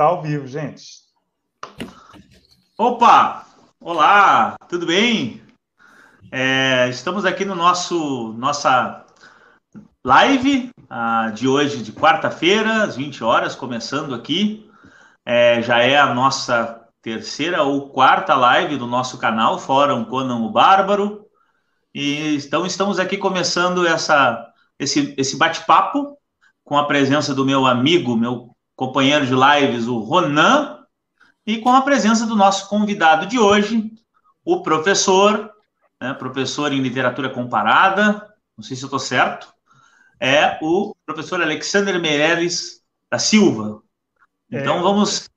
Tá ao vivo, gente. Opa! Olá, tudo bem? É, estamos aqui no nosso nossa live uh, de hoje, de quarta-feira, às 20 horas, começando aqui. É, já é a nossa terceira ou quarta live do nosso canal, Fórum Conan o Bárbaro. E então estamos aqui começando essa, esse, esse bate-papo com a presença do meu amigo, meu companheiro de lives, o Ronan, e com a presença do nosso convidado de hoje, o professor, né, professor em literatura comparada, não sei se eu estou certo, é o professor Alexander Meirelles da Silva. Então é. vamos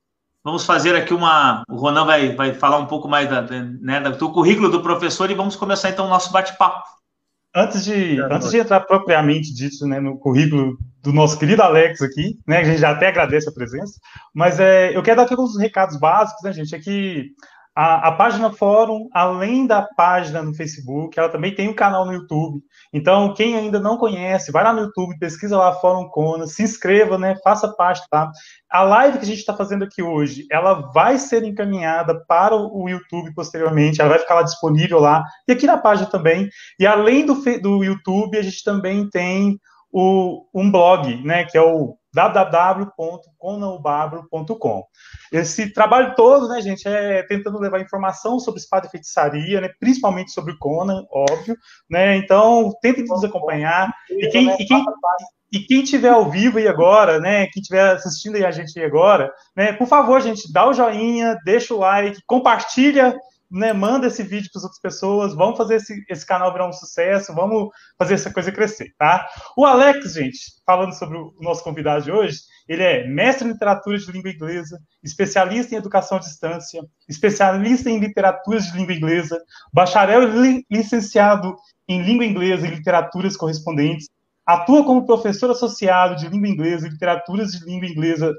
vamos fazer aqui uma. O Ronan vai, vai falar um pouco mais da, né, do currículo do professor e vamos começar então o nosso bate-papo. Antes de, antes de entrar propriamente disso né, no currículo do nosso querido Alex aqui, né, a gente já até agradece a presença, mas é, eu quero dar aqui alguns recados básicos, né, gente, é que a, a, página Fórum, além da página no Facebook, ela também tem um canal no YouTube. Então, quem ainda não conhece, vai lá no YouTube, pesquisa lá Fórum Kona, se inscreva, né? Faça parte, tá? A live que a gente está fazendo aqui hoje, ela vai ser encaminhada para o YouTube posteriormente, ela vai ficar lá disponível lá, e aqui na página também. E além do, do YouTube, a gente também tem o, um blog, né? Que é o www.conanobabro.com. Esse trabalho todo, né, gente, é tentando levar informação sobre espada e feitiçaria, né, principalmente sobre Conan, óbvio, né, então tentem nos acompanhar, e quem, e quem, e quem tiver ao vivo aí agora, né, quem estiver assistindo aí a gente aí agora, né, por favor, gente, dá o joinha, deixa o like, compartilha né, manda esse vídeo para as outras pessoas, vamos fazer esse, esse canal virar um sucesso, vamos fazer essa coisa crescer, tá? O Alex, gente, falando sobre o nosso convidado de hoje, ele é mestre em literatura de língua inglesa, especialista em educação à distância, especialista em literaturas de língua inglesa, bacharel e licenciado em língua inglesa e literaturas correspondentes, atua como professor associado de língua inglesa e literaturas de língua inglesa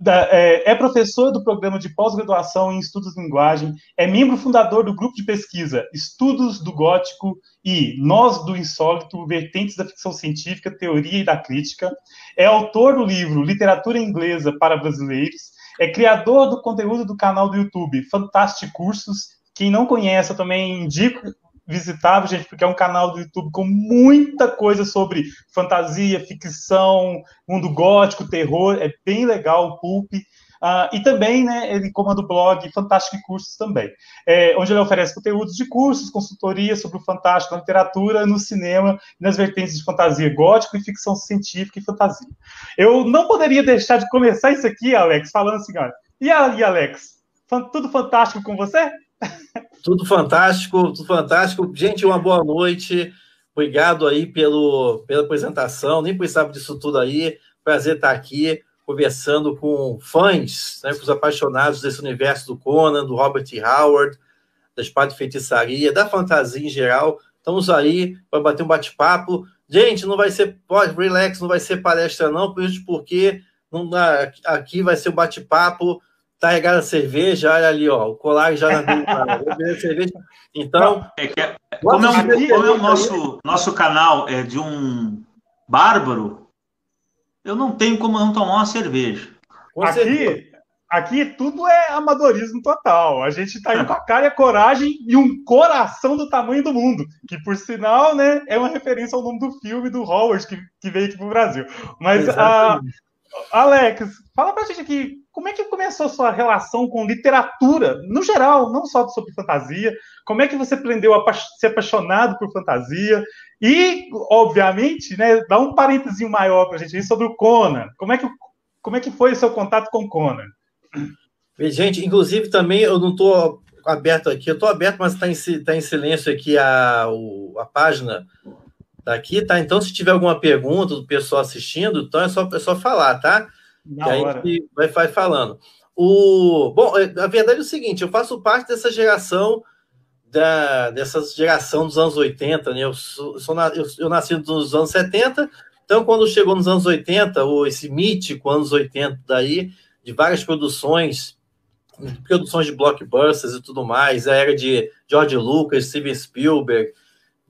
da, é, é, professor do programa de pós-graduação em estudos de linguagem, é membro fundador do grupo de pesquisa Estudos do Gótico e Nós do Insólito, Vertentes da Ficção Científica, Teoria e da Crítica, é autor do livro Literatura Inglesa para Brasileiros, é criador do conteúdo do canal do YouTube Fantástico Cursos. Quem não conhece, eu também indico visitável, gente, porque é um canal do YouTube com muita coisa sobre fantasia, ficção, mundo gótico, terror, é bem legal o Pulp. Uh, e também, né, ele comanda o blog Fantástico e Cursos também, é, onde ele oferece conteúdos de cursos, consultoria sobre o fantástico na literatura, no cinema, nas vertentes de fantasia gótico e ficção científica e fantasia. Eu não poderia deixar de começar isso aqui, Alex, falando assim, olha, e aí, Alex, tudo fantástico com você? Tudo fantástico, tudo fantástico. Gente, uma boa noite. Obrigado aí pelo, pela apresentação. Nem precisava disso tudo aí. Prazer estar aqui conversando com fãs, né, com os apaixonados desse universo do Conan, do Robert. Howard, da espada de feitiçaria, da fantasia em geral. Estamos aí para bater um bate-papo. Gente, não vai ser, pode, relax, não vai ser palestra não, porque não, aqui vai ser o um bate-papo tá regada a cerveja, olha ali, ó, o colar já na cerveja. Então, é que, é, como, é, um, como é o nosso, nosso canal é de um bárbaro, eu não tenho como não tomar uma cerveja. Aqui, aqui tudo é amadorismo total. A gente tá indo com a cara e a coragem e um coração do tamanho do mundo, que por sinal, né, é uma referência ao nome do filme do Howard que, que veio aqui pro Brasil. Mas a uh, Alex, fala pra gente aqui, como é que começou sua relação com literatura, no geral, não só sobre fantasia? Como é que você aprendeu a ser apaixonado por fantasia? E, obviamente, né, dá um parênteses maior para a gente aí sobre o Conan. Como é que, como é que foi o seu contato com o Conan? Gente, inclusive também eu não estou aberto aqui, eu estou aberto, mas está em, tá em silêncio aqui a, o, a página daqui, tá? Então, se tiver alguma pergunta do pessoal assistindo, então é só, é só falar, tá? Na que hora. a gente vai, vai falando. O, bom, é, a verdade é o seguinte: eu faço parte dessa geração, da, dessa geração dos anos 80, né? Eu, sou, eu, eu nasci nos anos 70, então quando chegou nos anos 80, ou esse mítico anos 80 daí, de várias produções, produções de blockbusters e tudo mais, a era de George Lucas, Steven Spielberg,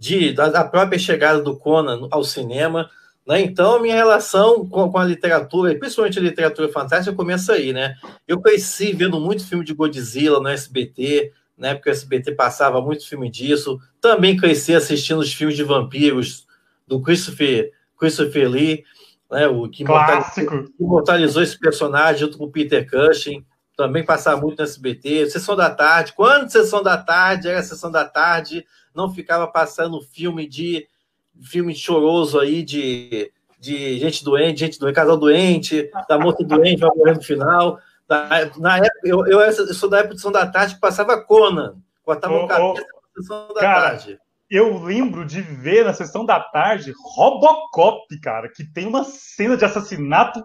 de, da, da própria chegada do Conan ao cinema, Né? Então, a minha relação com, com, a literatura, principalmente a literatura fantástica, começa aí, né? Eu cresci vendo muito filme de Godzilla no SBT, né? Porque o SBT passava muito filme disso. Também cresci assistindo os filmes de vampiros do Christopher, Christopher Lee, né? O que imortalizou, imortalizou, esse personagem junto com o Peter Cushing. Também passava muito no SBT. Sessão da tarde. Quando sessão da tarde era sessão da tarde, não ficava passando filme de filme choroso aí de, de gente doente, gente doente, casal doente, da moça doente, vai morrer no final. Na época, eu, eu, eu sou da época de Sessão da Tarde que passava Conan, cortava oh, cabeça na Sessão da cara, Tarde. Eu lembro de ver na Sessão da Tarde Robocop, cara, que tem uma cena de assassinato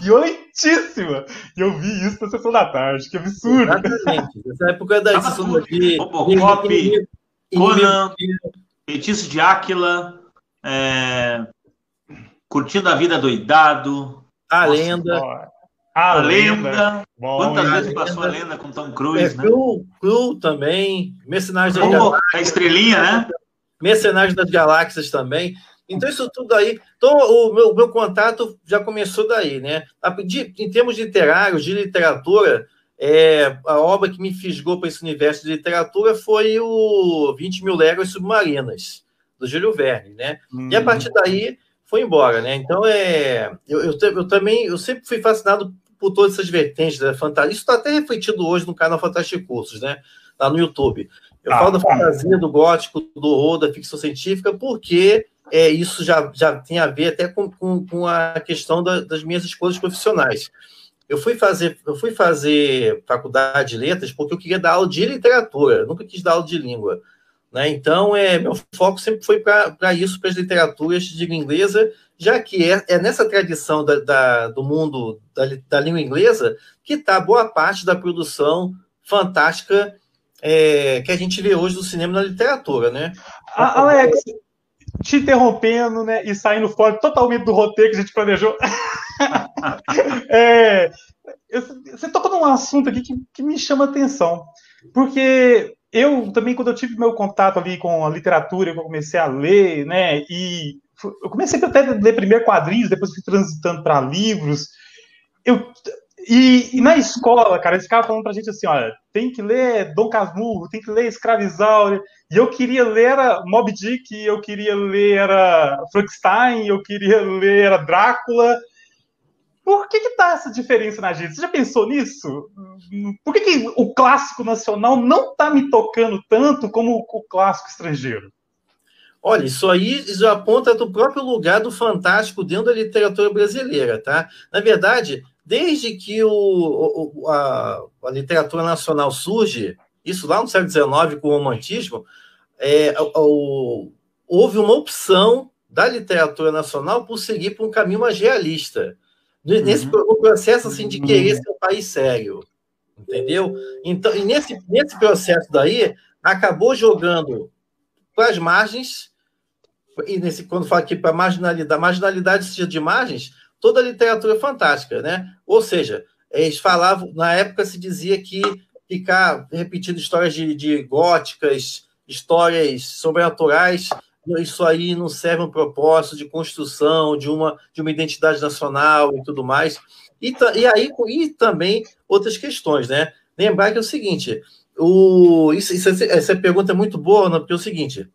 violentíssima. E eu vi isso na Sessão da Tarde, que absurdo. Exatamente. Nessa época da Sessão de... Robocop, Conan, Feitiço de Áquila, é... Curtindo a Vida Doidado. A Nossa, Lenda. A, a Lenda. lenda. Bom, Quantas vezes lenda. passou a Lenda com Tom Cruise, é, né? Cru, Cru também. Mercenários das Galáxias. A estrelinha, né? Mercenários das Galáxias também. Então, isso tudo aí. Então, o meu, meu contato já começou daí, né? De, em termos literários, de literatura, é, a obra que me fisgou para esse universo de literatura foi o 20 Mil Léguas Submarinas do Júlio Verne, né? Uhum. E a partir daí foi embora, né? Então é, eu, eu, eu, também eu sempre fui fascinado por todas essas vertentes da fantasia. Isso está até refletido hoje no canal Fantástico Cursos, né? Lá no YouTube. Eu ah, falo da fantasia, do gótico, do horror, da ficção científica, porque é, isso já, já tem a ver até com, com, com a questão da, das minhas escolhas profissionais. Eu fui fazer, eu fui fazer faculdade de letras porque eu queria dar aula de literatura, nunca quis dar aula de língua. Né? Então, é, meu foco sempre foi para isso, para as literaturas de língua inglesa, já que é, é nessa tradição da, da, do mundo da, da, língua inglesa que está boa parte da produção fantástica é, que a gente vê hoje no cinema na literatura. Né? Alex, te interrompendo né, e saindo fora totalmente do roteiro que a gente planejou. é, você tocou num assunto aqui que, que me chama atenção, porque eu também, quando eu tive meu contato ali com a literatura, eu comecei a ler, né? E eu comecei até a ler primeiro quadrinhos, depois fui transitando para livros. Eu, e, e, na escola, cara, eles ficavam falando pra gente assim: olha, tem que ler Dom Casmurro, tem que ler Escravizaure. E eu queria ler era Moby Dick, eu queria ler Frankenstein, eu queria ler Drácula. Por que que tá essa diferença na gente? Você já pensou nisso? Por que, que o clássico nacional não tá me tocando tanto como o clássico estrangeiro? Olha, isso aí já aponta do próprio lugar do fantástico dentro da literatura brasileira, tá? Na verdade, desde que o, o a, a, literatura nacional surge, isso lá no século XIX com o romantismo, é, o, houve uma opção da literatura nacional por seguir por um caminho mais realista nesse uhum. processo assim de querer ser um país sério, entendeu? Então, e nesse, nesse processo daí, acabou jogando para as margens, e nesse, quando fala aqui para marginalidade, marginalidade de margens, toda a literatura é fantástica, né? Ou seja, eles falavam, na época se dizia que ficar repetindo histórias de, de góticas, histórias sobrenaturais, isso aí não serve um propósito de construção de uma, de uma identidade nacional e tudo mais. E, e aí e também outras questões, né? Lembrar que é o seguinte, o, isso, isso, essa pergunta é muito boa, né? porque é o seguinte,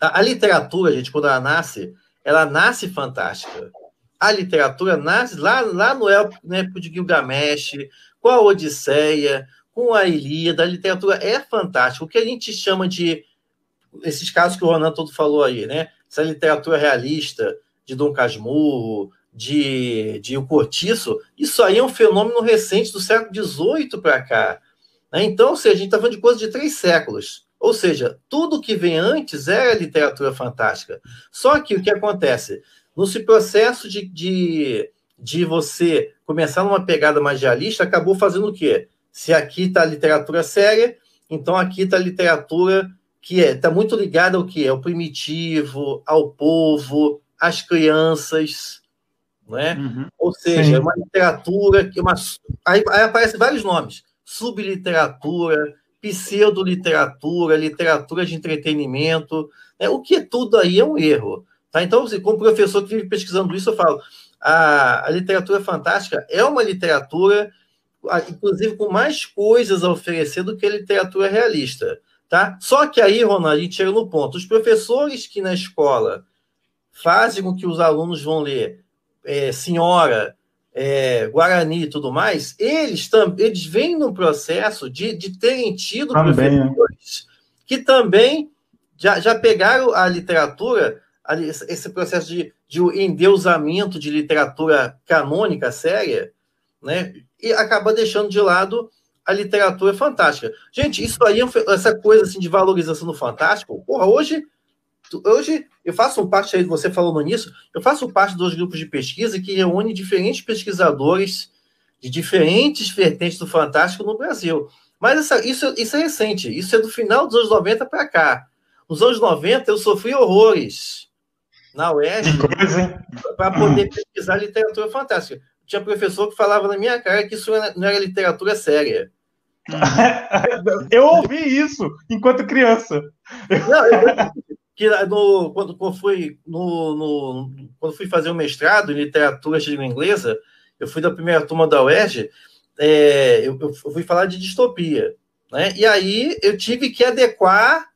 a, a literatura, gente, quando ela nasce, ela nasce fantástica. A literatura nasce lá, lá no época né, de Gilgamesh, com a Odisseia, com a Ilíada, a literatura é fantástica. O que a gente chama de esses casos que o Ronan todo falou aí, né? Essa literatura realista de Dom Casmurro, de, de O Cortiço, isso aí é um fenômeno recente do século XVIII para cá. Né? Então, ou seja, a gente está falando de coisa de três séculos. Ou seja, tudo que vem antes era literatura fantástica. Só que o que acontece? Nesse processo de, de, de você começar numa pegada mais realista, acabou fazendo o quê? Se aqui está a literatura séria, então aqui está a literatura que está é, tá muito ligada ao que? Ao primitivo, ao povo, às crianças, né? Uhum. Ou seja, Sim. uma literatura que uma aí, aí aparecem vários nomes: subliteratura, pseudoliteratura, literatura de entretenimento, né? o que tudo aí é um erro. Tá? Então, como professor que vive pesquisando isso, eu falo, a, a literatura fantástica é uma literatura, inclusive, com mais coisas a oferecer do que a literatura realista. Tá? Só que aí, Ronaldo, a gente chega no ponto. Os professores que na escola fazem com que os alunos vão ler é, Senhora, é, Guarani e tudo mais, eles, tam, eles vêm num processo de, de terem tido também, professores né? que também já, já pegaram a literatura, esse processo de, de endeusamento de literatura canônica séria, né? E acaba deixando de lado a literatura fantástica. Gente, isso aí, é essa coisa assim, de valorização do fantástico, porra, hoje, hoje eu faço parte aí, você falando nisso, eu faço parte dos grupos de pesquisa que reúne diferentes pesquisadores de diferentes vertentes do fantástico no Brasil. Mas essa, isso, isso é recente, isso é do final dos anos 90 para cá. Nos anos 90 eu sofri horrores na UERJ para poder pesquisar literatura fantástica. Tinha professor que falava na minha cara que isso não era literatura séria. eu ouvi isso enquanto criança. Não, eu, que no, quando, quando, fui, no, no, quando fui fazer o mestrado em literatura de língua inglesa, eu fui da primeira turma da UERJ, é, eu, eu, fui falar de distopia. Né? E aí eu tive que adequar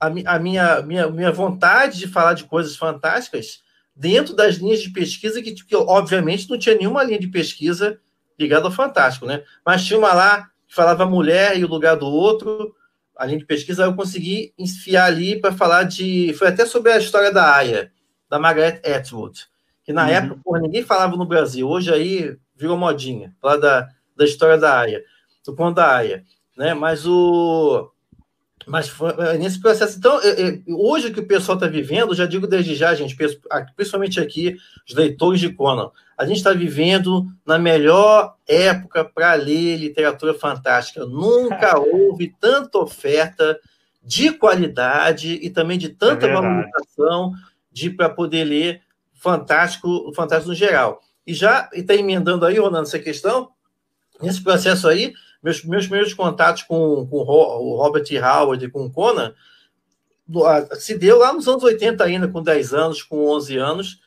a, a minha, minha, minha vontade de falar de coisas fantásticas dentro das linhas de pesquisa que, que, obviamente, não tinha nenhuma linha de pesquisa ligada ao fantástico, né? Mas tinha uma lá que falava mulher e o lugar do outro, a linha de pesquisa, eu consegui enfiar ali para falar de... Foi até sobre a história da Aya, da Margaret Atwood, que na uhum. época, porra, ninguém falava no Brasil. Hoje aí virou modinha, falar da, da história da Aya, do conto da Aya, né? Mas o mas foi é, nesse processo. Então, hoje que o pessoal está vivendo, já digo desde já, gente, principalmente aqui, os leitores de Conan, a gente está vivendo na melhor época para ler literatura fantástica. Nunca houve tanta oferta de qualidade e também de tanta é valorização de para poder ler fantástico, fantástico no geral. E já está emendando aí, Ronaldo, essa questão, nesse processo aí, meus, meus primeiros contatos com, com o Robert Howard e com o Conan se deu lá nos anos 80 ainda, com 10 anos, com 11 anos,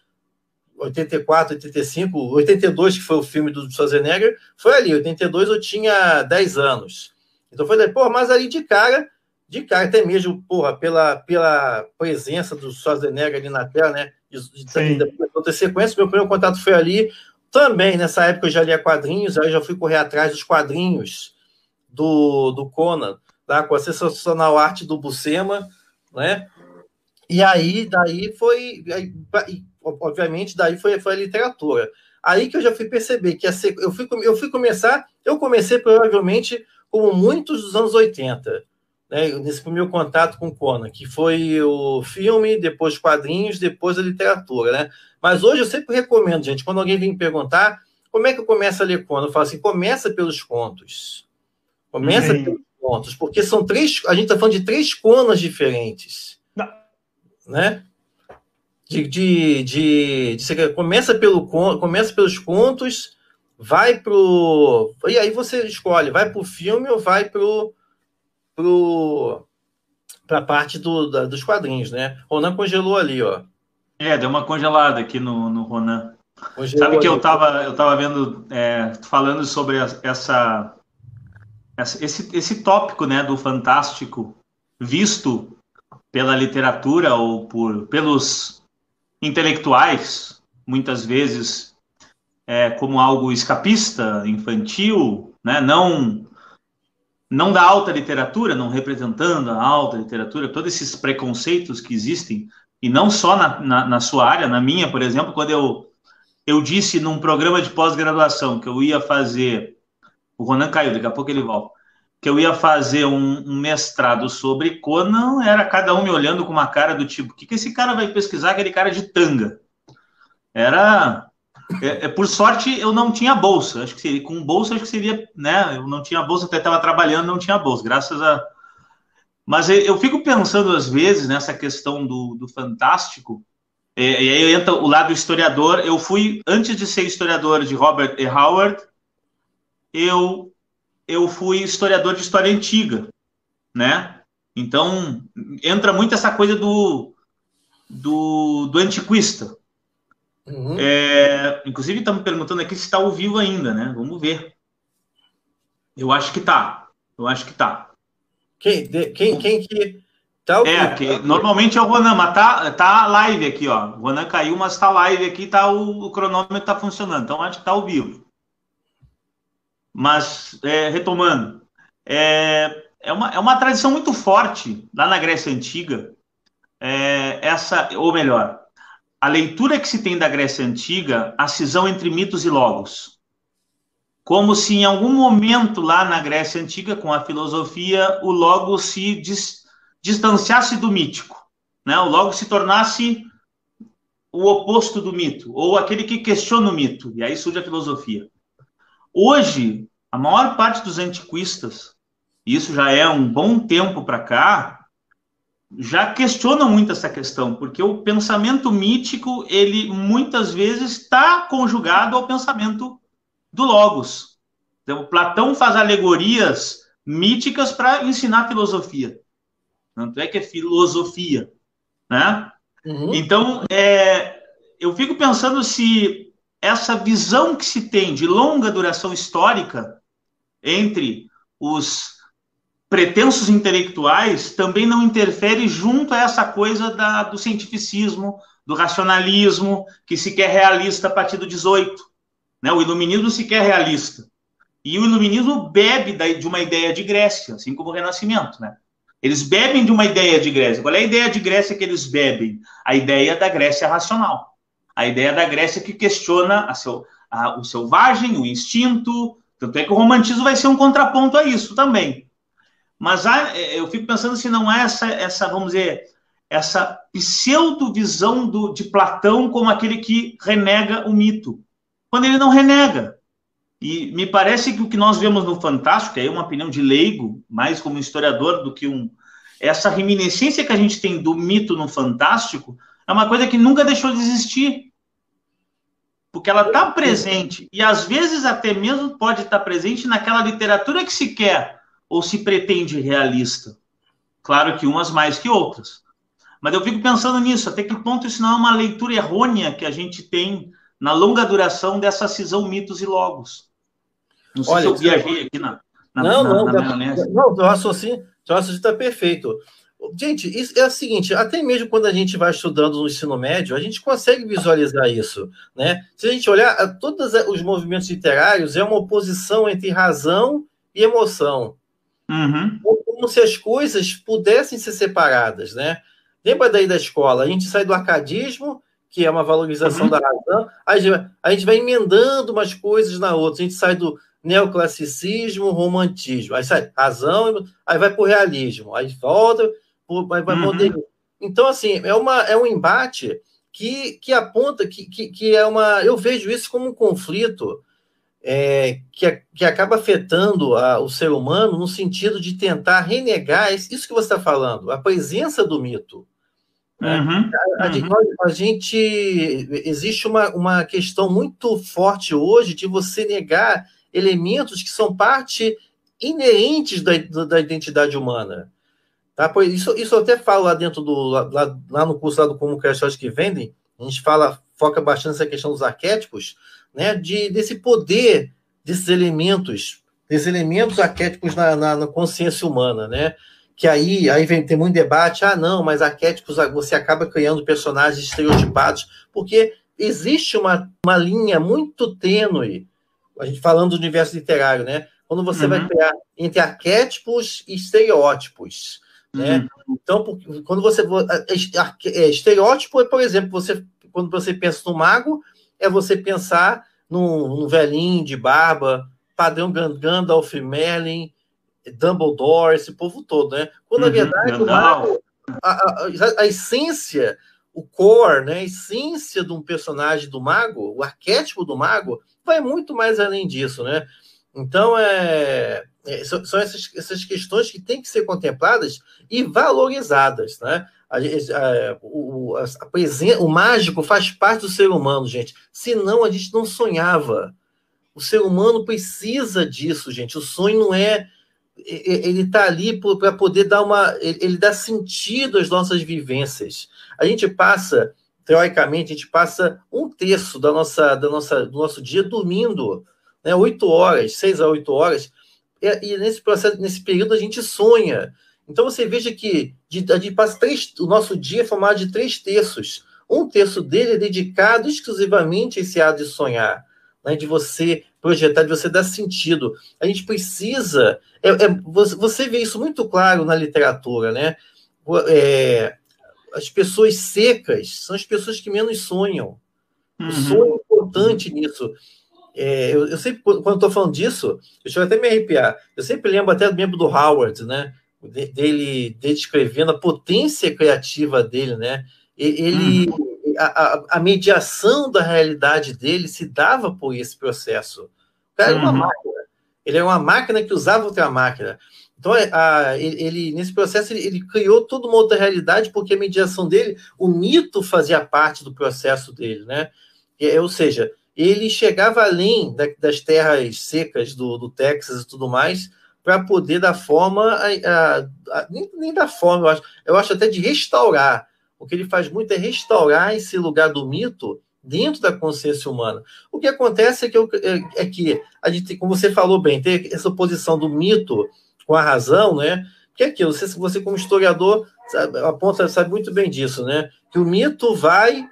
84, 85, 82, que foi o filme do Schwarzenegger, foi ali, 82 eu tinha 10 anos. Então foi daí, pô, mas ali de cara, de cara, até mesmo, porra, pela, pela presença do Schwarzenegger ali na tela, né, de, de, de, de sequência, meu primeiro contato foi ali, também, nessa época, eu já lia quadrinhos, aí eu já fui correr atrás dos quadrinhos do, do Conan, tá? com a sensacional arte do Bucema, né? E aí, daí foi, aí, obviamente, daí foi, foi a literatura. Aí que eu já fui perceber que ser, eu, fui, eu fui começar, eu comecei provavelmente como muitos dos anos 80, né, nesse primeiro contato com Conan, que foi o filme, depois quadrinhos, depois a literatura, né? Mas hoje eu sempre recomendo, gente, quando alguém vem me perguntar como é que eu começo a ler Conan, eu falo assim, começa pelos contos. Começa uhum. pelos contos, porque são três, a gente está falando de três Conas diferentes. Não. Né? De, de, de, de, começa, pelo, começa pelos contos, vai pro. E aí você escolhe, vai pro filme ou vai pro para a parte do, da, dos quadrinhos, né? Ronan congelou ali, ó. É, deu uma congelada aqui no, no Ronan. Congelou Sabe que ali. eu estava eu tava vendo, é, falando sobre essa, essa, esse, esse tópico, né, do fantástico visto pela literatura ou por, pelos intelectuais, muitas vezes é, como algo escapista, infantil, né, não não da alta literatura, não representando a alta literatura, todos esses preconceitos que existem, e não só na, na, na sua área, na minha, por exemplo, quando eu, eu disse num programa de pós-graduação que eu ia fazer, o Ronan caiu, daqui a pouco ele volta, que eu ia fazer um, um, mestrado sobre Conan, era cada um me olhando com uma cara do tipo, o que, que esse cara vai pesquisar, aquele cara de tanga? Era é, é, por sorte, eu não tinha bolsa. Acho que seria, com bolsa, acho que seria, né? Eu não tinha bolsa, até estava trabalhando, não tinha bolsa, graças a. Mas eu fico pensando, às vezes, nessa questão do, do fantástico, é, e aí entra o lado historiador. Eu fui, antes de ser historiador de Robert E. Howard, eu, eu fui historiador de história antiga, né? Então, entra muito essa coisa do do, do antiquista. Uhum. É, inclusive, estamos perguntando aqui se está ao vivo ainda, né? Vamos ver. Eu acho que tá. Eu acho que tá. Quem, quem, quem que. Tá é, que normalmente é o Ronan, mas tá, tá live aqui, ó. O Ronan caiu, mas tá live aqui, tá o, o cronômetro tá funcionando. Então acho que tá ao vivo. Mas, é, retomando, é, é, uma, é uma tradição muito forte lá na Grécia Antiga, é, essa, ou melhor, a leitura que se tem da Grécia Antiga, a cisão entre mitos e logos. Como se em algum momento lá na Grécia Antiga, com a filosofia, o logo se dis, distanciasse do mítico. Né? O logo se tornasse o oposto do mito, ou aquele que questiona o mito. E aí surge a filosofia. Hoje, a maior parte dos antiquistas, e isso já é um bom tempo para cá, já questionam muito essa questão, porque o pensamento mítico, ele muitas vezes está conjugado ao pensamento do Logos. Então, Platão faz alegorias míticas para ensinar filosofia. Tanto é que é filosofia, né? Uhum. Então, é, eu fico pensando se essa visão que se tem de longa duração histórica entre os pretensos intelectuais também não interfere junto a essa coisa da, do cientificismo, do racionalismo, que se quer realista a partir do 18. Né? O iluminismo se quer realista. E o iluminismo bebe de uma ideia de Grécia, assim como o Renascimento. Né? Eles bebem de uma ideia de Grécia. Qual é a ideia de Grécia que eles bebem? A ideia da Grécia racional. A ideia da Grécia que questiona seu, a, o selvagem, o instinto. Tanto é que o romantismo vai ser um contraponto a isso também. Mas há, é, eu fico pensando se não há essa, essa vamos dizer, essa pseudo-visão do, de Platão como aquele que renega o mito, quando ele não renega. E me parece que o que nós vemos no Fantástico, é uma opinião de leigo, mais como historiador do que um. Essa reminiscência que a gente tem do mito no Fantástico é uma coisa que nunca deixou de existir. Porque ela está presente, e às vezes até mesmo pode estar presente naquela literatura que se quer ou se pretende realista? Claro que umas mais que outras. Mas eu fico pensando nisso, até que ponto isso não é uma leitura errônea que a gente tem na longa duração dessa cisão mitos e logos. Não sei Olha, se eu viajei aqui na, na, não, na, não, na tá, maionese. Não, o raciocínio está perfeito. Gente, isso é o seguinte, até mesmo quando a gente vai estudando no ensino médio, a gente consegue visualizar isso, né? Se a gente olhar, todos os movimentos literários é uma oposição entre razão e emoção. Uhum. Como se as coisas pudessem ser separadas, né? Lembra daí da escola? A gente sai do arcadismo, que é uma valorização uhum. da razão, a gente, vai, a gente vai emendando umas coisas na outra. A gente sai do neoclassicismo, romantismo, aí sai razão, aí vai para o realismo, aí volta, vai para uhum. modernismo. Então, assim, é, uma, é um embate que, que aponta que, que, que é uma. Eu vejo isso como um conflito é, que, que acaba afetando a, o ser humano no sentido de tentar renegar isso que você está falando, a presença do mito. Né? Uhum, a, a, uhum. a, gente existe uma, uma questão muito forte hoje de você negar elementos que são parte inerentes da, da identidade humana. Tá? Pois isso, isso eu até falo lá dentro do lá, lá no curso lá do Como Crashers que vendem, a gente fala, foca bastante nessa questão dos arquétipos, né, de, desse poder desses elementos, desses elementos arquétipos na, na, na, consciência humana, né? Que aí, aí vem, tem muito debate, ah, não, mas arquétipos você acaba criando personagens estereotipados, porque existe uma, uma linha muito tênue, a gente falando do universo literário, né? Quando você uhum. vai criar entre arquétipos e estereótipos. Né? Uhum. Então, quando você. É, estereótipo é, por exemplo, você, quando você pensa no mago, é você pensar num, num velhinho de barba, padrão Gandalf, Merlin, Dumbledore, esse povo todo, né? Quando, na uhum, verdade, mago, a, a, a, essência, o core, né? a essência de um personagem do mago, o arquétipo do mago, vai muito mais além disso, né? Então, é, é são essas, essas questões que têm que ser contempladas e valorizadas, né? A, a, o, a, a o mágico faz parte do ser humano, gente. Senão a gente não sonhava. O ser humano precisa disso, gente. O sonho não é ele está ali para poder dar uma. Ele dá sentido às nossas vivências. A gente passa, teoricamente, a gente passa um terço da nossa, da nossa, do nosso dia dormindo, né? Oito horas, seis a oito horas. E, e, nesse processo, nesse período, a gente sonha. Então você veja que de, de três, o nosso dia é formado de três terços. Um terço dele é dedicado exclusivamente a esse ato de sonhar, né? de você projetar, de você dar sentido. A gente precisa. É, é, você vê isso muito claro na literatura, né? É, as pessoas secas são as pessoas que menos sonham. Uhum. O sonho é importante nisso. É, eu, eu, sempre, quando estou falando disso, deixa eu até me arrepiar. Eu sempre lembro até do membro do Howard, né? Dele, dele escrevendo a potência criativa dele, né? Ele, uhum. a, a, mediação da realidade dele se dava por esse processo. O cara uhum. era uma uhum. máquina. Ele era uma máquina que usava outra máquina. Então, é, a, ele, nesse processo, ele, ele, criou toda uma outra realidade, porque a mediação dele, o mito fazia parte do processo dele, né? E, ou seja, ele chegava além da, das terras secas do, do Texas e tudo mais, para poder dar forma, a, a, a, nem, nem dar forma, eu acho, eu acho até de restaurar. O que ele faz muito é restaurar esse lugar do mito dentro da consciência humana. O que acontece é que, eu, é, é que a gente, como você falou bem, tem essa oposição do mito com a razão, né? Que é aquilo, você, você como historiador sabe, aponta, sabe muito bem disso, né? Que o mito vai,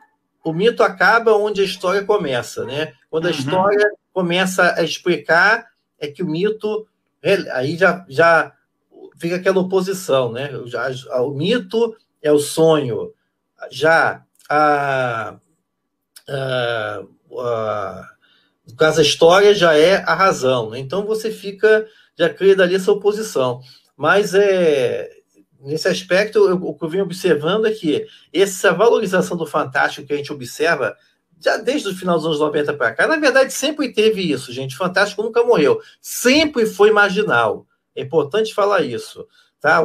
o mito acaba onde a história começa, né? Quando a uhum. história começa a explicar, é que o mito aí já, já fica aquela oposição, né? Já, o mito é o sonho, já a, a, a, a história já é a razão, né? então você fica já cria dali essa oposição, mas é nesse aspecto o que eu venho observando é que essa valorização do fantástico que a gente observa já desde o final dos anos 90 para cá, na verdade sempre teve isso, gente. Fantástico nunca morreu. Sempre foi marginal. É importante falar isso. Tá?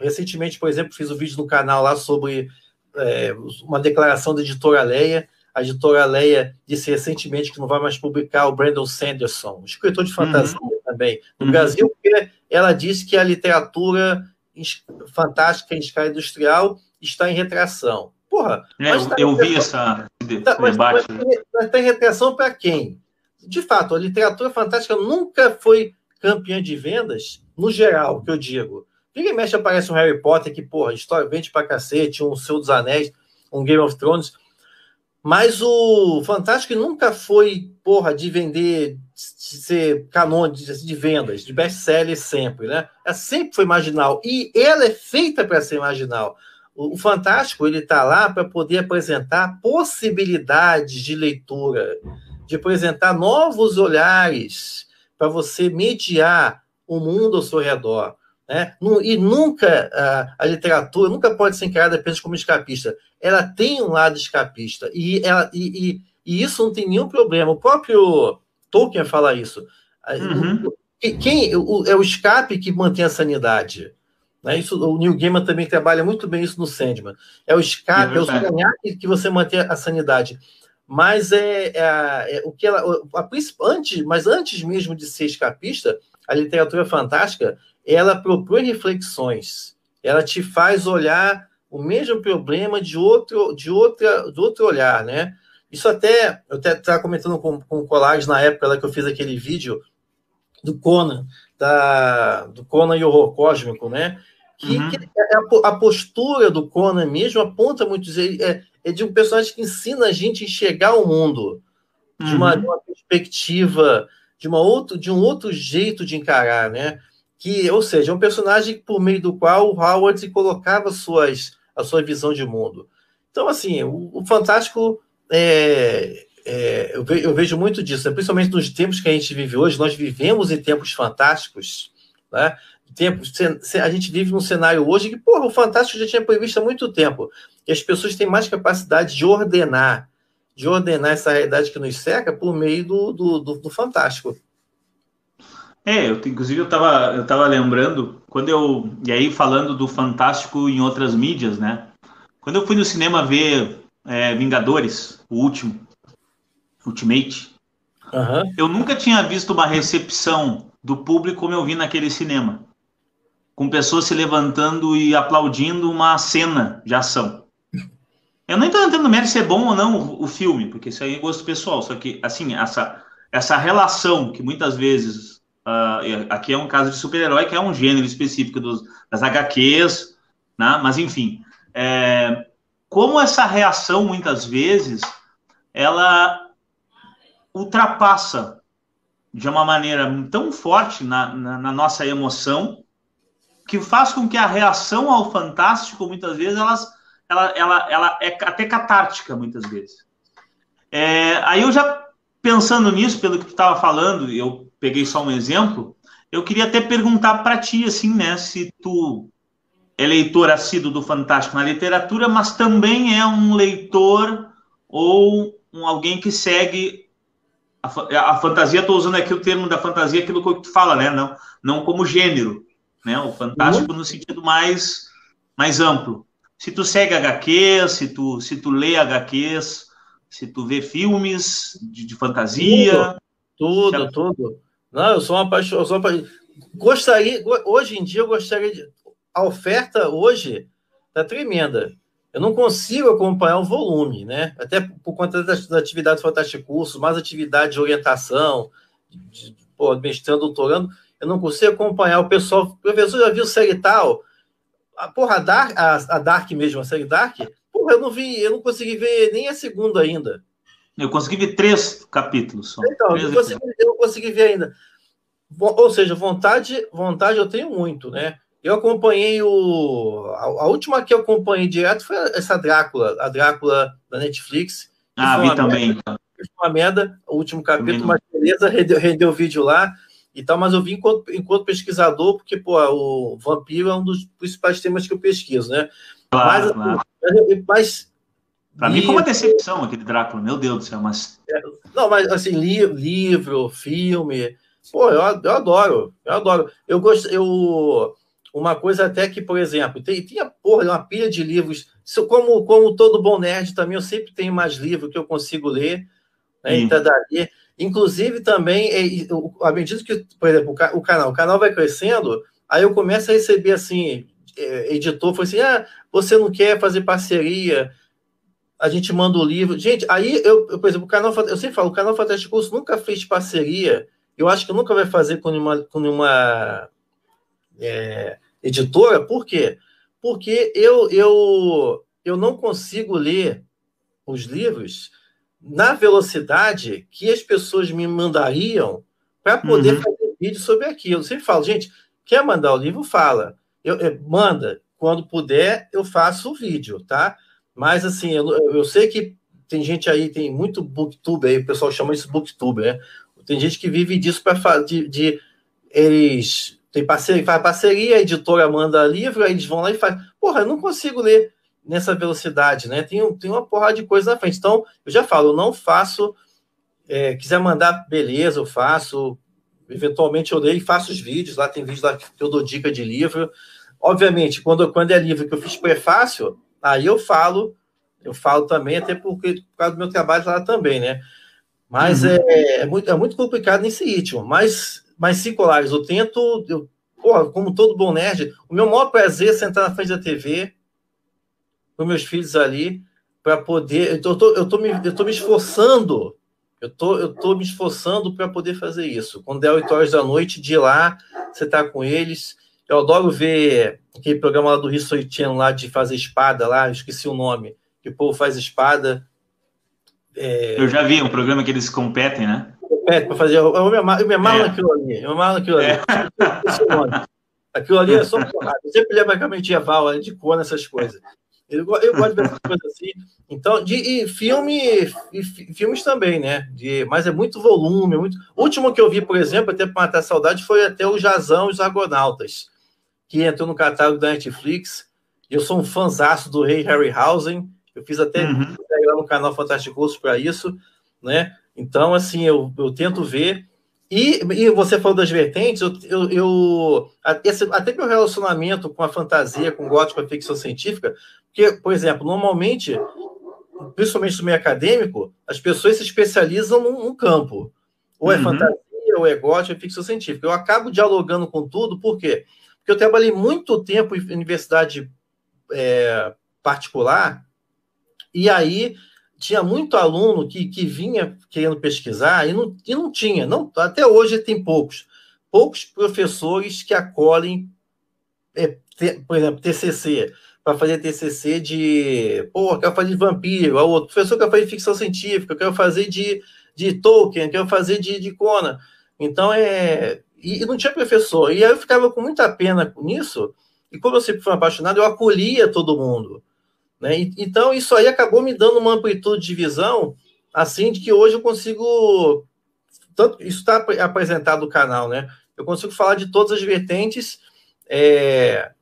recentemente, por exemplo, fiz um vídeo no canal lá sobre é, uma declaração da editora Leia. A editora Leia disse recentemente que não vai mais publicar o Brandon Sanderson, um escritor de fantasia uhum. também, no uhum. Brasil, porque ela disse que a literatura fantástica em escala industrial está em retração. Porra, é, eu, tá eu vi essa, tá, esse debate. Mas, tem retenção para quem? De fato, a literatura fantástica nunca foi campeã de vendas, no geral, que eu digo. Vira e mexe aparece um Harry Potter que, porra, história vende pra cacete, um Senhor dos Anéis, um Game of Thrones. Mas o Fantástico nunca foi, porra, de vender, de ser canon de, de vendas, de best-seller sempre, né? Ela sempre foi marginal. E ela é feita para ser marginal. O, Fantástico ele está lá para poder apresentar possibilidades de leitura, de apresentar novos olhares para você mediar o mundo ao seu redor. Né? E nunca a, a, literatura nunca pode ser encarada apenas como escapista. Ela tem um lado escapista e, ela, e, e, e isso não tem nenhum problema. O próprio Tolkien fala isso. Uhum. Quem o, é o escape que mantém a sanidade. Né? Isso, o Neil Gaiman também trabalha muito bem isso no Sandman. É o escape, é, é o sonhar que você mantém a sanidade. Mas é, é, é o que ela. A, a, antes, mas antes mesmo de ser escapista, a literatura fantástica ela propõe reflexões. Ela te faz olhar o mesmo problema de outro, de outra, de outro olhar, né? Isso até eu até estava comentando com, com o Colares na época lá que eu fiz aquele vídeo do Conan, da, do Conan e o horror cósmico, né? Que, uhum. que é a, a, postura do Conan mesmo aponta muito é, é, de um personagem que ensina a gente a enxergar o mundo uhum. de, uma, de, uma, perspectiva, de, uma outro, de um outro jeito de encarar, né? Que, ou seja, é um personagem por meio do qual o Howard colocava suas, a sua visão de mundo. Então, assim, o, o Fantástico é, é, eu, ve, eu, vejo muito disso, né? principalmente nos tempos que a gente vive hoje. Nós vivemos em tempos fantásticos, né? Tempo, a gente vive num cenário hoje que, porra, o Fantástico já tinha previsto há muito tempo. E as pessoas têm mais capacidade de ordenar, de ordenar essa realidade que nos cerca por meio do, do, do, do Fantástico. É, eu, inclusive eu estava eu tava lembrando, quando eu. E aí, falando do Fantástico em outras mídias, né? Quando eu fui no cinema ver é, Vingadores, o último, Ultimate, uhum. eu nunca tinha visto uma recepção do público como eu vi naquele cinema. Com pessoas se levantando e aplaudindo uma cena de ação. Eu nem estou entendendo mérito se é bom ou não o, o, filme, porque isso aí é gosto pessoal. Só que, assim, essa, essa relação que muitas vezes. Uh, aqui é um caso de super-herói, que é um gênero específico dos, das HQs, né? mas enfim. É, como essa reação, muitas vezes, ela ultrapassa de uma maneira tão forte na, na, na, nossa emoção que faz com que a reação ao fantástico muitas vezes elas, ela, ela, ela é até catártica muitas vezes. É, aí eu já pensando nisso, pelo que tu estava falando, eu peguei só um exemplo, eu queria até perguntar para ti assim, né, se tu é leitor assíduo do Fantástico na literatura, mas também é um leitor ou um, alguém que segue a, a fantasia, estou usando aqui o termo da fantasia, aquilo que tu fala, né? Não, não como gênero, né? O fantástico uhum. no sentido mais, mais amplo. Se tu segue HQs, se tu, se tu lê HQs, se tu vê filmes de, de fantasia. Tudo, tudo, tudo. Não, eu sou uma apaixonado. Gostaria, hoje em dia, eu gostaria de. A oferta hoje tá tremenda eu não consigo acompanhar o volume, né? Até por conta das, atividades fantásticas cursos, mais atividade de orientação, de, de, pô, mestrando, doutorando, eu não consigo acompanhar o pessoal. Professor, já viu série tal? A porra, a Dark, a, a Dark mesmo, a série Dark, porra, eu não vi, eu não consegui ver nem a segunda ainda. Eu consegui ver três capítulos só. Então, três eu, não consegui, eu não consegui ver ainda. Ou seja, vontade, vontade eu tenho muito, né? Eu acompanhei o. A, a, última que eu acompanhei direto foi essa Drácula, a Drácula da Netflix. Ah, vi também. Merda, uma merda, o último capítulo, mas beleza, rendeu, rendeu vídeo lá e tal, mas eu vi enquanto, enquanto pesquisador, porque, pô, o vampiro é um dos principais temas que eu pesquiso, né? Claro, mas, assim, claro. mas, mas Para mim foi uma decepção aquele Drácula, meu Deus do céu, mas. É, não, mas assim, li, livro, filme. Pô, eu, eu adoro, eu adoro. Eu gosto, eu uma coisa até que, por exemplo, tem, tinha porra, uma pilha de livros. Como, como todo bom nerd também, eu sempre tenho mais livros que eu consigo ler. Né, então, daí, inclusive, também, é, à medida que, por exemplo, o canal, o canal vai crescendo, aí eu começo a receber assim, é, editor, foi assim: ah, você não quer fazer parceria? A gente manda o livro. Gente, aí eu, eu por exemplo, o canal, eu sempre falo, o canal Fantástico Curso nunca fez parceria. Eu acho que nunca vai fazer com nenhuma, com nenhuma é, editora, por quê? Porque eu, eu, eu não consigo ler os livros na velocidade que as pessoas me mandariam para poder uhum. fazer vídeo sobre aquilo. Eu sempre falo, gente, quer mandar o livro? Fala. Eu, eu, manda. Quando puder, eu faço o vídeo, tá? Mas, assim, eu, eu sei que tem gente aí, tem muito booktube aí, o pessoal chama isso booktube, né? Tem gente que vive disso para de, de eles tem parceria, faz parceria, a editora manda livro, aí eles vão lá e faz. Porra, eu não consigo ler nessa velocidade, né? Tem, tem uma porrada de coisa na frente. Então, eu já falo, eu não faço. É, quiser mandar, beleza, eu faço. Eventualmente eu leio e faço os vídeos. Lá tem vídeos lá que eu dou dica de livro. Obviamente, quando, quando é livro que eu fiz prefácio, aí eu falo, eu falo também, até porque, por causa do meu trabalho lá também, né? Mas uhum. é, é, muito, é muito complicado nesse ritmo. Mas mas sim, Colares, eu tento, eu, porra, como todo bom nerd, o meu maior prazer é sentar na frente da TV com meus filhos ali para poder. Eu tô, eu, tô me, eu tô me esforçando, eu tô, eu tô me esforçando para poder fazer isso. Quando é 8 horas da noite, de lá, você tá com eles. Eu adoro ver aquele programa lá do History Channel lá de fazer espada lá, esqueci o nome, que o povo faz espada. É... Eu já vi um programa que eles competem, né? pede para fazer. Eu, me amarro, eu me amarro é. naquilo ali. Eu me amarro naquilo ali. É. Aquilo ali é só porrada. Eu sempre lembro aquela medieval de cor nessas coisas. Eu, eu gosto de ver coisas assim. Então, de e filme, e filmes também, né? De, mas é muito volume. Muito... O último que eu vi, por exemplo, até para matar saudade, foi até o Jazão e os Argonautas, que entrou no catálogo da Netflix. Eu sou um fãzaço do rei Harryhausen. Eu fiz até uhum. lá no canal Fantástico para isso, né? Então, assim, eu, eu tento ver. E, e você falou das vertentes, eu, eu, eu esse, até meu relacionamento com a fantasia, com o gótico, a ficção científica, porque, por exemplo, normalmente, principalmente no meio acadêmico, as pessoas se especializam num, num campo. Ou é uhum. fantasia, ou é gótico, é ficção científica. Eu acabo dialogando com tudo, por quê? Porque eu trabalhei muito tempo em universidade é, particular, e aí tinha muito aluno que, que vinha querendo pesquisar e não, e não tinha. Não, até hoje tem poucos. Poucos professores que acolhem, é, te, por exemplo, TCC para fazer TCC de, pô, quero fazer de vampiro, o outro professor quer fazer de ficção científica, quero fazer de, de Tolkien, quero fazer de, de Conan. Então, é... E, e, não tinha professor. E aí eu ficava com muita pena com isso, e como eu sempre fui apaixonado, eu acolhia todo mundo. Né? E, então, isso aí acabou me dando uma amplitude de visão, assim, de que hoje eu consigo... Tanto, isso está apresentado no canal, né? Eu consigo falar de todas as vertentes... É,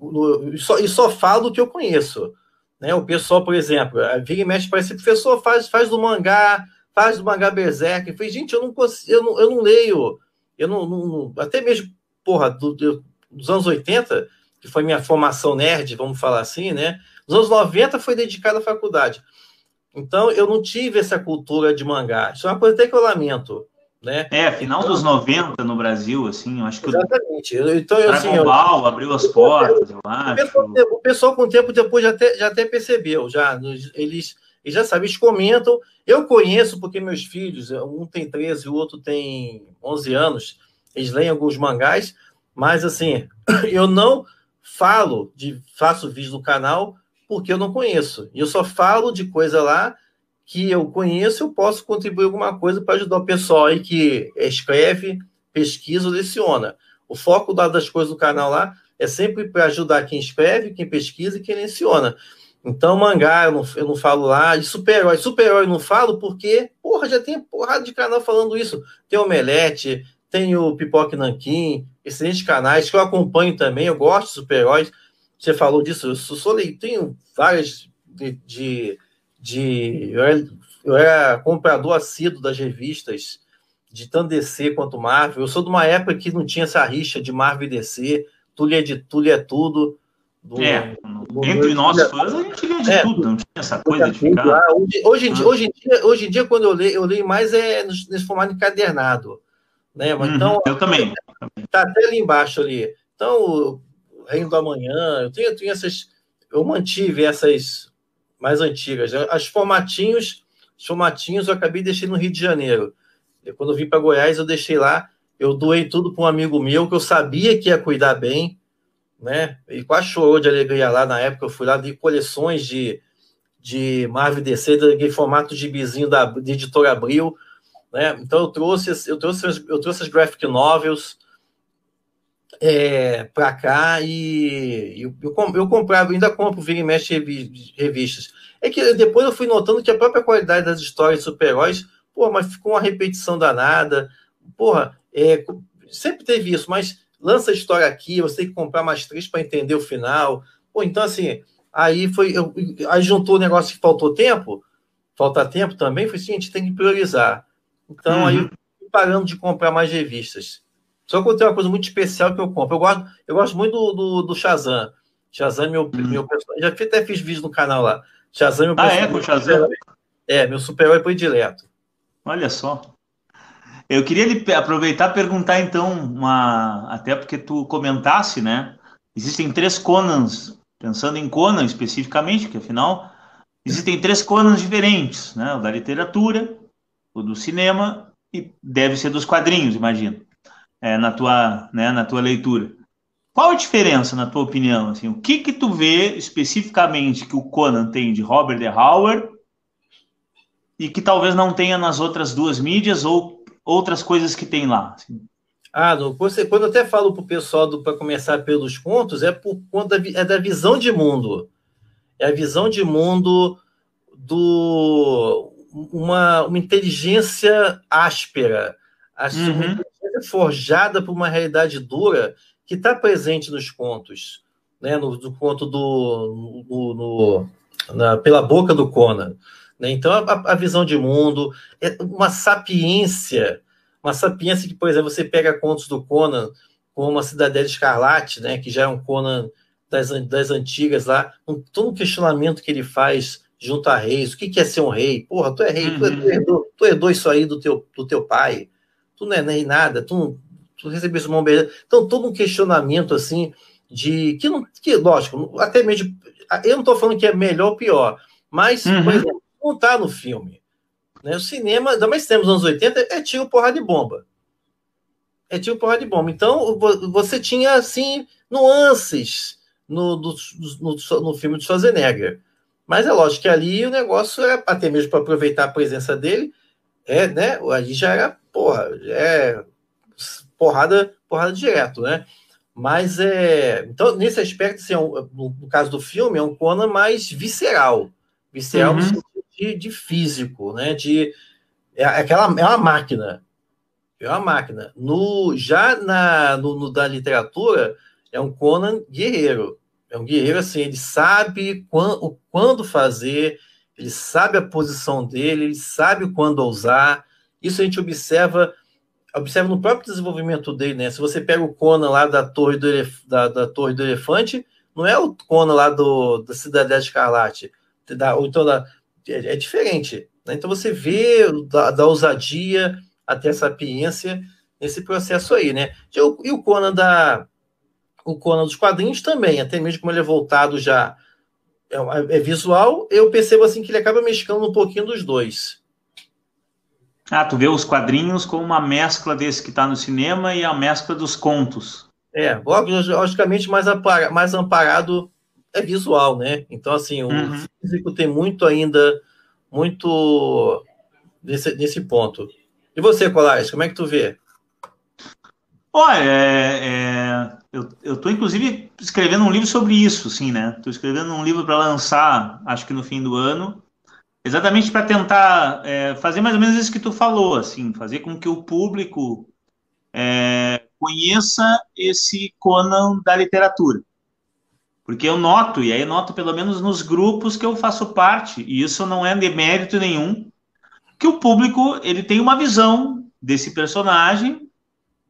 no, só, e só falo do que eu conheço. Né? O pessoal, por exemplo, a vira e mexe parece, professor, faz, faz do mangá, faz do mangá Berserk. Eu falei, gente, eu não consigo, eu não, eu não leio, eu não, não até mesmo, porra, do, do, dos anos 80, que foi minha formação nerd, vamos falar assim, né? Os anos 90 foi dedicado à faculdade. Então, eu não tive essa cultura de mangá. Isso é uma coisa até que eu lamento. Né? É, final então, dos 90 no Brasil, assim, eu acho que exatamente. O então, eu, assim, Ball abriu as portas, eu acho. O pessoal, com o tempo depois já até, já até percebeu, já eles, eles já sabem, eles comentam. Eu conheço porque meus filhos, um tem 13 e o outro tem 11 anos, eles leem alguns mangás, mas assim, eu não falo de faço vídeo no canal porque eu não conheço. Eu só falo de coisa lá que eu conheço, eu posso contribuir alguma coisa para ajudar o pessoal aí que escreve, pesquisa ou leciona. O foco das coisas do canal lá é sempre para ajudar quem escreve, quem pesquisa e quem leciona. Então, mangá, eu não, eu não falo lá. De super-herói, super-herói não falo porque, porra, já tem porrada de canal falando isso. Tem o Omelete, tem o Pipoque Nanquim, excelentes canais que eu acompanho também. Eu gosto de super-heróis. Você falou disso, eu sou, tenho várias de, de de. Eu era, eu era comprador assíduo das revistas de tanto DC quanto Marvel. Eu sou de uma época que não tinha essa rixa de Marvel e DC. Tudo é de tudo é tudo. Do, é, do entre nós fãs a gente de é, tudo, não tinha essa coisa de ficar. Ah, hoje, hoje, em dia, hoje, em dia, hoje em dia, quando eu leio, eu leio mais é nesse formato encadernado. Né? Mas, uhum, então, eu também. Tá até ali embaixo ali. Então, o Reino do Amanhã, eu tenho, eu tenho essas. Eu mantive essas mais antigas. As formatinhos, os formatinhos eu acabei deixando no Rio de Janeiro. Quando eu vim para Goiás, eu deixei lá. Eu doei tudo para um amigo meu que eu sabia que ia cuidar bem, né? E quase chorou de alegria lá na época. Eu fui lá, de coleções de, de Marvel DC, de formato de bizinho da de editora Abril, né? Então eu trouxe, eu trouxe, eu trouxe as graphic novels é, para cá e eu, eu, eu comprava, ainda compro vira e mexe revistas. É que depois eu fui notando que a própria qualidade das histórias de super-heróis, porra, mas ficou uma repetição danada. Porra, é, sempre teve isso, mas lança a história aqui, você tem que comprar mais três para entender o final. Pô, então assim, aí foi. Eu, aí juntou o negócio que faltou tempo, falta tempo também, foi assim, a gente tem que priorizar. Então uhum. aí eu fui parando de comprar mais revistas. Só que eu tenho uma coisa muito especial que eu compro. Eu gosto, eu gosto muito do, do, do Shazam. Shazam é meu, hum. meu personagem. Já até fiz vídeo no canal lá. Shazam é meu Ah, é? Com Shazam? É, meu super-herói predileto. Olha só. Eu queria lhe aproveitar e perguntar, então, uma... até porque tu comentasse, né? Existem três Conans, pensando em Conan especificamente, que afinal existem três Conans diferentes, né? O da literatura, o do cinema e deve ser dos quadrinhos, imagino é, na, tua, né, na tua leitura. Qual a diferença, na tua opinião? Assim, o que que tu vê especificamente que o Conan tem de Robert De Howard e que talvez não tenha nas outras duas mídias ou outras coisas que tem lá? Assim? Ah, você, quando eu até falo para o pessoal para começar pelos contos, é por conta da, é da visão de mundo. É a visão de mundo do uma, uma inteligência áspera, uhum forjada por uma realidade dura que está presente nos contos, né? no, no conto do no, no, na, pela boca do Conan. Né? Então a, a, visão de mundo é uma sapiência, uma sapiência que, por exemplo, você pega contos do Conan como uma Cidadela Escarlate, né? que já é um Conan das, das antigas lá, um, todo um questionamento que ele faz junto a reis, o que, que é ser um rei? Porra, tu é rei, uhum. tu, herdou, tu herdou isso aí do teu, do teu pai, tu não é nem nada, tu, tu recebesse uma bombeira. Então, todo um questionamento, assim, de. Que, não, que lógico, até mesmo. Eu não estou falando que é melhor ou pior, mas, uhum. por exemplo, não está no filme. Né? O cinema, ainda mais temos nos anos 80, é tiro, porra de bomba. É tiro, porra de bomba. Então, você tinha, assim, nuances no, no, no, no filme de Schwarzenegger. Mas é lógico que ali o negócio é, até mesmo para aproveitar a presença dele, é, né? Ali já era, porra, é porrada, porrada direto, né? Mas é. Então, nesse aspecto, assim, é um, no, caso do filme, é um Conan mais visceral. Visceral uhum. no sentido de, de, físico, né? De, é, aquela, é uma máquina. É uma máquina. No, já na, no, no, da literatura, é um Conan guerreiro. É um guerreiro, assim, ele sabe quando, quando fazer, ele sabe a posição dele, ele sabe quando usar. Isso a gente observa observa no próprio desenvolvimento dele, né? Se você pega o Conan lá da Torre do, Elef da, da Torre do Elefante, não é o Conan lá do, da Cidadela Escarlate, da, ou então da, é, é diferente. Né? Então você vê da, da, ousadia até a sapiência nesse processo aí, né? E o, e o Conan da o Conan dos quadrinhos também, até mesmo como ele é voltado já é, é visual, eu percebo assim que ele acaba mesclando um pouquinho dos dois. Ah, tu vê os quadrinhos como uma mescla desse que está no cinema e a mescla dos contos. É, logicamente mais, amparado, mais amparado é visual, né? Então, assim, o uhum. físico tem muito ainda, muito nesse, nesse ponto. E você, Colares, como é que tu vê? Olha, é, é, eu, eu tô inclusive escrevendo um livro sobre isso, sim, né? Estou escrevendo um livro para lançar, acho que no fim do ano, Exatamente para tentar é, fazer mais ou menos isso que tu falou, assim, fazer com que o público é, conheça esse Conan da literatura. Porque eu noto, e aí eu noto pelo menos nos grupos que eu faço parte, e isso não é demérito nenhum, que o público ele tem uma visão desse personagem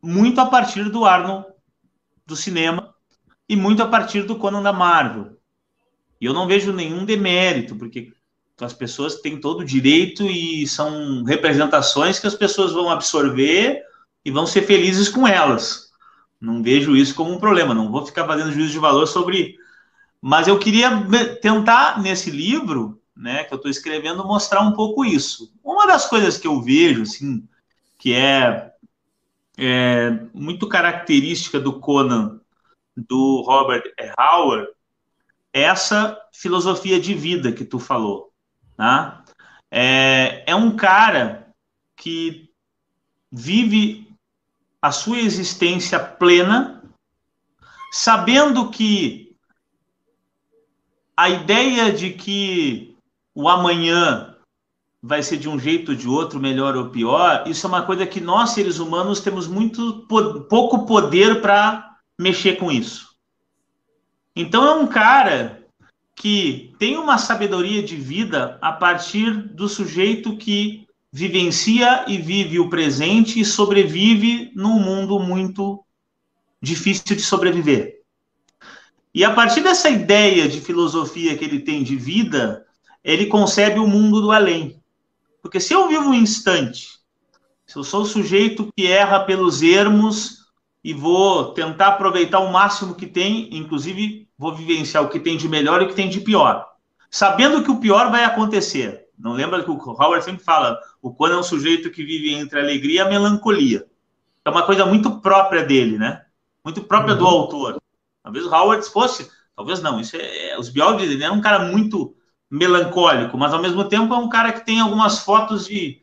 muito a partir do Arnold do cinema e muito a partir do Conan da Marvel. E eu não vejo nenhum demérito, porque as pessoas têm todo o direito e são representações que as pessoas vão absorver e vão ser felizes com elas. Não vejo isso como um problema, não vou ficar fazendo juízo de valor sobre. Mas eu queria tentar, nesse livro, né, que eu estou escrevendo, mostrar um pouco isso. Uma das coisas que eu vejo, assim, que é, é muito característica do Conan, do Robert Howard, é essa filosofia de vida que tu falou. Tá? É, é um cara que vive a sua existência plena, sabendo que a ideia de que o amanhã vai ser de um jeito ou de outro, melhor ou pior, isso é uma coisa que nós, seres humanos, temos muito pouco poder para mexer com isso. Então é um cara que tem uma sabedoria de vida a partir do sujeito que vivencia e vive o presente e sobrevive num mundo muito difícil de sobreviver. E a partir dessa ideia de filosofia que ele tem de vida, ele concebe o mundo do além. Porque se eu vivo um instante, se eu sou o sujeito que erra pelos ermos e vou tentar aproveitar o máximo que tem, inclusive vou vivenciar o que tem de melhor e o que tem de pior. Sabendo que o pior vai acontecer. Não lembra que o Howard sempre fala, o Conan é um sujeito que vive entre a alegria e a melancolia. É uma coisa muito própria dele, né? Muito própria uhum. do autor. Talvez o Howard fosse, talvez não, isso é, é os biólogos ele é um cara muito melancólico, mas ao mesmo tempo é um cara que tem algumas fotos de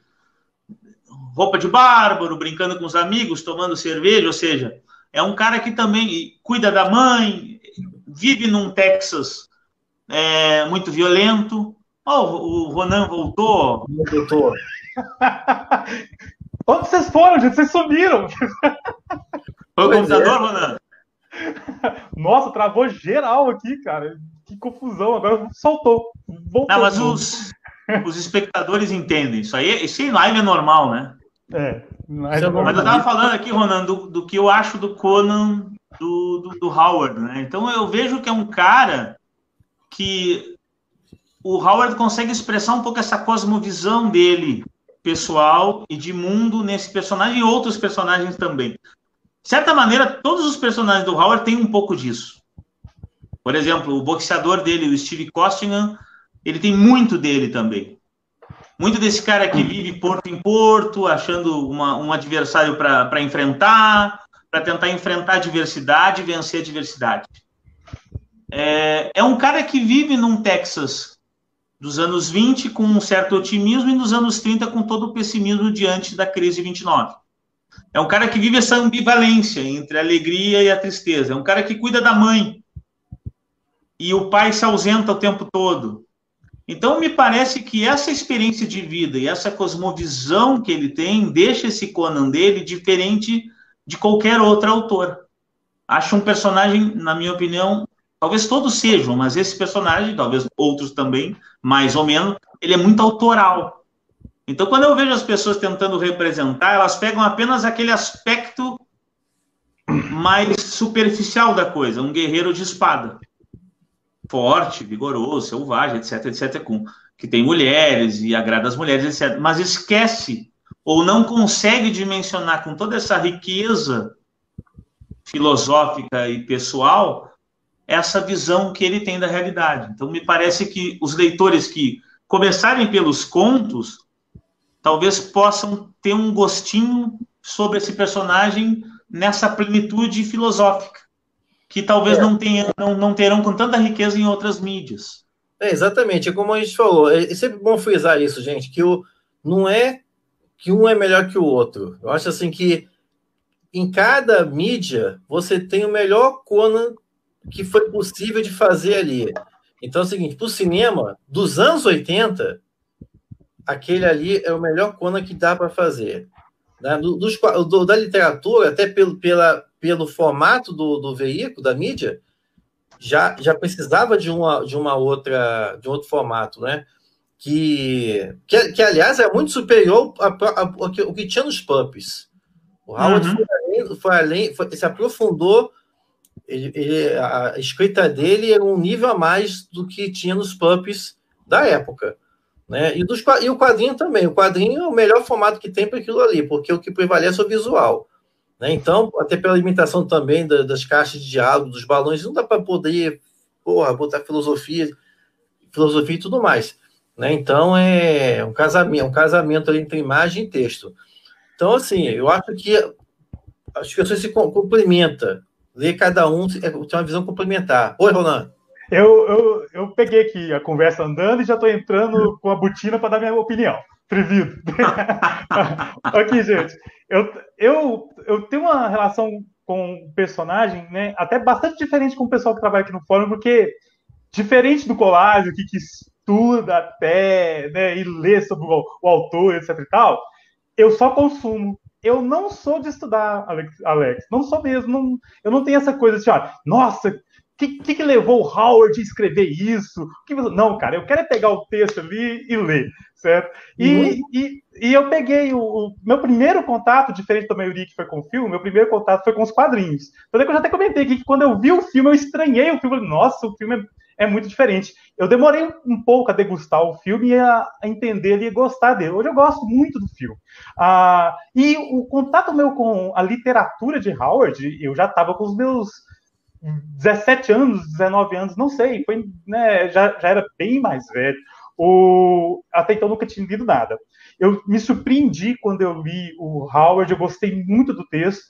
roupa de bárbaro, brincando com os amigos, tomando cerveja, ou seja, é um cara que também cuida da mãe, vive num Texas é, muito violento. Oh, o Ronan voltou. Voltou. Onde vocês foram, gente? Vocês sumiram. Foi o computador, é. Ronan? Nossa, travou geral aqui, cara. Que confusão. Agora soltou. Voltou Não, mas os, os espectadores entendem. Isso aí, isso em live é normal, né? É. Mas, é mas eu tava falando aqui, Ronan, do, do que eu acho do Conan do, do, do Howard, né? Então eu vejo que é um cara que o Howard consegue expressar um pouco essa cosmovisão dele, pessoal e de mundo nesse personagem e outros personagens também. de certa maneira, todos os personagens do Howard têm um pouco disso. Por exemplo, o boxeador dele, o Steve Costigan, ele tem muito dele também. Muito desse cara que vive porto em porto, achando uma, um adversário para enfrentar, para tentar enfrentar a diversidade e vencer a diversidade. É, é um cara que vive num Texas dos anos 20 com um certo otimismo e nos anos 30 com todo o pessimismo diante da crise de 29. É um cara que vive essa ambivalência entre a alegria e a tristeza. É um cara que cuida da mãe. E o pai se ausenta o tempo todo. Então, me parece que essa experiência de vida e essa cosmovisão que ele tem deixa esse Conan dele diferente de qualquer outro autor. Acho um personagem, na minha opinião, talvez todos sejam, mas esse personagem, talvez outros também, mais ou menos, ele é muito autoral. Então, quando eu vejo as pessoas tentando representar, elas pegam apenas aquele aspecto mais superficial da coisa, um guerreiro de espada forte, vigoroso, selvagem, etc, etc, com, que tem mulheres e agrada as mulheres, etc. Mas esquece ou não consegue dimensionar com toda essa riqueza filosófica e pessoal essa visão que ele tem da realidade. Então, me parece que os leitores que começarem pelos contos talvez possam ter um gostinho sobre esse personagem nessa plenitude filosófica que talvez é. não, tenha, não, não terão com tanta riqueza em outras mídias. É, exatamente, como a gente falou, é, é sempre bom frisar isso, gente, que o, não é que um é melhor que o outro. Eu acho assim que em cada mídia você tem o melhor Conan que foi possível de fazer ali. Então é o seguinte, para o cinema, dos anos 80, aquele ali é o melhor Conan que dá para fazer. Né? Do, dos, do, da literatura, até pelo, pela, pelo formato do, do veículo, da mídia, já, já precisava de uma, de uma outra de um outro formato, né? Que, que, que aliás é muito superior ao que, que tinha nos pubs. O Howard uhum. foi além, foi além foi, se aprofundou. Ele, ele, a escrita dele era um nível a mais do que tinha nos pubs da época. Né? E, dos, e o quadrinho também. O quadrinho é o melhor formato que tem para aquilo ali, porque o que prevalece é o visual. Né? Então, até pela limitação também da, das caixas de diálogo, dos balões, não dá para poder porra, botar filosofia, filosofia e tudo mais. Né? Então, é um casamento, um casamento entre imagem e texto. Então, assim, eu acho que as pessoas se complementam. Ler cada um tem uma visão complementar. Oi, Roland. Eu, eu, eu peguei aqui a conversa andando e já estou entrando com a botina para dar minha opinião. Prevido. aqui, gente. Eu, eu, eu tenho uma relação com o personagem, né, até bastante diferente com o pessoal que trabalha aqui no fórum, porque diferente do Colásio, que estuda até, né, e lê sobre o, o, autor, etc e tal, eu só consumo. Eu não sou de estudar, Alex, Alex não sou mesmo. Não, eu não tenho essa coisa assim, ó, nossa, que, que, que, levou o Howard a escrever isso? Que, não, cara, eu quero é pegar o texto ali e ler, certo? E, uhum. e, e, eu peguei o, o, meu primeiro contato, diferente da maioria que foi com o filme, meu primeiro contato foi com os quadrinhos. Então, é que eu já até comentei aqui que quando eu vi o filme, eu estranhei o filme. Nossa, o filme é, é muito diferente. Eu demorei um pouco a degustar o filme e a, entender e gostar dele. Hoje eu gosto muito do filme. Ah, e o contato meu com a literatura de Howard, eu já estava com os meus 17 anos, 19 anos, não sei, foi, né, já, já era bem mais velho. O, até então nunca tinha lido nada. Eu me surpreendi quando eu li o Howard, eu gostei muito do texto,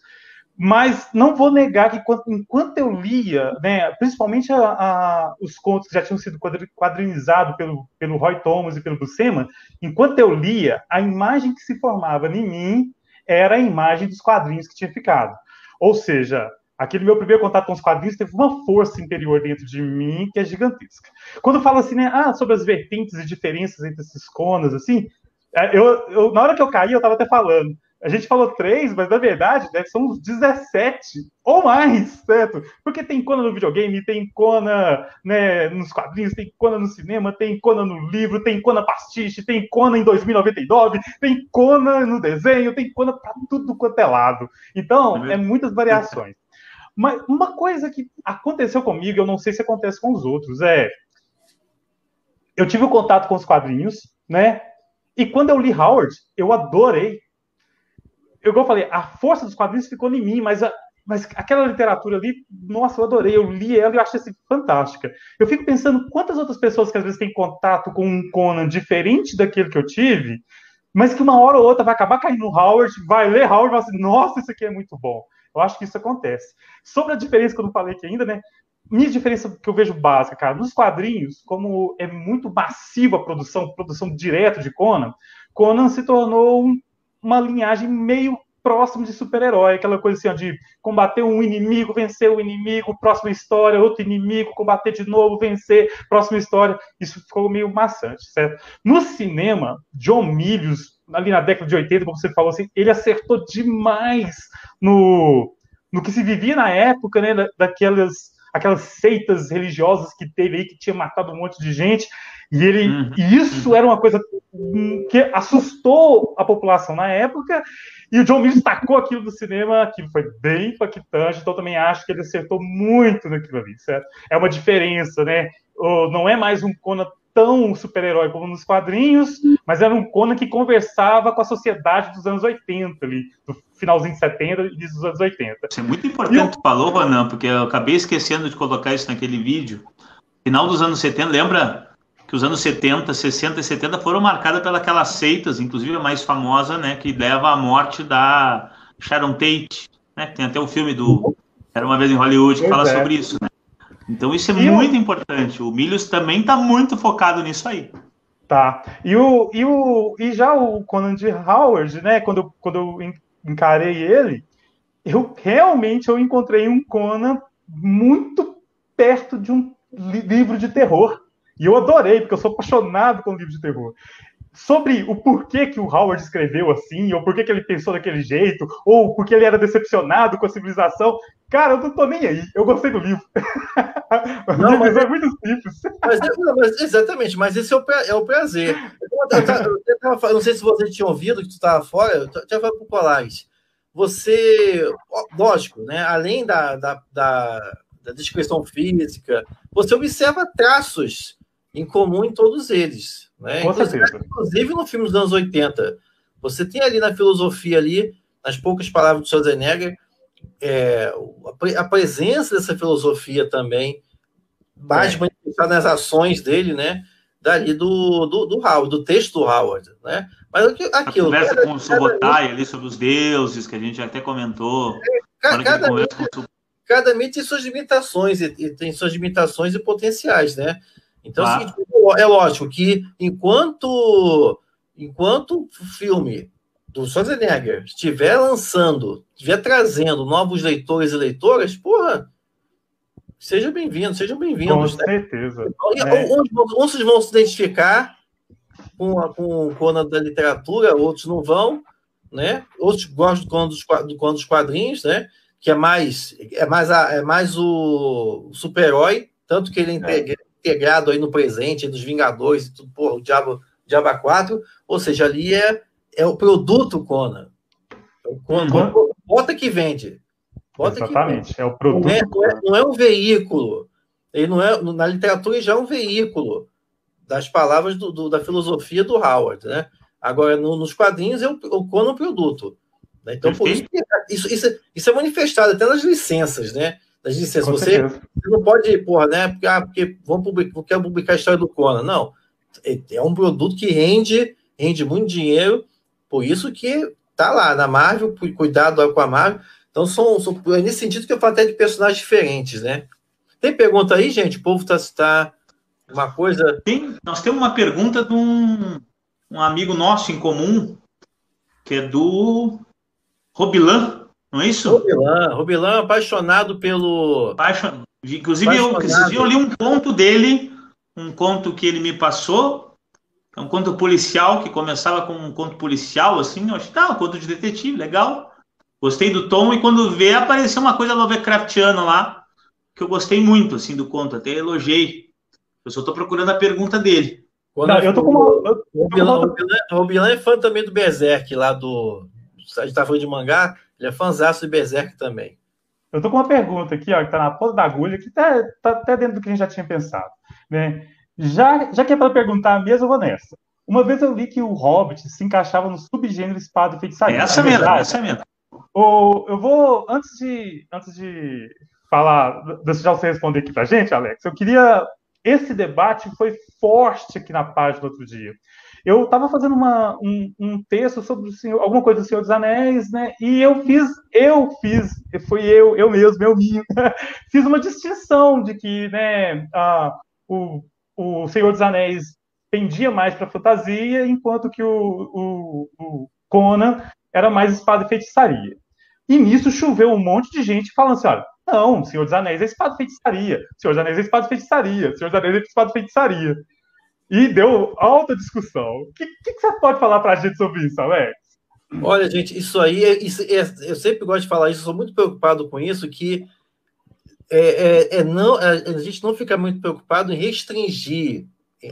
mas não vou negar que enquanto eu lia, né, principalmente a, a, os contos que já tinham sido quadrinizados pelo, pelo Roy Thomas e pelo Buscema, enquanto eu lia, a imagem que se formava em mim era a imagem dos quadrinhos que tinha ficado. Ou seja, Aquele meu primeiro contato com os quadrinhos teve uma força interior dentro de mim que é gigantesca. Quando eu falo assim, né, ah, sobre as vertentes e diferenças entre esses conas, assim, é, eu, eu, na hora que eu caí, eu estava até falando. A gente falou três, mas na verdade são uns 17 ou mais, certo? Porque tem Conan no videogame, tem Conan né, nos quadrinhos, tem Conan no cinema, tem Conan no livro, tem Conan pastiche, tem Conan em 2099, tem Conan no desenho, tem Conan para tudo quanto é lado. Então, é muitas variações. Mas uma coisa que aconteceu comigo, eu não sei se acontece com os outros, é. Eu tive o um contato com os quadrinhos, né? E quando eu li Howard, eu adorei. Eu, eu falei, a força dos quadrinhos ficou em mim, mas a, mas aquela literatura ali, nossa, eu adorei, eu li ela e eu achei assim, fantástica. Eu fico pensando quantas outras pessoas que às vezes têm contato com um Conan diferente daquele que eu tive, mas que uma hora ou outra vai acabar caindo no Howard, vai ler Howard e vai assim, nossa, isso aqui é muito bom. Eu acho que isso acontece. Sobre a diferença que eu não falei aqui ainda, né? Minha diferença que eu vejo básica, cara, nos quadrinhos, como é muito massiva a produção, produção direta de Conan, Conan se tornou uma linhagem meio próximo de super-herói, aquela coisa assim, ó, de combater um inimigo, vencer o inimigo, próxima história, outro inimigo, combater de novo, vencer, próxima história. Isso ficou meio maçante, certo? No cinema, John Milius, ali na década de 80, como você falou assim, ele acertou demais no, no que se vivia na época, né, daquelas aquelas seitas religiosas que teve aí, que tinha matado um monte de gente, e ele, uhum. e isso era uma coisa que assustou a população na época, e o John Milius tacou aquilo do cinema, aquilo foi bem impactante, então também acho que ele acertou muito naquilo ali, certo? É uma diferença, né? Não é mais um Conan tão super-herói como nos quadrinhos, mas era um Conan que conversava com a sociedade dos anos 80, ali, do finalzinho de 70 e dos anos 80. Isso é muito importante, tu falou, Ronan, porque eu acabei esquecendo de colocar isso naquele vídeo. Final dos anos 70, lembra que os anos 70, 60 e 70 foram marcados pelas seitas, inclusive a mais famosa, né, que leva à morte da Sharon Tate, né, tem até o filme do Era Uma Vez em Hollywood que fala é. sobre isso, né. Então isso é e muito o... importante, o Milius também está muito focado nisso aí. Tá, e, o, e, o, e já o Conan de Howard, né, quando eu, quando eu encarei ele, eu realmente eu encontrei um Conan muito perto de um livro de terror, e eu adorei, porque eu sou apaixonado com livros de terror. Sobre o porquê que o Howard escreveu assim, ou porquê que ele pensou daquele jeito, ou porque ele era decepcionado com a civilização, cara, eu não tô nem aí. Eu gostei do livro. Não, mas é muito simples. Mas, mas, exatamente, mas esse é o, é o prazer. Eu, eu, eu, não sei se você tinha ouvido que tu estava fora, eu tinha falado para o Polaris. Você, lógico, né, além da, da, da, da descrição física, você observa traços em comum em todos eles. Né? Inclusive, inclusive no filme dos anos 80. Você tem ali na filosofia, ali, nas poucas palavras do Schwarzenegger, é, a, presença dessa filosofia também, mais é. manifestada nas ações dele, né? Dali do, do, do Howard, do texto do Howard, né? Mas aquilo. a conversa cada, com o Subotai ali sobre os deuses, que a gente até comentou. É, cada, cada, mito, cada mito tem suas limitações e, e, tem suas limitações e potenciais, né? Então ah. é, seguinte, é lógico que enquanto enquanto o filme do Schwarzenegger estiver lançando, estiver trazendo novos leitores e leitoras, porra, seja bem-vindo, sejam bem-vindos. Com né? certeza. É. Uns, uns, vão se identificar com, a, com o Conan da literatura, outros não vão, né? Outros gostam do Conan dos, do Conan dos quadrinhos, né? Que é mais, é mais, a, é mais o super-herói, tanto que ele é, é integrado aí no presente, dos Vingadores, tudo, porra, o Diabo, Diabo 4, ou seja, ali é, é o produto Conan. É o Conan uhum. Bota que vende. Bota Exatamente, que vende. é o produto. Não é, não é, não é, um veículo. Ele não é, na literatura já é um veículo das palavras do, do, da filosofia do Howard, né? Agora, no, nos quadrinhos é o, o Conan produto. Né? Então, por isso, isso, isso, isso é manifestado até nas licenças, né? das licenças. Você, você, não pode, porra, né? Porque, ah, porque vamos publicar, quero publicar a história do Conan. Não. É, é um produto que rende, rende muito dinheiro, por isso que tá lá na Marvel, cuidado com a Marvel. Então, são, são é nesse sentido que eu falo até de personagens diferentes, né? Tem pergunta aí, gente? O povo está tá uma coisa. Tem, nós temos uma pergunta de um, um amigo nosso em comum, que é do Robilan. Não é isso? Rubilan, Rubilan apaixonado pelo. Apaixon... Inclusive, apaixonado. Eu, eu li um conto dele, um conto que ele me passou, é um conto policial, que começava com um conto policial, assim, eu achei, tá, um conto de detetive, legal. Gostei do tom, e quando vê, apareceu uma coisa Lovecraftiana lá, que eu gostei muito, assim, do conto, até elogiei. Eu só estou procurando a pergunta dele. Quando Não, eu tô com uma. O Rubilan é fã também do Berserk, lá do. A gente tá falando de mangá. Ele é fãzaço de Berserk também. Eu tô com uma pergunta aqui, ó, que tá na ponta da agulha, que tá, tá até dentro do que a gente já tinha pensado. Né? Já, já que é para perguntar mesmo, eu vou nessa. Uma vez eu li que o Hobbit se encaixava no subgênero espada e feitiçaria. Essa é mesmo, essa mesmo. Oh, eu vou, antes de, antes de falar, deixar você responder aqui para a gente, Alex, eu queria. Esse debate foi forte aqui na página outro dia. Eu estava fazendo uma, um, um, texto sobre Senhor, alguma coisa do Senhor dos Anéis, né? E eu fiz, eu fiz, fui eu, eu mesmo, meu minho, fiz uma distinção de que, né, a, o, o Senhor dos Anéis pendia mais para fantasia, enquanto que o, o, o Conan era mais espada e feitiçaria. E nisso choveu um monte de gente falando assim: olha, não, Senhor dos Anéis é espada e feitiçaria, Senhor dos Anéis é espada e feitiçaria, Senhor dos Anéis é espada e feitiçaria. E deu alta discussão. O que, que, que, você pode falar para a gente sobre isso, Alex? Olha, gente, isso aí, é, isso é, eu sempre gosto de falar isso, sou muito preocupado com isso, que é, é, é não, a, a, gente não fica muito preocupado em restringir.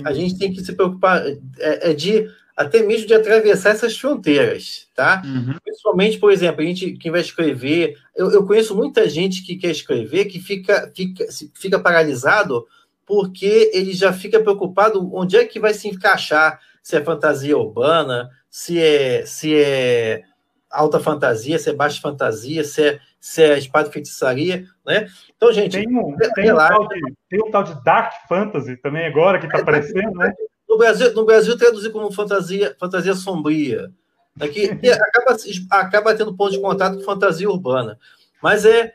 A uhum. gente tem que se preocupar é, é de até mesmo de atravessar essas fronteiras, tá? Uhum. Principalmente, por exemplo, a gente que vai escrever, eu, eu, conheço muita gente que quer escrever que fica, fica, fica paralisado porque ele já fica preocupado onde é que vai se encaixar, se é fantasia urbana, se é, se é alta fantasia, se é baixa fantasia, se é, se é espada e feitiçaria, né? Então, gente... Tem um, tem um, tal, de, tem um tal de Dark Fantasy também agora que está é, aparecendo, né? No Brasil, no Brasil traduzir como fantasia, fantasia sombria. Né? acaba, acaba tendo ponto de contato com fantasia urbana. Mas é,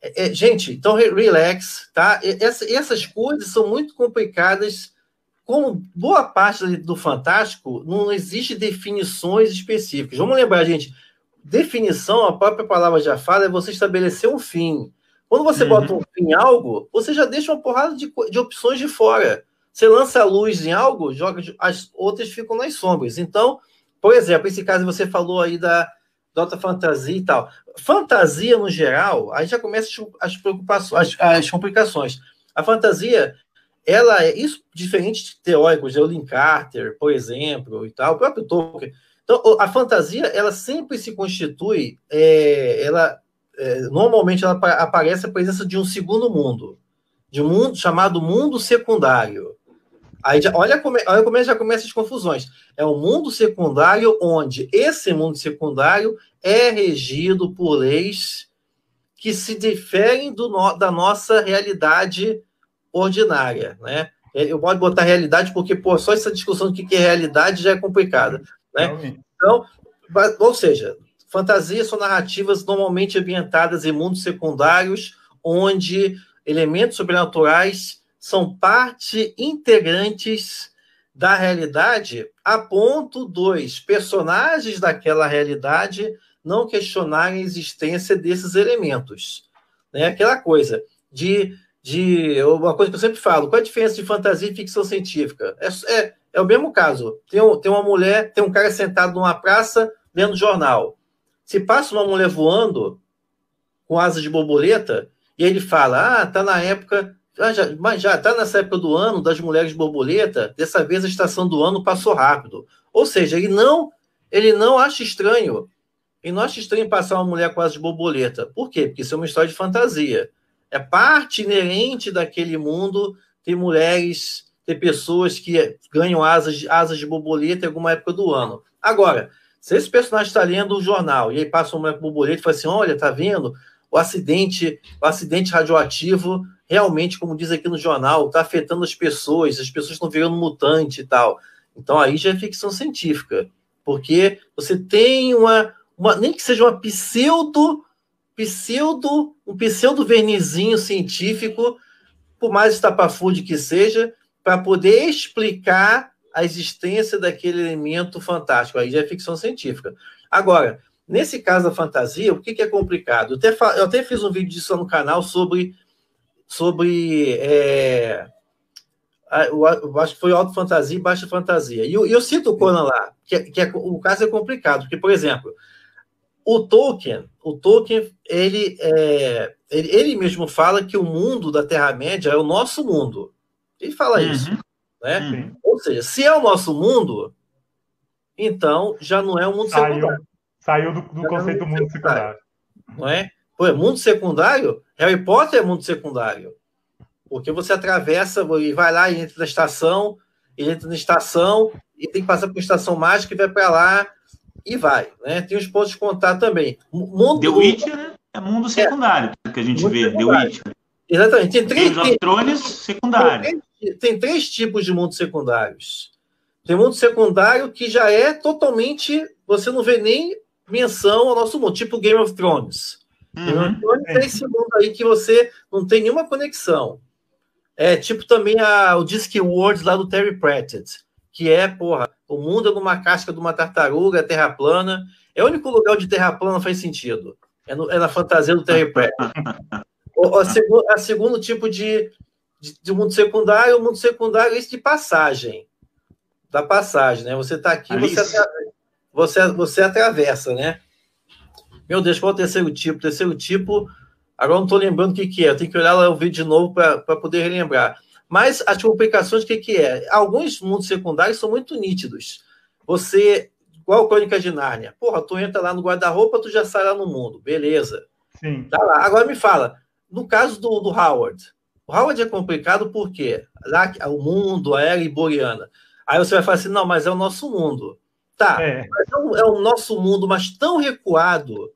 é, é gente, então relax, tá? Essa, essas coisas são muito complicadas. Como boa parte do Fantástico, não existe definições específicas. Vamos lembrar, gente, definição, a própria palavra já fala, é você estabelecer um fim. Quando você uhum. bota um fim em algo, você já deixa uma porrada de, de opções de fora. Você lança a luz em algo, joga as outras ficam nas sombras. Então, por exemplo, esse caso você falou aí da Dota Fantasia e tal. Fantasia, no geral, aí já começa as preocupações, as, as complicações. A fantasia, ela é isso diferente de teóricos, é o Lynn Carter, por exemplo, e tal, o próprio Tolkien. Então, a fantasia, ela sempre se constitui, é, ela é, normalmente ela aparece a presença de um segundo mundo, de um mundo chamado mundo secundário. Aí já, olha, como, é, olha como é, já começa as confusões. É um mundo secundário onde esse mundo secundário é regido por leis que se diferem do da nossa realidade ordinária, né? É, eu posso botar realidade porque pô, só essa discussão do que é realidade já é complicada, né? Então, ou seja, fantasias são narrativas normalmente ambientadas em mundos secundários onde elementos sobrenaturais são parte integrantes da realidade, a ponto dos personagens daquela realidade não questionarem a existência desses elementos. Né? Aquela coisa de, de. Uma coisa que eu sempre falo: qual é a diferença de fantasia e ficção científica? É, é, é o mesmo caso. Tem, tem uma mulher, tem um cara sentado numa praça lendo jornal. Se passa uma mulher voando com asas de borboleta, e ele fala: Ah, tá na época ah, já, mas já está nessa época do ano das mulheres borboleta, dessa vez a estação do ano passou rápido. Ou seja, ele não, ele não acha estranho. Ele não acha estranho passar uma mulher com asas de borboleta. Por quê? Porque isso é uma história de fantasia. É parte inerente daquele mundo ter mulheres, ter pessoas que ganham asas, asas de borboleta em alguma época do ano. Agora, se esse personagem está lendo o jornal e aí passa uma borboleta e fala assim: olha, tá vendo? O acidente, o acidente radioativo realmente, como diz aqui no jornal, está afetando as pessoas, as pessoas estão virando mutante e tal. Então aí já é ficção científica, porque você tem uma, uma nem que seja uma pseudo, pseudo, um pseudo vernizinho científico, por mais estapafúrdio que seja, para poder explicar a existência daquele elemento fantástico. Aí já é ficção científica. Agora, nesse caso da fantasia, o que, que é complicado? Eu até, eu até fiz um vídeo disso no canal sobre sobre. É, eu acho que foi alta fantasia e baixa fantasia. E eu, eu cito o Conan lá, que, que é, o caso é complicado, porque, por exemplo, o Tolkien, o Tolkien, ele, é, ele, ele, mesmo fala que o mundo da Terra-média é o nosso mundo. Ele fala uhum. isso. Né? Uhum. Ou seja, se é o nosso mundo, então já não é o mundo saiu, secundário. Saiu do, do conceito do mundo secundário. secundário. Não é? Pô, é mundo secundário? Harry Potter é mundo secundário. Porque você atravessa e vai lá e entra na estação, e entra na estação, e tem que passar por estação mágica e vai para lá. e vai, né? Tem os pontos de contato também. Mundo... The Witcher né? é mundo é. secundário é, que a gente vê, secundário. The Witcher. Exatamente. Tem três, Game of Thrones secundário. Tem três, tipos de mundos secundários. Tem mundo secundário que já é totalmente. Você não vê nem menção ao nosso mundo, tipo Game of Thrones. Uhum. Game of Thrones é esse mundo aí que você não tem nenhuma conexão. É tipo também a, o Discworld lá do Terry Pratchett, que é, porra, o mundo é numa casca de uma tartaruga, terra plana. É o único lugar onde terra plana faz sentido. É, no, é na fantasia do Terry Pratchett. o, a, segu, a segundo tipo de, de, de, mundo secundário, o mundo secundário é esse de passagem. Da passagem, né? Você está aqui, você, você, você atravessa, né? Meu Deus, qual é o terceiro tipo? O terceiro tipo Agora não estou lembrando o que, que é, eu tenho que olhar lá o vídeo de novo para poder relembrar. Mas as complicações, o que, que é? Alguns mundos secundários são muito nítidos. Você, igual a Crônica de Nárnia, porra, tu entra lá no guarda-roupa, tu já sai lá no mundo, beleza. Sim. Tá lá. Agora me fala, no caso do, do Howard, o Howard é complicado porque lá o mundo, a era iboriana. Aí você vai falar assim, não, mas é o nosso mundo. Tá, é. é, é o nosso mundo, mas tão recuado,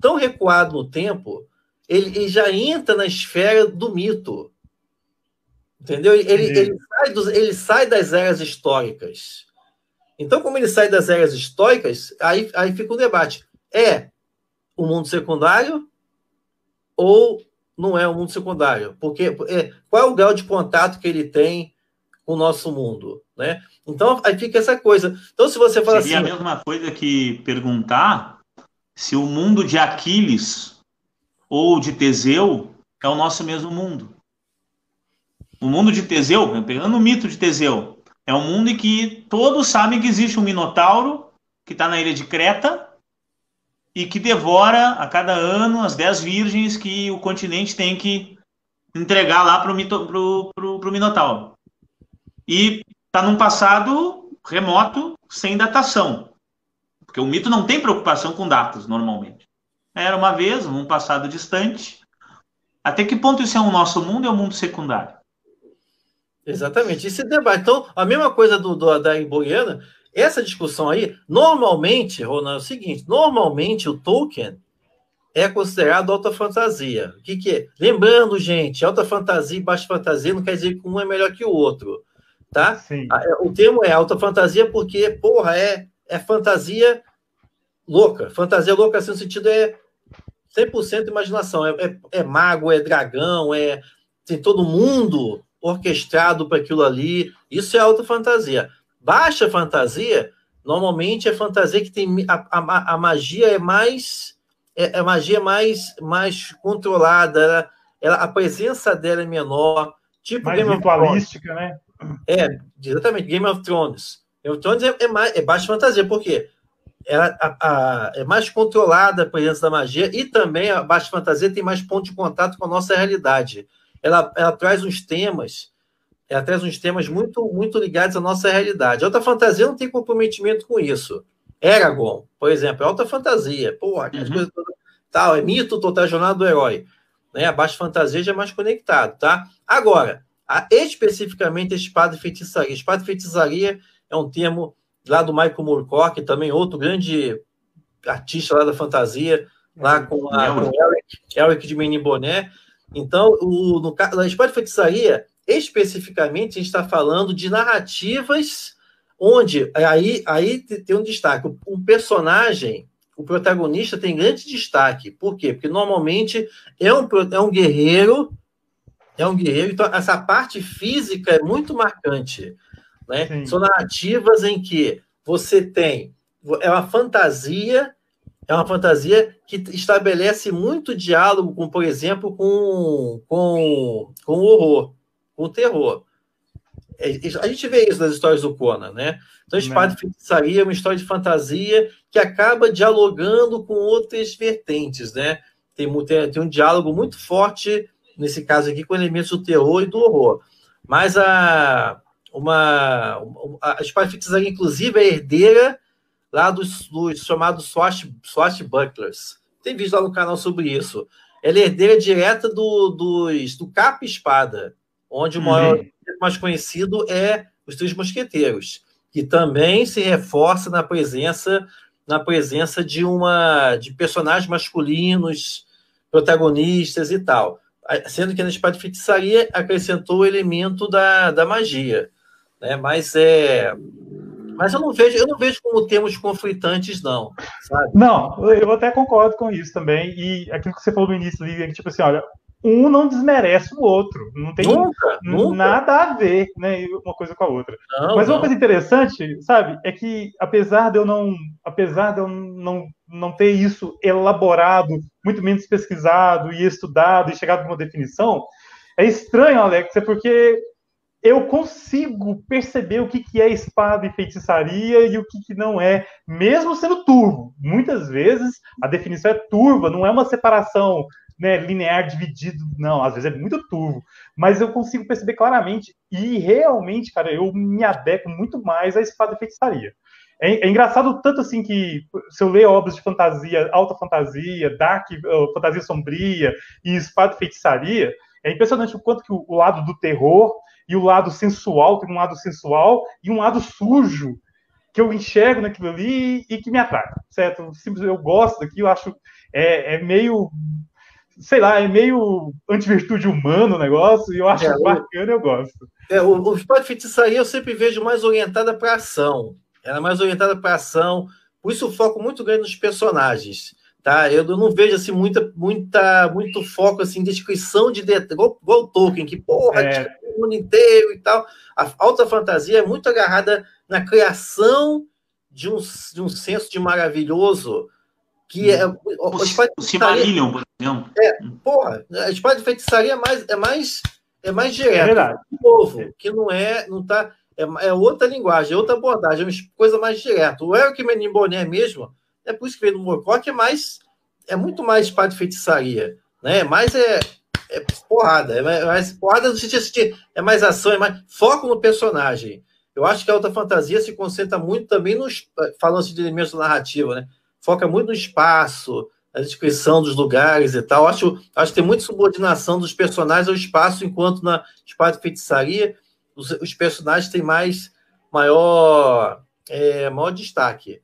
tão recuado no tempo, ele, ele já entra na esfera do mito. Entendeu? Ele, ele, sai dos, ele sai das eras históricas. Então, como ele sai das eras históricas, aí, aí fica o um debate. É o mundo secundário ou não é o mundo secundário? Porque é, qual é o grau de contato que ele tem com o nosso mundo? Né? Então, aí fica essa coisa. Então, se você fala Seria assim. a mesma coisa que perguntar se o mundo de Aquiles ou de Teseu é o nosso mesmo mundo. O mundo de Teseu, pegando o mito de Teseu, é um mundo em que todos sabem que existe um minotauro que está na ilha de Creta e que devora a cada ano as dez virgens que o continente tem que entregar lá para o Minotauro. E está num passado remoto, sem datação. Porque o mito não tem preocupação com datas, normalmente. Era uma vez, um passado distante. Até que ponto isso é o nosso mundo e é o mundo secundário? Exatamente. Esse debate. Então, a mesma coisa do, do da Iboriana, essa discussão aí, normalmente, Ronaldo, é o seguinte: normalmente o Tolkien é considerado alta fantasia. O que, que é? Lembrando, gente, alta fantasia e baixa fantasia não quer dizer que um é melhor que o outro. Tá? Sim. É, o termo é alta fantasia porque, porra, é, é fantasia louca. Fantasia louca, assim, no sentido é 100% imaginação. É, é, é, mago, é dragão, é tem todo mundo orquestrado para aquilo ali. Isso é alta fantasia. Baixa fantasia, normalmente é fantasia que tem a, a, a magia é mais é, a é magia mais mais controlada. Ela, ela, a presença dela é menor. Tipo mais Game ritualística, né? É, exatamente. Game of Thrones. Game of Thrones é, é, mais, é baixa fantasia. Por quê? ela a, a, é mais controlada a presença da magia e também a Baixa Fantasia tem mais ponto de contato com a nossa realidade. Ela, ela traz uns temas, ela traz uns temas muito, muito ligados à nossa realidade. A Alta Fantasia não tem comprometimento com isso. Eragon, por exemplo, é alta fantasia. Porra, uhum. coisas todas, tal, é mito total jornada do herói. Né? A Baixa Fantasia já é mais conectado, tá? Agora, a, especificamente a espada e feitiçaria. Espada e feitiçaria é um termo lá do Michael Moorcock, também outro grande artista lá da fantasia, lá com, a, com o Eric, Eric de Menin Boné. Então, o, no, na Espada de Feitiçaria, especificamente, a gente está falando de narrativas onde aí, aí tem um destaque. Um personagem, o protagonista tem grande destaque. Por quê? Porque normalmente é um, é um guerreiro, é um guerreiro, então essa parte física é muito marcante. Né? São narrativas em que você tem é uma fantasia, é uma fantasia que estabelece muito diálogo com, por exemplo, com, com, com o horror, o terror. É, a gente vê isso nas histórias do Conan, né? Então, Espada de Feitiçaria é uma história de fantasia que acaba dialogando com outras vertentes, né? Tem, tem, tem um diálogo muito forte, nesse caso aqui, com elementos do terror e do horror. Mas a, uma, a Spyfix, inclusive, é herdeira lá dos, dos chamados Swash, Swashbucklers. Tem vídeo lá no canal sobre isso. Ela é herdeira direta do, dos, do Capa Espada, onde o maior uhum. mais conhecido é os Três Mosqueteiros. que também se reforça na presença na presença de uma de personagens masculinos, protagonistas e tal. Sendo que na espada de feitiçaria acrescentou o elemento da, da magia. Né? Mas é. Mas eu não vejo, eu não vejo como termos conflitantes, não. Sabe? Não, eu até concordo com isso também. E aquilo que você falou no início ali, é tipo assim, olha, um não desmerece o outro. Não tem nunca, nunca. nada a ver, né, uma coisa com a outra. Não, Mas uma não. coisa interessante, sabe, é que apesar de eu não, apesar de eu não, não ter isso elaborado, muito menos pesquisado e estudado e chegado a uma definição, é estranho, Alex, é porque eu consigo perceber o que, que é espada e feitiçaria e o que, que não é, mesmo sendo turvo. Muitas vezes a definição é turva, não é uma separação né, linear dividido, não, às vezes é muito turvo, mas eu consigo perceber claramente e realmente, cara, eu me adequo muito mais à espada e feitiçaria. É, é, engraçado tanto assim que se eu ler obras de fantasia, alta fantasia, dark, uh, fantasia sombria e espada e feitiçaria, é impressionante o quanto que o, o lado do terror e o lado sensual, tem um lado sensual e um lado sujo que eu enxergo naquilo ali e que me atrai, certo? Eu gosto daquilo, eu acho é, é meio sei lá, é meio antivirtude humano o negócio, e eu acho é, bacana, eu gosto. É, o, o Spot Feitiçaria eu sempre vejo mais orientada para ação. Ela é mais orientada para ação, por isso o foco muito grande nos personagens. Tá? Eu não vejo assim muita, muita, muito foco assim, em descrição de detalhes, igual, igual o Tolkien, que porra, é. o mundo inteiro e tal. A alta fantasia é muito agarrada na criação de um, de um senso de maravilhoso que é, o, o, o Silmarillion, por exemplo. É, porra, a espada de feitiçaria é mais, é mais, é mais direto. É verdade. Novo, que não é, não tá, é, é outra linguagem, é outra abordagem, é uma coisa mais direta. O Eric Menimboné mesmo, é por isso que veio no Mocoque, é mais, é muito mais espada de feitiçaria, né? Mais é, é porrada, é mais porrada no sentido de, é mais ação, é mais foco no personagem. Eu acho que a alta fantasia se concentra muito também nos, falando assim de elementos narrativa, né? Foca muito no espaço, na descrição dos lugares e tal. Acho, acho que tem muita subordinação dos personagens ao espaço, enquanto na espaço de feitiçaria os, os personagens têm mais maior, é, maior destaque.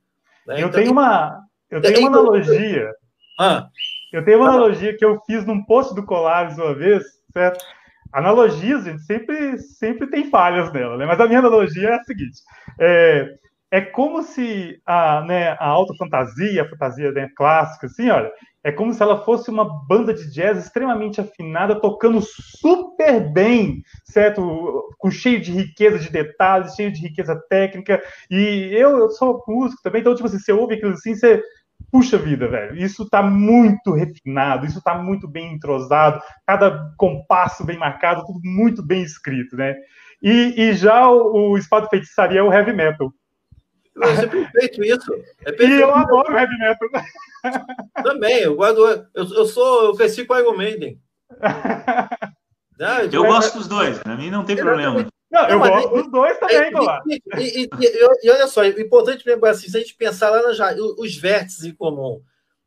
Né? Eu então, tenho uma, eu tenho uma analogia. Ah. Eu tenho uma analogia que eu fiz num post do Colares uma vez, certo? Analogias, gente, sempre, sempre tem falhas nela, né? Mas a minha analogia é a seguinte: é, é como se a, né, a alta fantasia, a fantasia né, clássica, assim, olha, é como se ela fosse uma banda de jazz extremamente afinada, tocando super bem, certo? Com cheio de riqueza de detalhes, cheio de riqueza técnica. E eu, eu sou músico também, então, tipo assim, você ouve aquilo assim, você. Puxa vida, velho, isso tá muito refinado, isso tá muito bem entrosado, cada compasso bem marcado, tudo muito bem escrito, né? E, e já o, o Espada Feitiçaria é o heavy metal. É perfeito isso. É perfeito. E eu adoro heavy metal. Também, eu guardo. Eu, eu sou. Eu cresci com Iron Maiden. Eu, gosto dos dois, pra mim não tem problema. Não, eu gosto dos dois também, e, e, e, e, olha só, é importante lembrar assim, se a gente pensar lá na, os vértices em comum,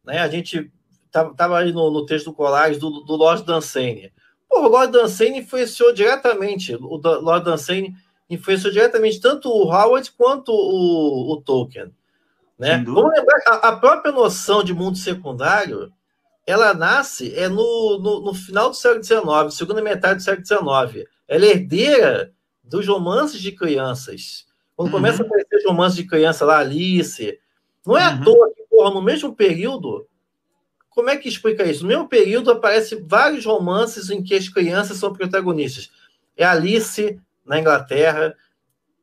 né? A gente estava aí no, no, texto do Colares do, do Lord Dunsany. Pô, o Lord Dunsany influenciou diretamente, o Lord Dunsany influenciou diretamente tanto o Howard quanto o, o Tolkien. Né? Vamos lembrar a, a, própria noção de mundo secundário ela nasce é no, no, no, final do século XIX, segunda metade do século XIX. Ela é herdeira dos romances de crianças. Quando uhum. começa a aparecer os romances de criança lá, Alice. Não é uhum. à toa que, porra, no mesmo período, como é que explica isso? No mesmo período aparecem vários romances em que as crianças são protagonistas. É Alice, na Inglaterra,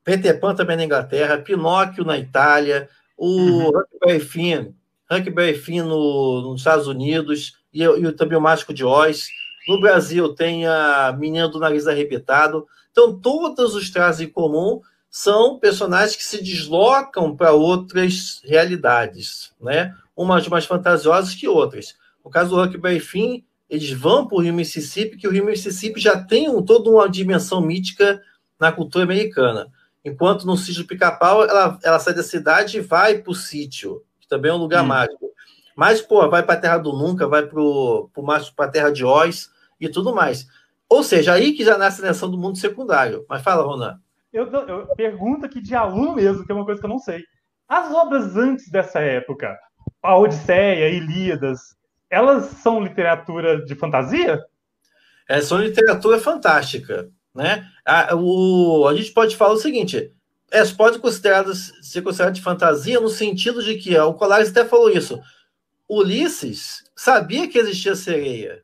Peter Pan também na Inglaterra, Pinóquio na Itália, o uhum. Huckleberry Finn, Huckleberry Finn no, nos Estados Unidos e, e também o Mágico de Oz. No Brasil tem a Menina do Nariz Arrebitado. Então, todos os traços em comum são personagens que se deslocam para outras realidades, né? Umas mais fantasiosas que outras. No caso do Huckleberry Finn, eles vão para o Rio Mississippi, que o Rio Mississippi já tem um, toda uma dimensão mítica na cultura americana. Enquanto no sítio do Pica-Pau, ela, ela sai da cidade e vai para o sítio, que também é um lugar hum. mágico. Mas, pô, vai para a Terra do Nunca, vai para a Terra de Oz e tudo mais. Ou seja, aí que já nasce a noção do mundo secundário. Mas fala, Ronan. eu, eu pergunto aqui de aluno mesmo, que é uma coisa que eu não sei. As obras antes dessa época, a Odisseia, Ilíadas, elas são literatura de fantasia? É, são literatura fantástica, né? A, o, a gente pode falar o seguinte: é, pode consideradas, ser considerado de fantasia no sentido de que, ó, o Colares até falou isso, Ulisses sabia que existia sereia.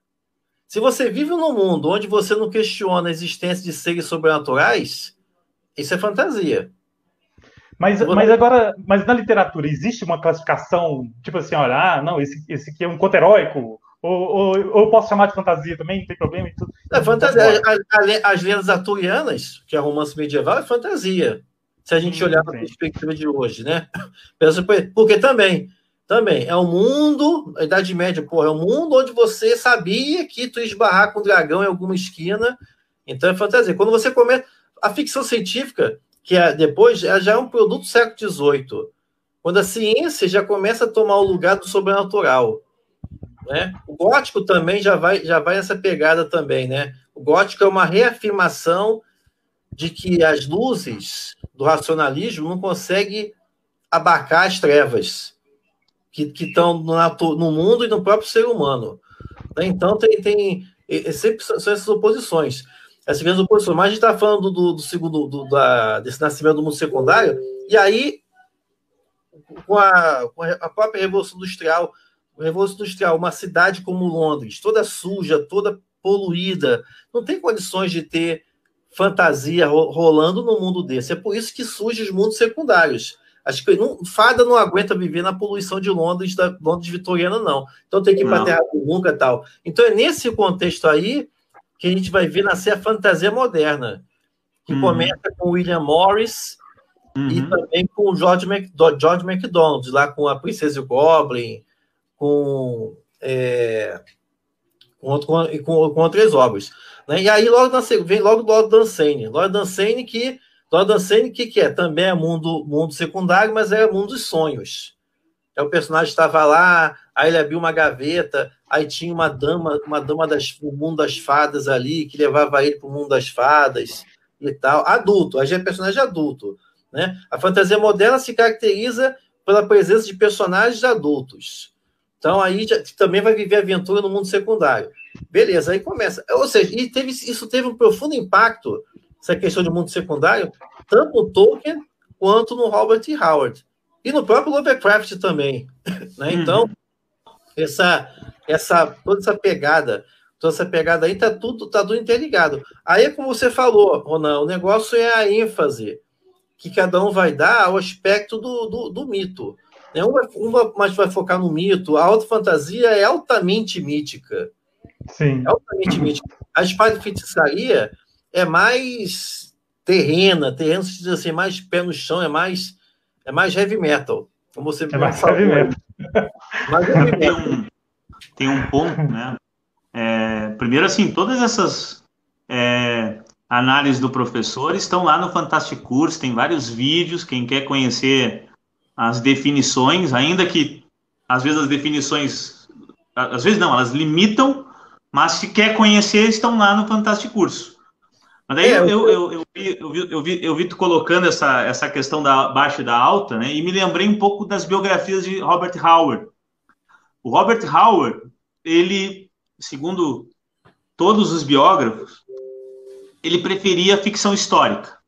Se você vive num mundo onde você não questiona a existência de seres sobrenaturais, isso é fantasia. Mas, mas agora, mas na literatura existe uma classificação, tipo assim, olha, ah, não, esse, esse aqui é um conto heróico, ou, ou, ou eu posso chamar de fantasia também, não tem problema. Tudo, é fantasia. as lendas arturianas, que é romance medieval, é fantasia. Se a gente sim, olhar na perspectiva de hoje, né? Porque também também, é um mundo, a Idade Média, porra, é um mundo onde você sabia que tu ia esbarrar com um dragão em alguma esquina. Então é fantasia. Quando você começa. A ficção científica, que é depois, já é um produto do século XVIII. Quando a ciência já começa a tomar o lugar do sobrenatural. Né? O gótico também já vai, já vai nessa pegada também, né? O gótico é uma reafirmação de que as luzes do racionalismo não conseguem abarcar as trevas que estão no, no, mundo e no próprio ser humano. Né? Então, tem, tem sempre são essas oposições. Essas grandes oposições. Mas a gente está falando do, do segundo, do, da, desse nascimento do mundo secundário, e aí, com a, com a própria Revolução Industrial, a Revolução Industrial, uma cidade como Londres, toda suja, toda poluída, não tem condições de ter fantasia rolando no mundo desse. É por isso que surgem os mundos secundários. Acho que não, fada não aguenta viver na poluição de Londres, da Londres vitoriana, não. Então tem que ir para a Terra Nunca e tal. Então é nesse contexto aí que a gente vai ver nascer a fantasia moderna, que uhum. começa com William Morris uhum. e também com o George, Mac, George MacDonald, lá com a Princesa Goblin, com, é, com, com, com, com outras obras. Né? E aí logo vem logo Lord Dunsane. Lord Dunsane que Lord Dunsane, o que, que é? Também é mundo, mundo secundário, mas é mundo dos sonhos. É, o personagem estava lá, aí ele abriu uma gaveta, aí tinha uma dama, uma dama das, do mundo das fadas ali, que levava ele para o mundo das fadas e tal. Adulto, aí já é personagem adulto. Né? A fantasia moderna se caracteriza pela presença de personagens adultos. Então aí já, também vai viver aventura no mundo secundário. Beleza, aí começa. Ou seja, e teve, isso teve um profundo impacto essa questão de mundo secundário, tanto no Tolkien quanto no Robert. Howard. E no próprio Lovecraft também. Né? Uhum. Essa, essa, toda essa pegada, toda essa pegada aí tá tudo, tá tudo interligado. Aí, como você falou, Ronan, o negócio é a ênfase que cada um vai dar ao aspecto do, do, do mito. Né? Um, vai, um vai, vai focar no mito, a alta fantasia é altamente mítica. Sim. É altamente mítica. A espada de feitiçaria é mais terrena, terreno se diz assim, mais pé no chão, é mais é mais heavy metal. Como você é mais heavy metal. Metal. Tem, um, tem um ponto, né? É, primeiro, assim, todas essas é, análises do professor estão lá no Fantastic Curso, tem vários vídeos, quem quer conhecer as definições, ainda que às vezes as definições, às vezes não, elas limitam, mas se quer conhecer, estão lá no Fantastic Curso. Mas daí é, eu, eu, eu, eu, vi, eu, vi, eu, vi, eu vi tu colocando essa, essa questão da baixa e da alta, né? E me lembrei um pouco das biografias de Robert Howard. O Robert Howard, ele, segundo todos os biógrafos, ele preferia ficção histórica.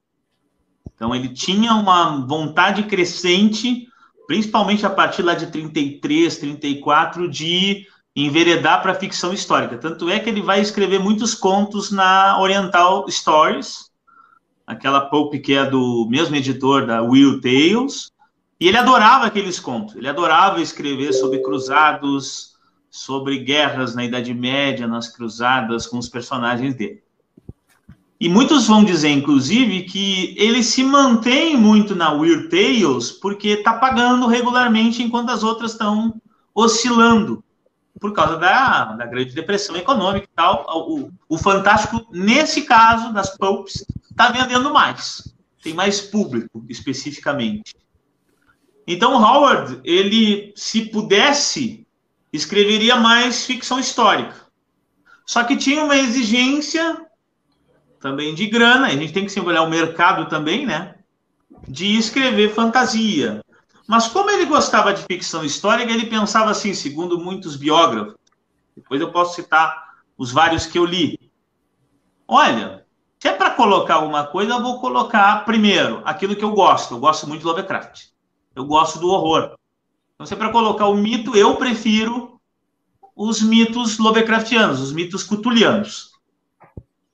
Então ele tinha uma vontade crescente, principalmente a partir lá de 33, 34, de enveredar para ficção histórica. Tanto é que ele vai escrever muitos contos na Oriental Stories, aquela pulp que é do mesmo editor da Will Tales, e ele adorava aqueles contos. Ele adorava escrever sobre cruzados, sobre guerras na Idade Média, nas cruzadas, com os personagens dele. E muitos vão dizer, inclusive, que ele se mantém muito na Weird Tales porque está pagando regularmente enquanto as outras estão oscilando por causa da, da Grande Depressão Econômica e tal. O, o Fantástico, nesse caso das pulps, está vendendo mais. Tem mais público, especificamente. Então, Howard, ele, se pudesse, escreveria mais ficção histórica. Só que tinha uma exigência também de grana, a gente tem que sempre olhar o mercado também, né? De escrever fantasia. Mas como ele gostava de ficção histórica, ele pensava assim, segundo muitos biógrafos. Depois eu posso citar os vários que eu li. Olha, se é para colocar alguma coisa, eu vou colocar primeiro aquilo que eu gosto. Eu gosto muito de Lovecraft. Eu gosto do horror. Então, se é para colocar o mito, eu prefiro os mitos Lovecraftianos, os mitos cutulianos.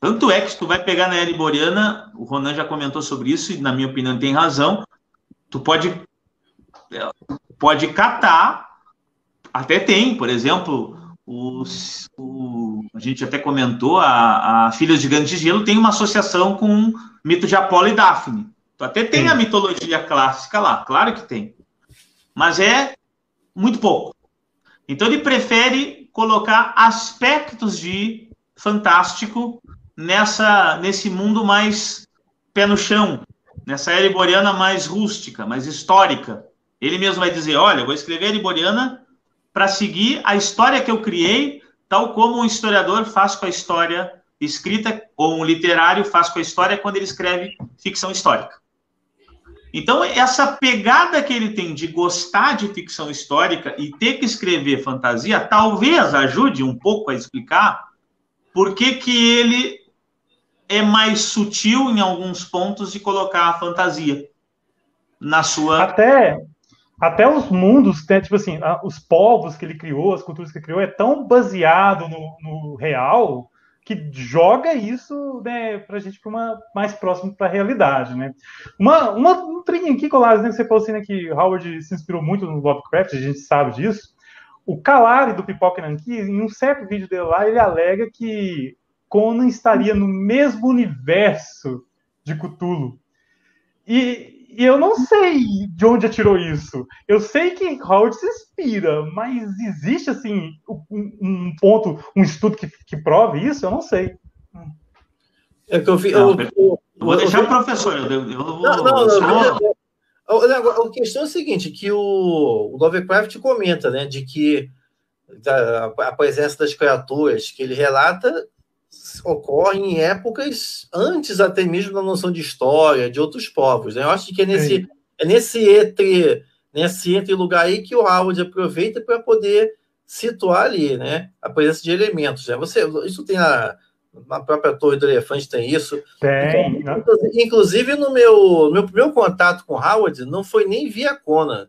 Tanto é que se tu vai pegar na era Boreana, o Ronan já comentou sobre isso, e na minha opinião tem razão, tu pode, pode catar, até tem, por exemplo, os, o, a gente até comentou, a, a Filhos de Gigante de Gelo tem uma associação com o mito de Apolo e Daphne. Tu até tem a mitologia clássica lá, claro que tem. Mas é muito pouco. Então ele prefere colocar aspectos de fantástico nessa nesse mundo mais pé no chão, nessa era iboriana mais rústica, mais histórica. Ele mesmo vai dizer, olha, eu vou escrever a iboriana para seguir a história que eu criei, tal como um historiador faz com a história escrita, ou um literário faz com a história quando ele escreve ficção histórica. Então, essa pegada que ele tem de gostar de ficção histórica e ter que escrever fantasia, talvez ajude um pouco a explicar por que, que ele é mais sutil em alguns pontos de colocar a fantasia na sua. Até, até os mundos, né, tipo assim, os povos que ele criou, as culturas que ele criou, é tão baseado no, no real que joga isso né, para a gente para uma mais próximo para a realidade, né? Uma, uma um trinho aqui, Colares, né, que você falou assim, né, que Howard se inspirou muito no Lovecraft, a gente sabe disso. O Calari do Pipoca Nanki, em um certo vídeo dele lá, ele alega que Conan estaria no mesmo universo de Cthulhu. E, e eu não sei de onde atirou isso. Eu sei que Howard se inspira, mas existe assim um, um ponto, um estudo que, que prove isso? Eu não sei. É que eu vi. Eu, eu, eu, vou deixar o professor. Eu, eu vou. Não, não, não, a questão é a seguinte, que o, o Lovecraft comenta, né, de que a, a presença das criaturas que ele relata ocorre em épocas antes até mesmo da noção de história de outros povos. Né? Eu acho que é nesse, é nesse entre nesse entre lugar aí que o Howard aproveita para poder situar ali, né, a presença de elementos. Né? Você, isso tem a na própria Torre do Elefante tem isso. Tem. Então, inclusive no meu meu primeiro contato com Howard não foi nem via Conan,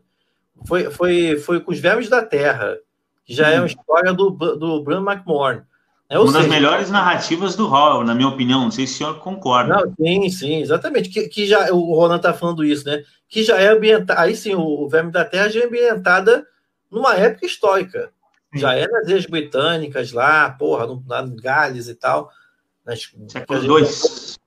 foi foi foi com os Vermes da Terra, que já hum. é uma história do do Bram McMorn. É, uma seja, das melhores narrativas do Hall, na minha opinião. Não sei se o senhor concorda. Não, sim, sim, exatamente. Que, que já o Roland está falando isso, né? Que já é ambientada. Aí sim, o, o Verme da Terra já é ambientada numa época histórica. Sim. Já é nas ilhas britânicas lá, porra, no, na Gales e tal. Nas, Século dois.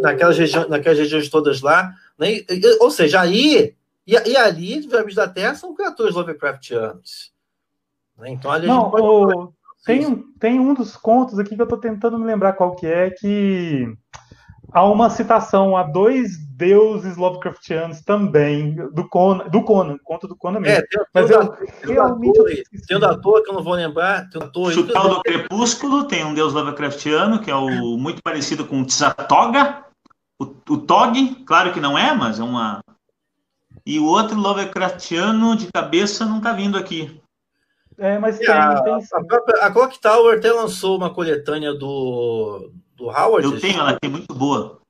Naquelas, regiões, naquelas regiões todas lá. Né? Ou seja, aí. E, e ali, os Vermes da Terra são criaturas Lovecraftianos. Né? Então, ali Não, a gente pode. O tem um, tem um dos contos aqui que eu estou tentando me lembrar qual que é, que há uma citação a dois deuses Lovecraftianos também, do Conan, do Conan, conto do Conan mesmo. É, tem, Mas tem eu, tem realmente tem um da toa que eu não vou lembrar. Tem um Chutal do Crepúsculo tem um deus Lovecraftiano, que é o muito parecido com o Tzatoga, o, o Tog, claro que não é, mas é uma... E o outro Lovecraftiano de cabeça não está vindo aqui. É, mas tem, a, tem a, própria, a Clock Tower até lançou uma coletânea do, do Howard. Eu tenho, ela é muito boa.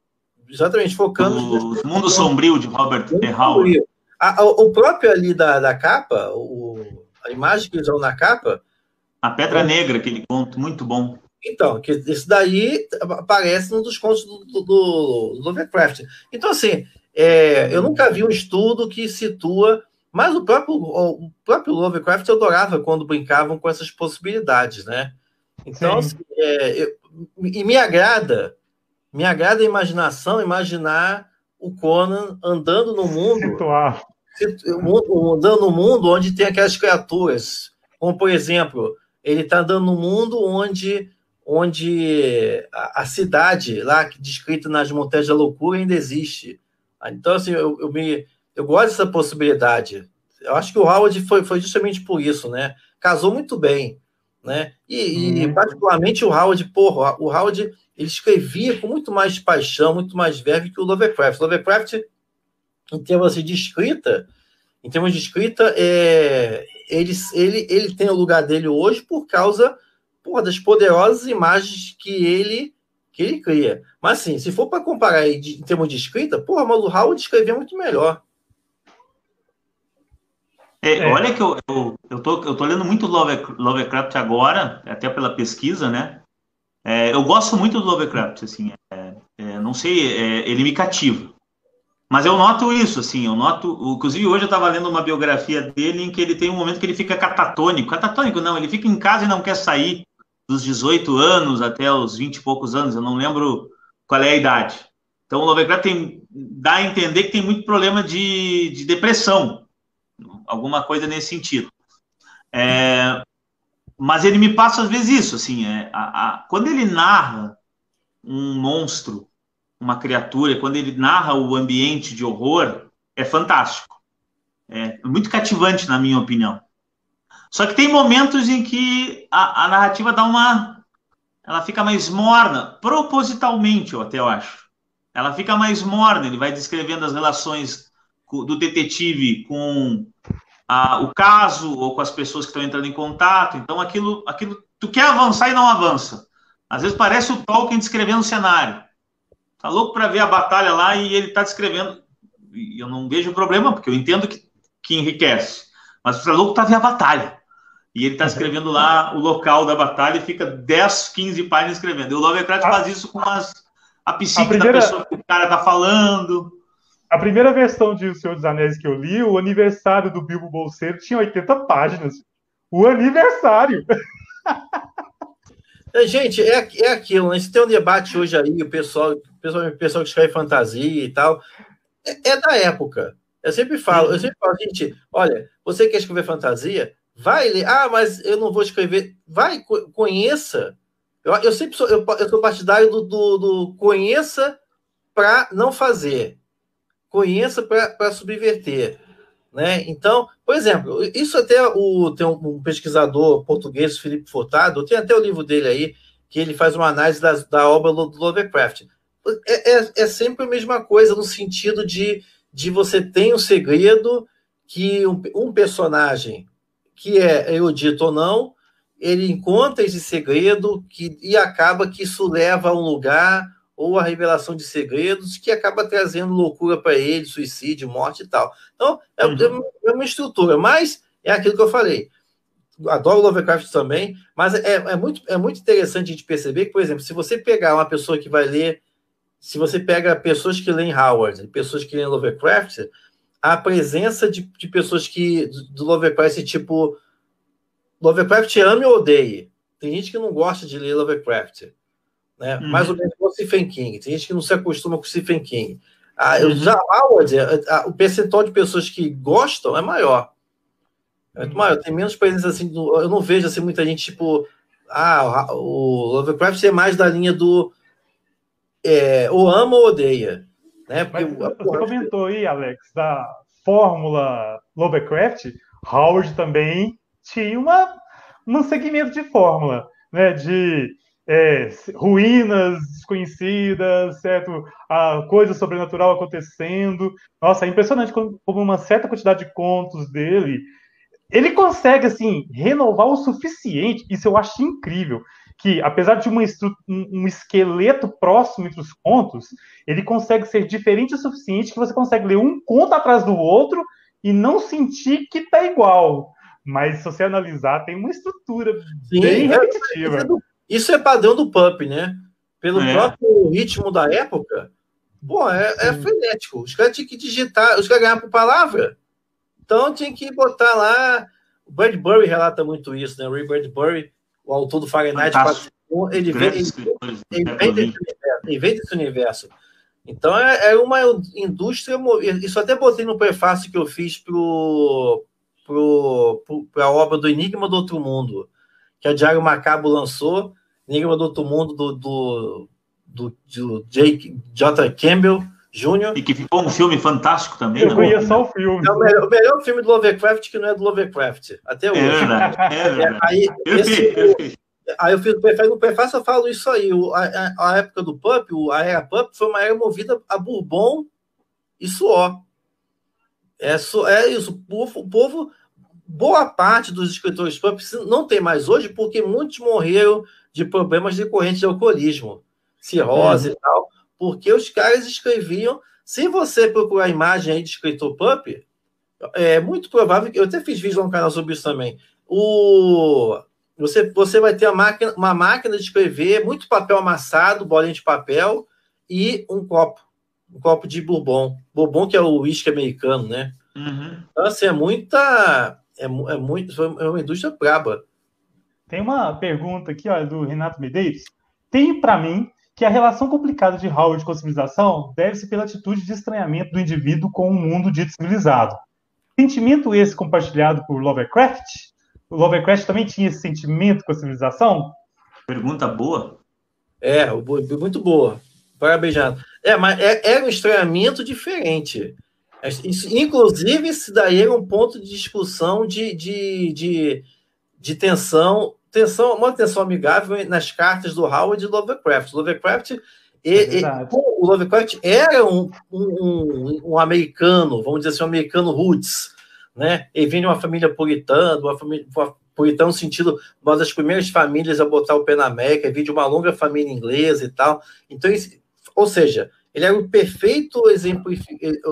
Exatamente, focando. O Mundo Sombrio de Robert T. Howard. A, o próprio ali da, da capa, o, a imagem que eles usam na capa. A Pedra é, Negra, aquele conto, muito bom. Então, que esse daí aparece num dos contos do, do, do Lovecraft. Então, assim, é, eu nunca vi um estudo que situa mas o próprio, o próprio Lovecraft adorava quando brincavam com essas possibilidades, né? Então, assim, é, eu, e me agrada, me agrada a imaginação, imaginar o Conan andando no mundo, Situar. andando no mundo onde tem aquelas criaturas, como por exemplo, ele está andando no mundo onde, onde a, a, cidade lá descrita nas Montanhas da Loucura ainda existe. Então, assim, eu, eu me eu gosto dessa possibilidade. Eu acho que o Howard foi, foi justamente por isso, né? Casou muito bem. né? E, e, particularmente o Howard, porra, o Howard ele escrevia com muito mais paixão, muito mais verve que o Lovecraft. O Lovecraft, em termos de escrita, em termos de escrita, é, ele, ele, ele tem o lugar dele hoje por causa porra, das poderosas imagens que ele que ele cria. Mas assim, se for para comparar em termos de escrita, porra, mas o Howard escrevia muito melhor. É, é. Olha que eu, eu, eu, tô, eu tô lendo muito Lovecraft agora, até pela pesquisa, né? É, eu gosto muito do Lovecraft, assim, é, é não sei, é, ele me cativa. Mas eu noto isso, assim, eu noto, inclusive hoje eu estava lendo uma biografia dele em que ele tem um momento que ele fica catatônico, catatônico não, ele fica em casa e não quer sair dos 18 anos até os 20 e poucos anos, eu não lembro qual é a idade. Então o Lovecraft tem, dá a entender que tem muito problema de, de depressão, alguma coisa nesse sentido. É, mas ele me passa às vezes isso, assim, é, a, a, quando ele narra um monstro, uma criatura, quando ele narra o ambiente de horror, é fantástico. É muito cativante, na minha opinião. Só que tem momentos em que a, a narrativa dá uma. Ela fica mais morna, propositalmente, eu até acho. Ela fica mais morna, ele vai descrevendo as relações do detetive com a, o caso ou com as pessoas que estão entrando em contato. Então, aquilo, aquilo, tu quer avançar e não avança. Às vezes parece o Tolkien descrevendo o cenário. Tá louco para ver a batalha lá e ele está descrevendo. E eu não vejo problema, porque eu entendo que, que enriquece. Mas tá louco para ver a batalha. E ele está escrevendo lá o local da batalha e fica 10, 15 páginas escrevendo. E o Lovecraft faz isso com as, a psique a primeira... da pessoa que o cara está falando. A primeira versão de O Senhor dos Anéis que eu li, o aniversário do Bilbo Bolseiro tinha 80 páginas. O aniversário! É, gente, é, é aquilo, né? Se tem um debate hoje aí, o pessoal, o pessoal, o pessoal que escreve fantasia e tal, é, é da época. Eu sempre falo, eu sempre falo, gente, olha, você quer escrever fantasia? Vai ler. Ah, mas eu não vou escrever. Vai, conheça. Eu, eu sempre sou, eu, eu sou partidário do, do, do conheça para não fazer conheça para subverter. Né? Então, por exemplo, isso até o, tem um, pesquisador português, Felipe Furtado, tem até o livro dele aí, que ele faz uma análise da, da obra do Lovecraft. É, é, é, sempre a mesma coisa, no sentido de, de você tem um segredo que um, um personagem, que é erudito ou não, ele encontra esse segredo que, e acaba que isso leva a um lugar ou a revelação de segredos que acaba trazendo loucura para ele, suicídio, morte e tal. Então, é, uhum. é, uma estrutura, mas é aquilo que eu falei. Adoro Lovecraft também, mas é, é, muito, é muito interessante a gente perceber que, por exemplo, se você pegar uma pessoa que vai ler, se você pega pessoas que leem Howard, pessoas que leem Lovecraft, a presença de, de pessoas que do Lovecraft, tipo, Lovecraft ama ou odeia. Tem gente que não gosta de ler Lovecraft né? Uhum. Mais ou menos como o Stephen King. Tem gente que não se acostuma com o Stephen King. Ah, uhum. Já Howard, o percentual de pessoas que gostam é maior. É muito maior. Tem menos presença assim. Eu não vejo assim muita gente tipo. Ah, o Lovecraft é mais da linha do é, ou ama ou odeia. Né? Porque, Mas, você comentou aí, Alex, da fórmula Lovecraft. Howard também tinha uma, um segmento de fórmula, né? De é, ruínas desconhecidas, certo? A coisa sobrenatural acontecendo. Nossa, é impressionante como uma certa quantidade de contos dele, ele consegue assim renovar o suficiente. Isso eu acho incrível. Que apesar de uma um esqueleto próximo entre os contos, ele consegue ser diferente o suficiente que você consegue ler um conto atrás do outro e não sentir que tá igual. Mas se você analisar, tem uma estrutura Sim, bem é, repetitiva. É, isso é padrão do pump, né? Pelo é. próprio ritmo da época, pô, é, é frenético. Os caras tinham que digitar, os caras ganhavam por palavra. Então tinha que botar lá. O Bradbury relata muito isso, né? O Ray Bradbury, o autor do Fahrenheit 451, ele vem, ele, ele, vem desse universo, ele vem desse universo. Então é, é uma indústria. Isso até botei no prefácio que eu fiz para pro, pro, a obra do Enigma do Outro Mundo, que a Diário Macabo lançou Enigma do Outro Mundo, do, do, do, do Jake, J. Campbell, Júnior. E que ficou um filme fantástico também. Eu né? conheço só o filme. É o melhor, o melhor, filme do Lovecraft que não é do Lovecraft, até hoje. É verdade, é verdade. aí, esse, aí eu fiz no prefácio, eu falo isso aí. O, a, a, época do Pup, a era Pup, foi uma era movida a Bourbon e suor. É, é isso. O povo, o povo, boa parte dos escritores Pup não tem mais hoje, porque muitos morreram de problemas decorrentes de alcoolismo, cirrose uhum. e tal porque os caras escreviam. Se você procurar a imagem aí de escritor Pup, é muito provável que eu até fiz vídeo no canal sobre isso também. O você, você vai ter uma máquina, uma máquina de escrever, muito papel amassado, bolinha de papel e um copo, um copo de bourbon. Bourbon que é o uísque americano, né? Uhum. Então, assim, é muita. É, é, muito, é uma indústria braba. Tem uma pergunta aqui, ó, do Renato Medeiros. Tem para mim que a relação complicada de Howard com a civilização deve-se pela atitude de estranhamento do indivíduo com o um mundo dito civilizado. Sentimento esse compartilhado por Lovecraft? O Lovecraft também tinha esse sentimento com a civilização? Pergunta boa. É, muito boa. Parabéns, É, mas é, era um estranhamento diferente. Isso, inclusive, isso daí era um ponto de discussão de, de, de, de tensão tensão, uma tensão amigável nas cartas do Howard e Lovecraft. Lovecraft, é o Lovecraft era um, um, um, americano, vamos dizer assim, um americano roots, né? Ele vem de uma família puritana, uma família puritana no sentido, uma das primeiras famílias a botar o pé na América, vem de uma longa família inglesa e tal. Então, ou seja, ele era o perfeito exemplo,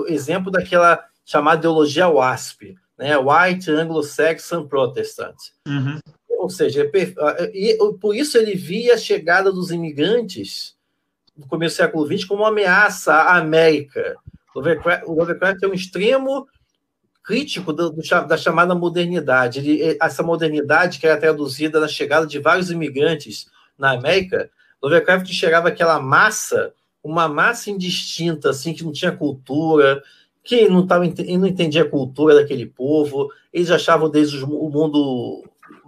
exemplo daquela chamada ideologia WASP, né? White Anglo-Saxon Protestant. Uhum ou seja, é e por isso ele via a chegada dos imigrantes no começo do século XX como uma ameaça à América. O Lovecraft é um extremo crítico do, da chamada modernidade. Ele, essa modernidade que era traduzida na chegada de vários imigrantes na América, Lovecraft enxergava aquela massa, uma massa indistinta, assim, que não tinha cultura, que não, tava, não entendia a cultura daquele povo, eles achavam desde o mundo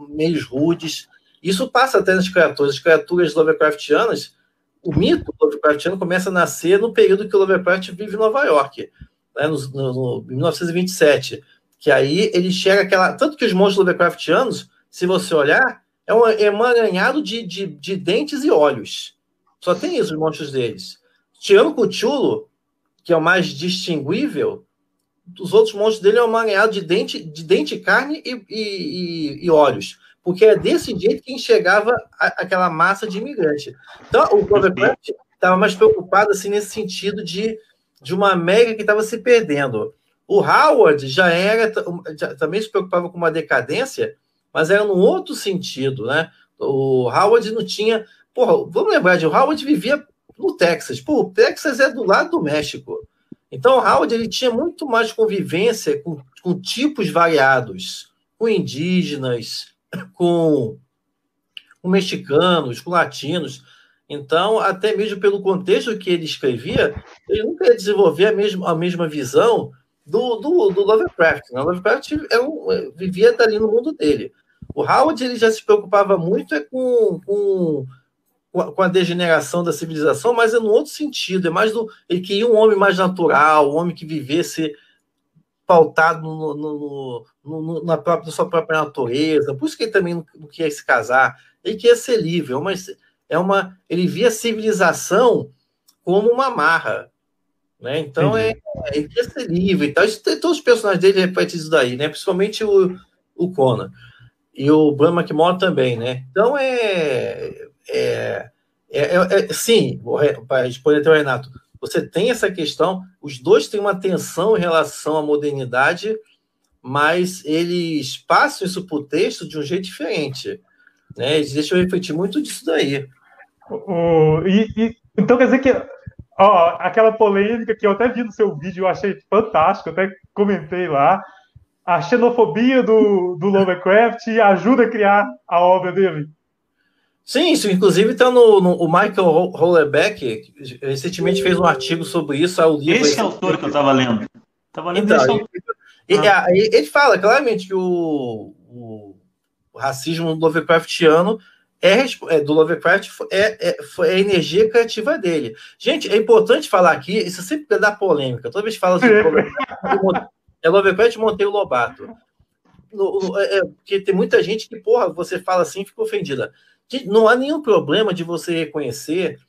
meios rudes. Isso passa até nas criaturas. As criaturas Lovecraftianas, o mito Lovecraftiano começa a nascer no período que o Lovecraft vive em Nova York, né, no, no, no 1927. Que aí ele chega aquela. Tanto que os monstros Lovecraftianos, se você olhar, é um emaranhado de, de, de dentes e olhos. Só tem isso, os monstros deles. Tirando o Cthulhu, que é o mais distinguível, os outros monstros dele é um emaranhado de dente, de dente, carne e, e, e, e olhos. Porque é desse jeito que enxergava a, aquela massa de imigrante. Então, o Clovercraft estava mais preocupado assim, nesse sentido de, de uma América que estava se perdendo. O Howard já era, já, também se preocupava com uma decadência, mas era num outro sentido, né? O Howard não tinha. Porra, vamos lembrar de o Howard vivia no Texas. Pô, o Texas é do lado do México. Então, o Howard ele tinha muito mais convivência com, com tipos variados, com indígenas, com, com mexicanos, com latinos. Então, até mesmo pelo contexto que ele escrevia, ele nunca ia desenvolver a mesma, a mesma visão do, do, do Lovecraft. Né? O Lovecraft é um, vivia ali no mundo dele. O Howard ele já se preocupava muito é com, com com a degeneração da civilização, mas é no outro sentido, é mais do. Ele queria um homem mais natural, um homem que vivesse pautado no, no, no, na, própria, na sua própria natureza. Por isso que ele também não, queria se casar. Ele queria ser livre. É uma, é uma, ele via a civilização como uma marra. Né? Então, é, ele queria ser livre. Então, isso, todos os personagens dele repetem isso daí, né? principalmente o, o Conan. E o Bram McMorrow também, né? Então, é, é, é, é, é sim, para responder até o Renato, você tem essa questão, os dois têm uma tensão em relação à modernidade, mas eles passam isso para o texto de um jeito diferente. Né? Eles deixam eu refletir muito disso daí. E, e, então quer dizer que ó, aquela polêmica que eu até vi no seu vídeo, eu achei fantástico, até comentei lá. A xenofobia do, do Lovecraft ajuda a criar a obra dele. Sim, isso inclusive está no, no, O Michael Hollebeck recentemente fez um artigo sobre isso. O livro esse é autor que eu estava lendo. Estava lendo então, esse autor. Ele, ah. ele, fala claramente que o, o, o racismo Lovecraftiano é, é do Lovecraft é, é, foi a energia criativa dele. Gente, é importante falar aqui, isso sempre dá polêmica. Toda vez que fala sobre é Lovecraft Monteiro Lobato. No, no, é, é, porque tem muita gente que, porra, você fala assim fica ofendida. Não há nenhum problema de você reconhecer.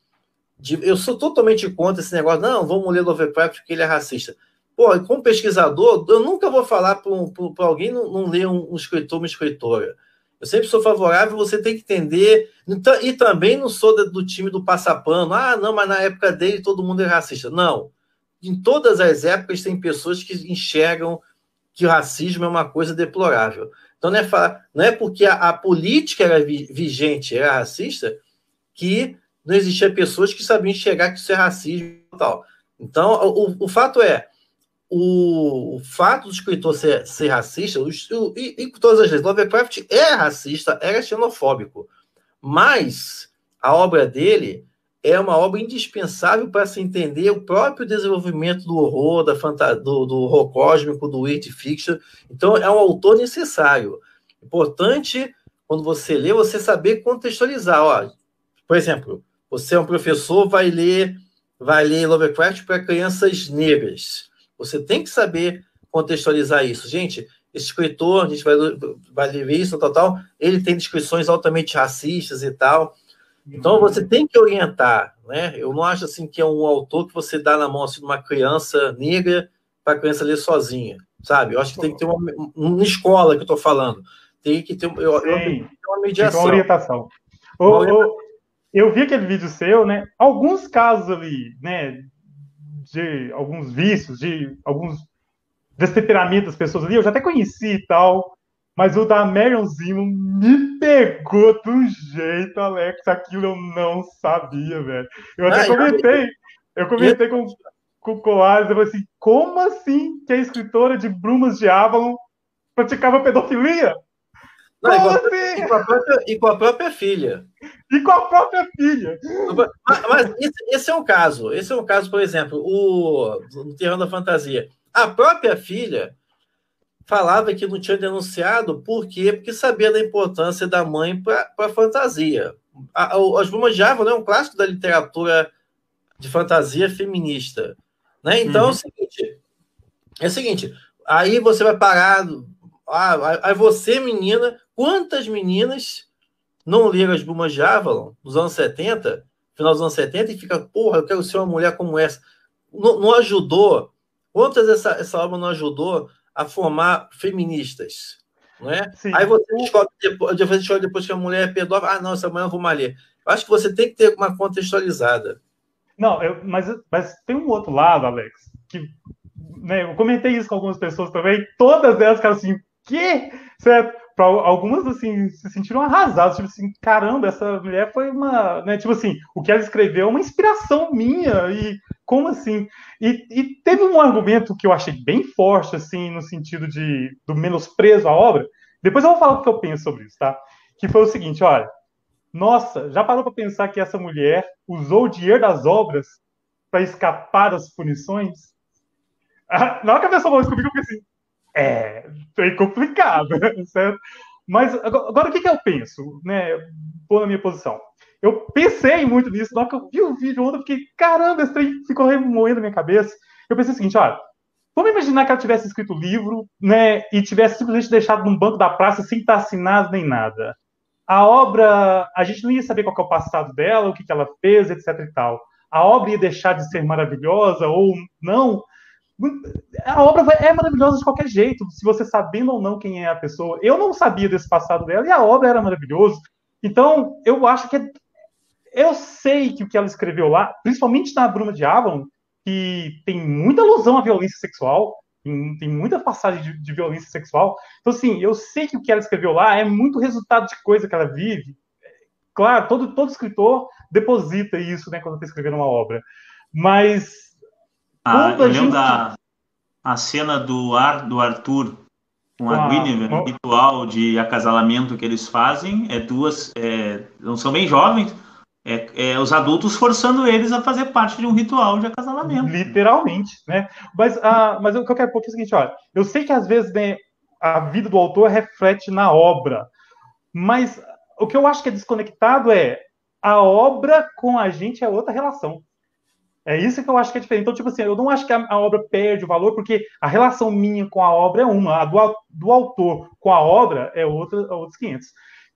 De, eu sou totalmente contra esse negócio. Não, vamos ler Lovecraft porque ele é racista. Pô, como pesquisador, eu nunca vou falar para alguém não, não ler um, um escritor, uma escritora. Eu sempre sou favorável, você tem que entender. Então, e também não sou do time do passapano. Ah, não, mas na época dele todo mundo é racista. Não. Em todas as épocas tem pessoas que enxergam que o racismo é uma coisa deplorável. Então não é, não é porque a, a política era vigente, era racista, que não existia pessoas que sabiam enxergar que isso é racismo e tal. Então, o, o fato é, o, o fato do escritor ser, ser racista, o, o, e, e todas as vezes, Lovecraft é racista, era xenofóbico, mas a obra dele é uma obra indispensável para se entender o próprio desenvolvimento do horror, da do, do horror cósmico, do it fiction. Então, é um autor necessário. Importante, quando você lê, você saber contextualizar. Ó, por exemplo, você é um professor, vai ler, vai ler Lovecraft para crianças negras. Você tem que saber contextualizar isso. Gente, esse escritor, a gente vai, vai isso, tal, tal, ele tem descrições altamente racistas e tal. Então você tem que orientar, né? Eu não acho assim que é um autor que você dá na mão assim, de uma criança negra para a criança ler sozinha, sabe? Eu acho que tem que ter uma, uma escola que eu estou falando. Tem que ter, eu, eu, uma mediação. Uma orientação. Uma orientação. eu vi aquele vídeo seu, né? Alguns casos ali, né? de alguns vícios, de alguns destemperamentos das pessoas ali, eu já até conheci e tal, mas o da Marion Zimon me pegou do jeito, Alex, aquilo eu não sabia, velho. Eu até ah, comentei, eu comentei com, com o Coares, eu falei assim, como assim que a escritora de Brumas de Avalon praticava pedofilia? Não, Como e, com assim? e, com própria, e, com a própria, filha. E com a própria filha. Mas, mas esse, esse, é um caso. Esse é um caso, por exemplo, o no Terrão da Fantasia. A própria filha falava que não tinha denunciado, por quê? Porque sabia da importância da mãe para a fantasia. As Brumas de Árvore é um clássico da literatura de fantasia feminista. Né? Então uhum. é o uhum. seguinte: é o seguinte, aí você vai parar. Ah, aí você, menina, Quantas meninas não leram as Brumas de Avalon nos anos 70, final dos anos 70, e fica, porra, eu quero ser uma mulher como essa. Não, não ajudou. Quantas essa, essa obra não ajudou a formar feministas? Não é? Aí você descobre depois, você descobre depois que a mulher é pedófila. Ah, não, essa mulher eu vou ler. Eu acho que você tem que ter uma contextualizada. Não, eu, mas, mas tem um outro lado, Alex, que né, eu comentei isso com algumas pessoas também, todas elas ficaram assim, que? Certo? Para algumas assim se sentiram arrasadas, tipo assim, caramba, essa mulher foi uma, né, tipo assim, o que ela escreveu é uma inspiração minha e como assim? E, e, teve um argumento que eu achei bem forte assim no sentido de do menosprezo à obra. Depois eu vou falar o que eu penso sobre isso, tá? Que foi o seguinte, olha, nossa, já parou para pensar que essa mulher usou o dinheiro das obras para escapar das punições? Na hora que a pessoa falou isso comigo, eu pensei, é bem complicado, certo? Mas agora o que, que eu penso, né? Pô na minha posição. Eu pensei muito nisso, na hora que eu vi o vídeo ontem, eu fiquei, caramba, esse trem ficou remoendo na minha cabeça. Eu pensei o seguinte, olha, vamos imaginar que ela tivesse escrito o livro, né, e tivesse simplesmente deixado num banco da praça sem estar assinado nem nada. A obra, a gente não ia saber qual é o passado dela, o que, que ela fez, etc e tal. A obra ia deixar de ser maravilhosa ou não, a obra é maravilhosa de qualquer jeito, se você sabendo ou não quem é a pessoa. Eu não sabia desse passado dela e a obra era maravilhosa. Então, eu acho que é... eu sei que o que ela escreveu lá, principalmente na Bruma de Avalon, que tem muita alusão à violência sexual, tem, tem muita passagem de, de, violência sexual. Então, assim, eu sei que o que ela escreveu lá é muito resultado de coisa que ela vive. Claro, todo, todo escritor deposita isso, né, quando está escrevendo uma obra. Mas ah, eu lembro da a cena do, Ar, do Arthur com a Guinevere, o ritual de acasalamento que eles fazem, é duas, é, não são bem jovens, é, é, os adultos forçando eles a fazer parte de um ritual de acasalamento. Literalmente, né? Mas, ah, mas o que eu quero pouco é o seguinte, olha, eu sei que às vezes né, a vida do autor reflete na obra, mas o que eu acho que é desconectado é a obra com a gente é outra relação. É isso que eu acho que é diferente. Então, tipo assim, eu não acho que a, a, obra perde o valor, porque a relação minha com a obra é uma, a do, do autor com a obra é outra, outros 500.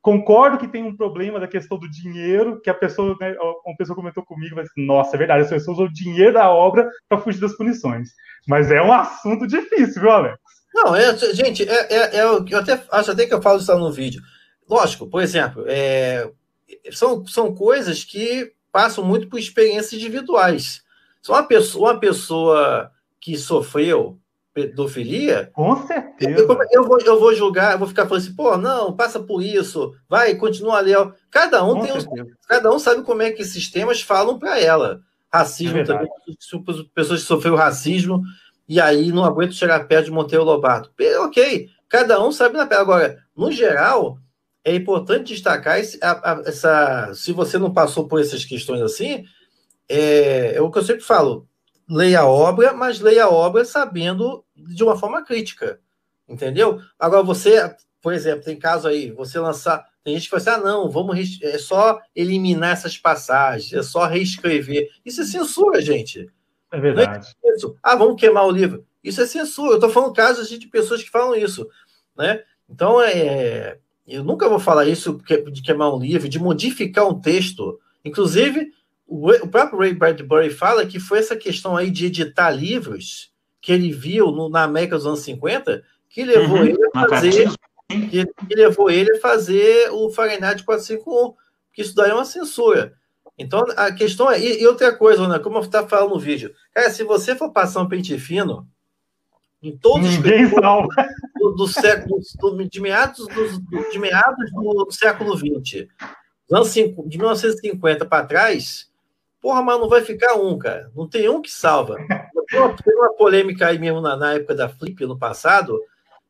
Concordo que tem um problema da questão do dinheiro, que a pessoa, né, uma pessoa comentou comigo, mas nossa, é verdade, as pessoas usam o dinheiro da obra para fugir das punições. Mas é um assunto difícil, viu, Alex? Não, é, gente, é, é, é, eu até acho até que eu falo isso no vídeo. Lógico, por exemplo, é, são, são coisas que passam muito por experiências individuais. Se uma pessoa, uma pessoa que sofreu pedofilia. Com certeza. Eu, eu, vou, eu vou julgar, eu vou ficar falando assim, pô, não, passa por isso, vai, continua leal. Cada um Com tem um, cada um sabe como é que esses temas falam para ela. Racismo é também, pessoas que sofreram racismo e aí não aguento chegar perto de Monteiro Lobato. Ok, cada um sabe na pele. Agora, no geral, é importante destacar esse, a, a, essa. Se você não passou por essas questões assim, é, é o que eu sempre falo leia a obra, mas leia a obra sabendo de uma forma crítica. Entendeu? Agora, você, por exemplo, tem caso aí, você lançar. Tem gente que fala assim: ah, não, vamos é só eliminar essas passagens, é só reescrever. Isso é censura, gente. É verdade. É ah, vamos queimar o livro. Isso é censura. Eu estou falando casos de pessoas que falam isso. Né? Então, é, eu nunca vou falar isso de queimar um livro, de modificar um texto. Inclusive, o, próprio Ray Bradbury fala que foi essa questão aí de editar livros que ele viu no, na América dos anos 50 que levou uhum, ele a fazer que, que, levou ele a fazer o Fahrenheit 451, que isso daí é uma censura. Então, a questão é. E, e outra coisa, né, como eu estava falando no vídeo, cara, se você for passar um pente fino, em todos Ninguém os do, século, do, de meados, do, de meados do século XX, de 1950 para trás, Porra, mas não vai ficar um, cara. Não tem um que salva. Tem uma polêmica aí mesmo na, na época da Flip, no passado,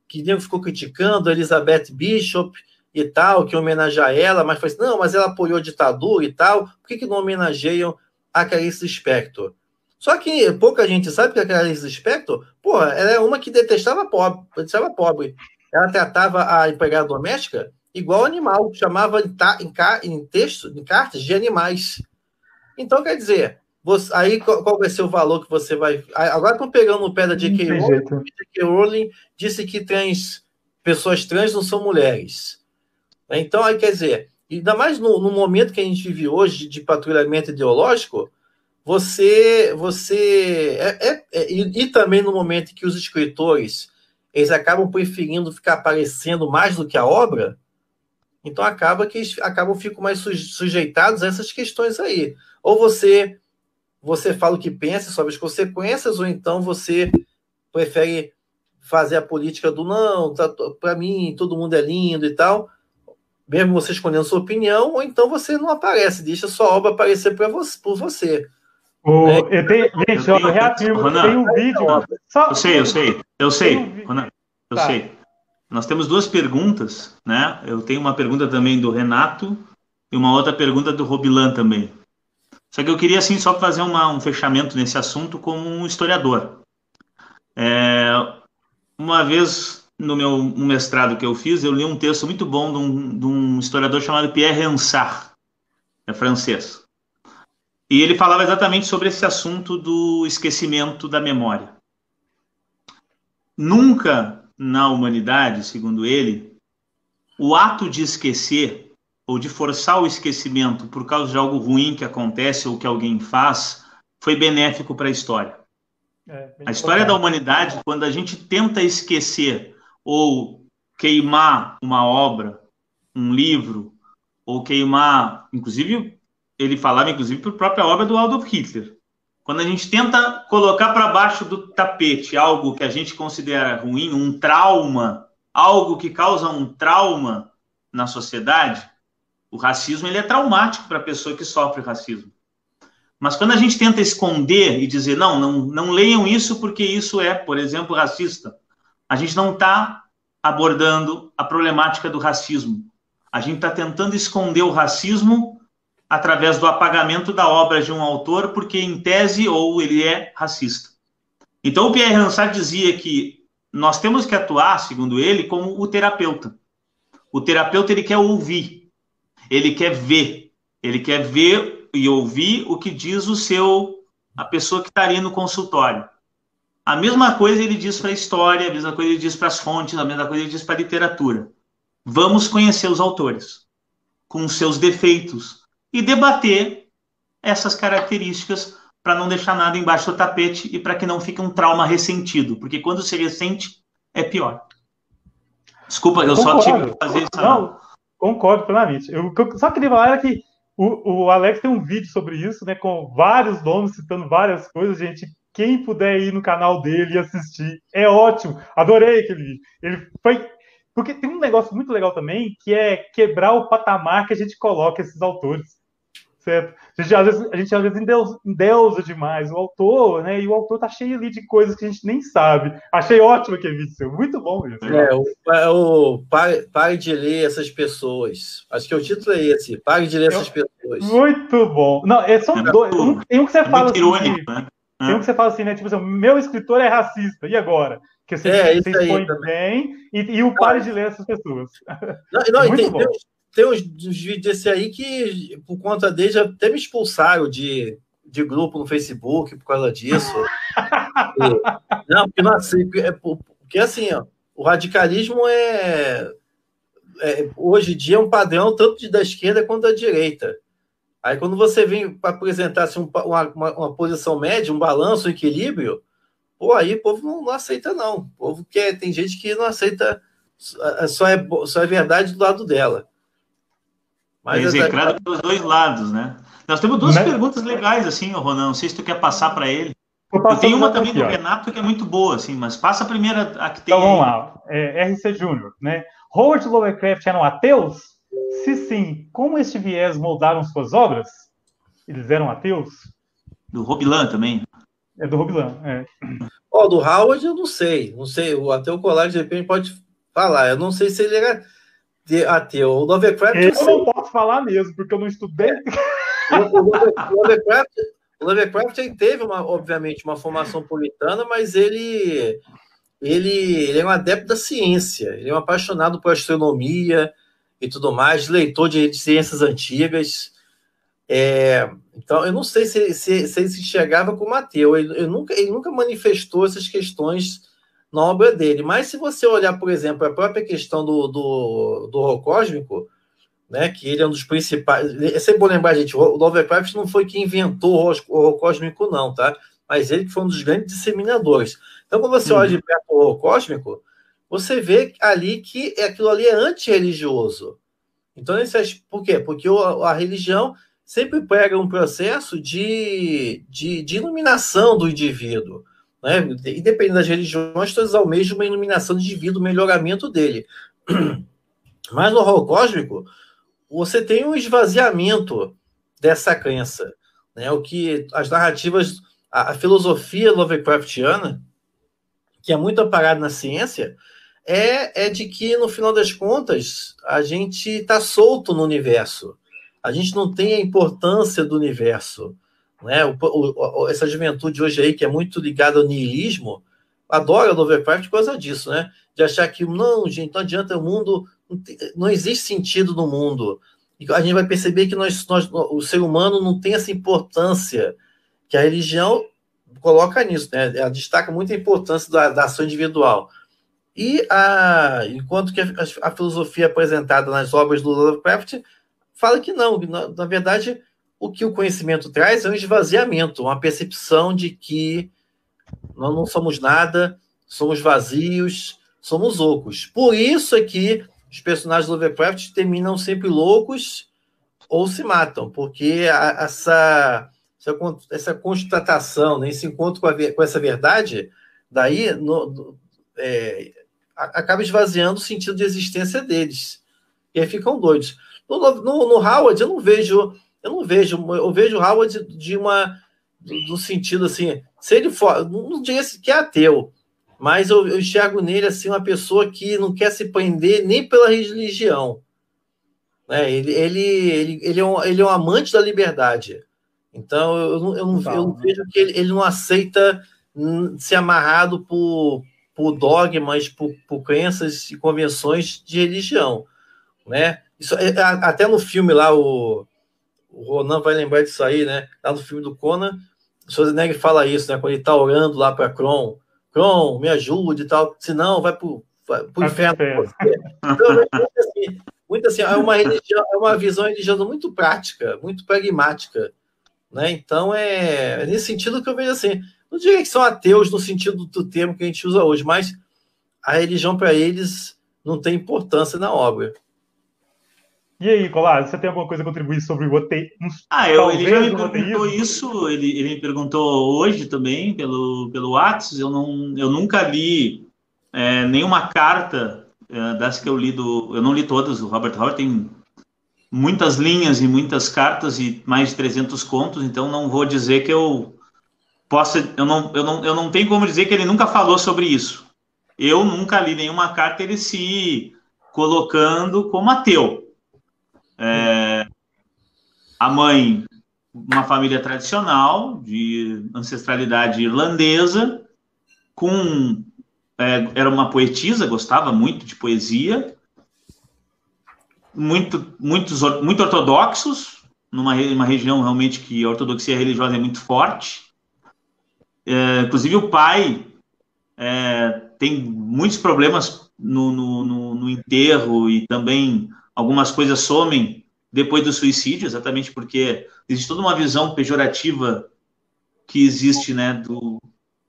que nem ficou criticando a Elizabeth Bishop e tal, que homenagear ela, mas foi assim, não, mas ela apoiou a ditadura e tal, por que, que não homenageiam a Clarice Lispector? Só que pouca gente sabe que a Clarice Lispector, porra, ela é uma que detestava pobre, detestava pobre. Ela tratava a empregada doméstica igual animal, chamava em, em, em texto, em cartas, de animais. Então, quer dizer, você, aí qual, qual, vai ser o valor que você vai. Agora estão pegando o pé da J.K. Rowling. J.K. Rowling disse que trans, pessoas trans não são mulheres. Então, aí quer dizer, ainda mais no, no momento que a gente vive hoje de patrulhamento ideológico, você. você é, é, é, e, e, também no momento que os escritores eles acabam preferindo ficar aparecendo mais do que a obra, então acaba que eles acabam ficam mais sujeitados a essas questões aí. Ou você você fala o que pensa sobre as consequências, ou então você prefere fazer a política do não, tá, para mim todo mundo é lindo e tal, mesmo você escondendo sua opinião, ou então você não aparece, deixa sua obra aparecer para você, por você. O, né? eu tenho, gente, eu, eu reafirmo, Ronan, tem um vídeo. Só, eu sei, eu sei, eu sei, um Ronan, eu tá. sei. Nós temos duas perguntas, né? Eu tenho uma pergunta também do Renato e uma outra pergunta do Robilan também. Só que eu queria, assim, só fazer uma, um fechamento nesse assunto como um historiador. É, uma vez, no meu um mestrado que eu fiz, eu li um texto muito bom de um, de um historiador chamado Pierre Ansart, é francês. E ele falava exatamente sobre esse assunto do esquecimento da memória. Nunca na humanidade, segundo ele, o ato de esquecer ou de forçar o esquecimento por causa de algo ruim que acontece ou que alguém faz, foi benéfico para a história. É, a história da humanidade, quando a gente tenta esquecer ou queimar uma obra, um livro, ou queimar, inclusive, ele falava inclusive para a própria obra do Adolf Hitler. Quando a gente tenta colocar para baixo do tapete algo que a gente considera ruim, um trauma, algo que causa um trauma na sociedade, o racismo ele é traumático para a pessoa que sofre racismo. Mas quando a gente tenta esconder e dizer, não, não, não leiam isso porque isso é, por exemplo, racista, a gente não está abordando a problemática do racismo. A gente está tentando esconder o racismo através do apagamento da obra de um autor, porque em tese ou ele é racista. Então o Pierre Hansard dizia que nós temos que atuar, segundo ele, como o terapeuta. O terapeuta ele quer ouvir, Ele quer ver, ele quer ver e ouvir o que diz o seu a pessoa que está ali no consultório. A mesma coisa ele diz para a história, a mesma coisa ele diz para as fontes, a mesma coisa ele diz para a literatura. Vamos conhecer os autores com seus defeitos e debater essas características para não deixar nada embaixo do tapete e para que não fique um trauma ressentido, porque quando se ressente é pior. Desculpa, eu concordo. só tive que fazer isso. Não, concordo plenamente. Eu, eu só queria falar que o, o Alex tem um vídeo sobre isso, né, com vários nomes citando várias coisas, gente. Quem puder ir no canal dele e assistir, é ótimo. Adorei aquele vídeo. Ele foi porque tem um negócio muito legal também, que é quebrar o patamar que a gente coloca esses autores certo? A gente, às vezes, a gente às vezes endeusa, endeusa demais o autor, né? E o autor tá cheio ali de coisas que a gente nem sabe. Achei ótimo aquele vídeo seu, muito bom mesmo. É, o, é o pare, pare de ler essas pessoas. Acho que o título é esse, pare de ler essas pessoas. Muito bom. Não, é, é dois. Um, tem um que você é fala assim. Irônico, né? Tem um que você fala assim, né? Tipo assim, meu escritor é racista, e agora? Que você, é, você expõe bem e, e, o pare de ler essas pessoas. Não, não, Muito bom. Tem, tem uns, uns vídeos desse aí que, por conta dele, já até me expulsaram de, de grupo no Facebook por causa disso. e, não, porque não assim, é, porque assim, ó, o radicalismo é, é, hoje em dia é um padrão tanto de, da esquerda quanto da direita. Aí quando você vem para apresentar assim, uma, uma, uma, posição média, um balanço, um equilíbrio, pô, aí o povo não, não aceita, não. O povo quer, tem gente que não aceita, só é, só é verdade do lado dela. Mas Execrado essa... pelos dois lados, né? Nós temos duas né? perguntas legais, assim, Ronan. Não sei se tu quer passar para ele. Eu tenho uma também aqui, do Renato que é muito boa, assim, mas passa a primeira a que tem. Então vamos aí. lá. É, RC Júnior, né? Howard e Lovecraft eram ateus? Se sim, como este viés moldaram suas obras? Eles eram ateus? Do Robilan também. É do Robilan, é. Ó, oh, do Howard eu não sei. Não sei. Até o Colar de repente pode falar. Eu não sei se ele era de ateu. O Lovecraft. Eu não posso falar mesmo, porque eu não estudei. O Lovecraft, o Lovecraft ele teve, uma, obviamente, uma formação puritana, mas ele, ele, ele é um adepto da ciência. Ele é um apaixonado por astronomia e tudo mais, leitor de ciências antigas. É, então, eu não sei se, se, se ele se enxergava como ateu. Ele, ele, nunca, ele nunca manifestou essas questões na obra dele. Mas se você olhar, por exemplo, a própria questão do, do, do horror cósmico, né, que ele é um dos principais. É sempre bom lembrar, gente, o Lovecraft não foi quem inventou o horror cósmico, não, tá? Mas ele que foi um dos grandes disseminadores. Então, quando você olha de perto o horror cósmico, você vê ali que aquilo ali é antirreligioso. Então, por quê? Porque a religião sempre prega um processo de, de, de iluminação do indivíduo. Né? Independente das religiões, todas almejam uma iluminação do indivíduo, melhoramento dele. Mas no horror cósmico, você tem um esvaziamento dessa crença. Né? O que as narrativas, a, a filosofia Lovecraftiana, que é muito apagada na ciência, é, é de que, no final das contas, a gente está solto no universo. A gente não tem a importância do universo. Né? O, o, essa juventude hoje aí, que é muito ligada ao niilismo, adora o Lovecraft por causa disso, né? De achar que, não, gente, não adianta o mundo, não existe sentido no mundo. E a gente vai perceber que nós, nós, o ser humano não tem essa importância que a religião coloca nisso, né? Ela destaca muito a importância da, da ação individual. E a, enquanto que a, a, filosofia apresentada nas obras do Lovecraft fala que não, na, na verdade, o que o conhecimento traz é um esvaziamento, uma percepção de que nós não somos nada, somos vazios, somos ocos. Por isso é que os personagens do Lovecraft terminam sempre loucos ou se matam, porque essa, essa, essa constatação, né, esse encontro com, a, com essa verdade, daí no, é, acaba esvaziando o sentido de existência deles. E aí ficam doidos. No, no, no Howard, eu não vejo eu não vejo, eu vejo o Howard de uma no sentido assim, se ele for, não diria que é ateu, mas eu, eu, enxergo nele assim uma pessoa que não quer se prender nem pela religião. Né? Ele, ele, ele, ele, é um, ele é um amante da liberdade. Então eu, não, eu não, eu não vejo que ele, ele não aceita ser amarrado por, por dogmas, por, por crenças e convenções de religião. Né? Isso, é, é, até no filme lá, o, o Ronan vai lembrar disso aí, né? Lá no filme do Conan, o Schwarzenegger fala isso, né? Quando ele tá orando lá para Kron, Kron, me ajude e tal, senão vai pro, vai pro inferno. Então, muito assim, muito assim, é uma religião, é uma visão religiosa muito prática, muito pragmática, né? Então é, é nesse sentido que eu vejo assim, não diria que são ateus no sentido do termo que a gente usa hoje, mas a religião para eles não tem importância na obra. E aí, Colar, você tem alguma coisa a contribuir sobre o ateísmo? Ah, eu, ele já me perguntou isso, ele, ele me perguntou hoje também pelo, pelo WhatsApp, eu, não, eu nunca li é, nenhuma carta é, das que eu li do... Eu não li todas, o Robert Howard tem muitas linhas e muitas cartas e mais de 300 contos, então não vou dizer que eu possa... Eu não, eu não, eu não tenho como dizer que ele nunca falou sobre isso. Eu nunca li nenhuma carta ele se colocando como ateu. É, a mãe, uma família tradicional, de ancestralidade irlandesa, com é, era uma poetisa, gostava muito de poesia, muito, muitos, muito ortodoxos, numa uma região realmente que a ortodoxia religiosa é muito forte. É, inclusive o pai é, tem muitos problemas no, no, no, no enterro e também algumas coisas somem depois do suicídio, exatamente porque existe toda uma visão pejorativa que existe, né, do,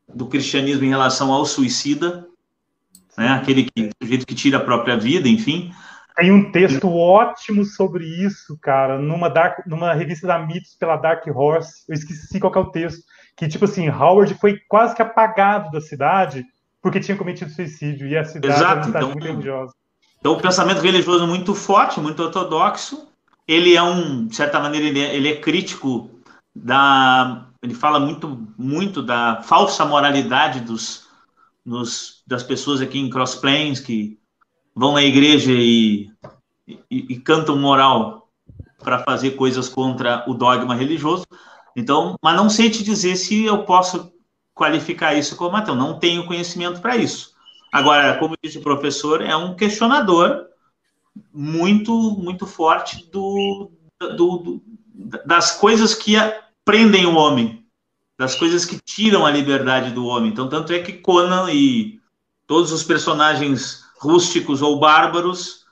do cristianismo em relação ao suicida, né, aquele que, jeito que tira a própria vida, enfim. Tem um texto ótimo sobre isso, cara, numa, dark, numa revista da Mitos pela Dark Horse, eu esqueci qual é o texto, que tipo assim, Howard foi quase que apagado da cidade porque tinha cometido suicídio, e a cidade Exato, era uma cidade então, muito religiosa. Então, o pensamento religioso muito forte, muito ortodoxo. Ele é um, de certa maneira, ele é, ele é crítico da. Ele fala muito, muito da falsa moralidade dos, dos, das pessoas aqui em Cross Plains que vão na igreja e, e, e cantam moral para fazer coisas contra o dogma religioso. Então, mas não sei te dizer se eu posso qualificar isso como ateu. Não tenho conhecimento para isso. Agora, como disse o professor, é um questionador muito, muito forte do, do, do, das coisas que prendem o homem, das coisas que tiram a liberdade do homem. Então, tanto é que Conan e todos os personagens rústicos ou bárbaros,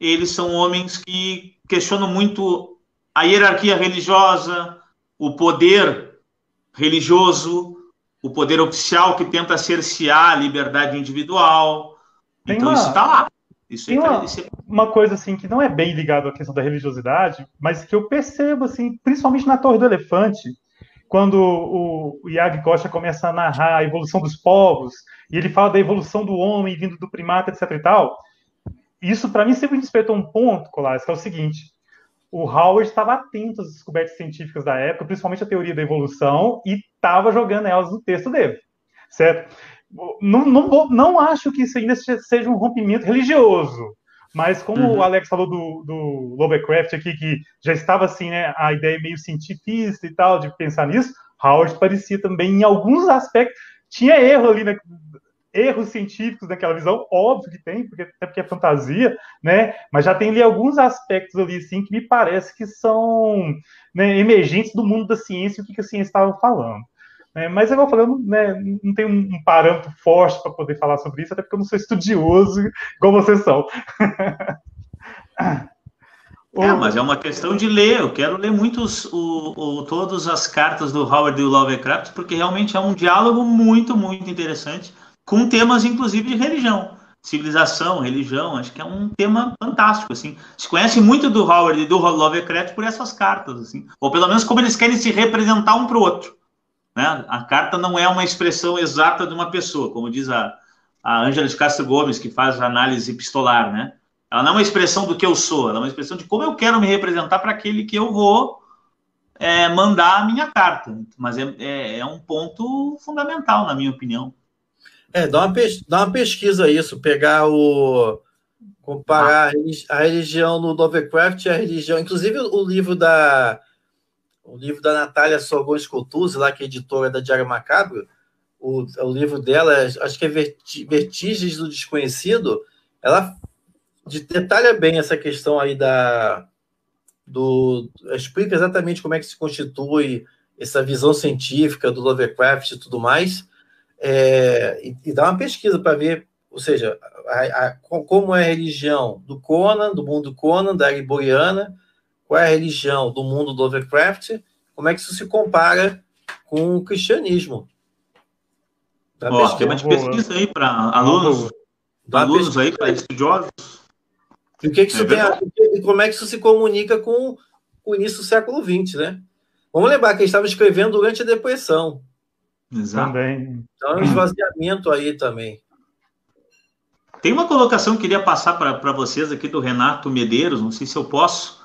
eles são homens que questionam muito a hierarquia religiosa, o poder religioso, o poder oficial que tenta cercear a liberdade individual. Tem então, uma, isso está lá. Isso tem uma, isso é... uma coisa assim que não é bem ligado à questão da religiosidade, mas que eu percebo, assim, principalmente na Torre do Elefante, quando o, o Yag Costa começa a narrar a evolução dos povos, e ele fala da evolução do homem vindo do primata, etc e tal, isso para mim sempre despertou um ponto, Colares, que é o seguinte, o Howard estava atento às descobertas científicas da época, principalmente a teoria da evolução, e estava jogando elas no texto dele, certo? Não, não, não acho que isso ainda seja um rompimento religioso, mas como uhum. o Alex falou do, do Lovecraft aqui, que já estava assim, né, a ideia meio cientifista e tal, de pensar nisso, Howard parecia também, em alguns aspectos, tinha erro ali, né, erros científicos naquela visão, óbvio que tem, porque, até porque é fantasia, né? Mas já tem ali alguns aspectos ali, assim, que me parece que são né, emergentes do mundo da ciência e o que, que a ciência estava falando. Né? Mas, igual falando, né, não tem um, parâmetro forte para poder falar sobre isso, até porque eu não sou estudioso igual vocês são. É, mas é uma questão de ler. Eu quero ler muitos, o, o, todas as cartas do Howard e Lovecraft, porque realmente é um diálogo muito, muito interessante com temas inclusive de religião, civilização, religião, acho que é um tema fantástico, assim. Se conhece muito do Howard e do Lovecraft por essas cartas, assim, ou pelo menos como eles querem se representar um para o outro, né? A carta não é uma expressão exata de uma pessoa, como diz a a Ângela de Castro Gomes, que faz análise epistolar, né? Ela não é uma expressão do que eu sou, ela é uma expressão de como eu quero me representar para aquele que eu vou é, mandar a minha carta. Mas é, é, é um ponto fundamental, na minha opinião. É, dá uma, dá uma pesquisa isso, pegar o. comparar ah. a religião no Lovecraft e a religião. Inclusive o livro da. O livro da Natália Sorgon Scoltuzzi, lá que é editora da Diário Macabro, o, o livro dela, acho que é Vertigem do Desconhecido, ela de, detalha bem essa questão aí da. Do, explica exatamente como é que se constitui essa visão científica do Lovecraft e tudo mais, é, e, e dá uma pesquisa para ver, ou seja, a, a, como é a religião do Conan, do mundo Conan, da Ariboriana, qual é a religião do mundo do Lovecraft, como é que isso se compara com o cristianismo. Dá Ó, tem uma pesquisa aí para alunos, alunos aí, para estudiosos. E o que, que isso é tem a, como é que isso se comunica com o início do século XX, né? Vamos lembrar que ele estava escrevendo durante a depressão. Exato. Também. Então é um esvaziamento aí também. Tem uma colocação que eu queria passar para vocês aqui do Renato Medeiros, não sei se eu posso.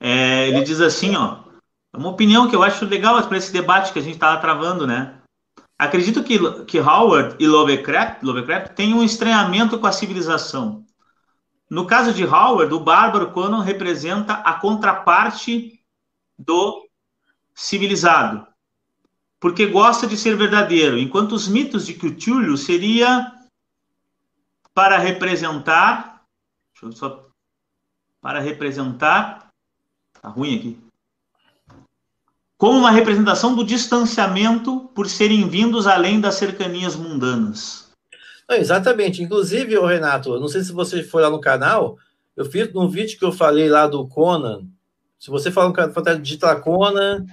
É, ele diz assim, ó, é uma opinião que eu acho legal para esse debate que a gente estava travando, né? Acredito que, que Howard e Lovecraft, Lovecraft têm um estranhamento com a civilização. No caso de Howard, o bárbaro Conan representa a contraparte do civilizado, porque gosta de ser verdadeiro, enquanto os mitos de Cthulhu seria para representar, deixa eu só, para representar, tá ruim aqui, como uma representação do distanciamento por serem vindos além das cercanias mundanas. Não, exatamente. Inclusive, Renato, não sei se você foi lá no canal, eu fiz um vídeo que eu falei lá do Conan. Se você fala no canal, digitar Conan,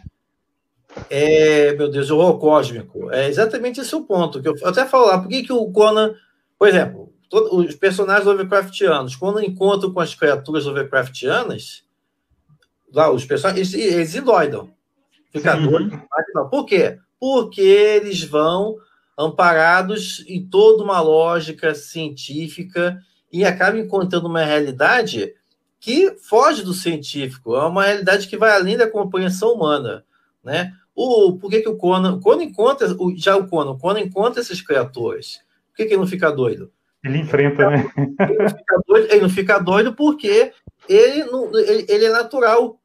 é, meu Deus, o horror cósmico. É exatamente esse o ponto. Que eu até falo lá, por que, que o Conan, por exemplo, todo, os personagens Lovecraftianos, quando encontram com as criaturas Lovecraftianas, lá, os personagens, eles, eles endoidam. Fica uhum. doido. Por quê? Porque eles vão amparados em toda uma lógica científica e acabam encontrando uma realidade que foge do científico, é uma realidade que vai além da compreensão humana, né? O, por que, que o Conan, encontra, o, já o Conan, quando encontra essas criaturas, por que, que ele não fica doido? Ele enfrenta, né? Ele não fica doido, ele não fica doido porque ele, não, ele, ele é natural.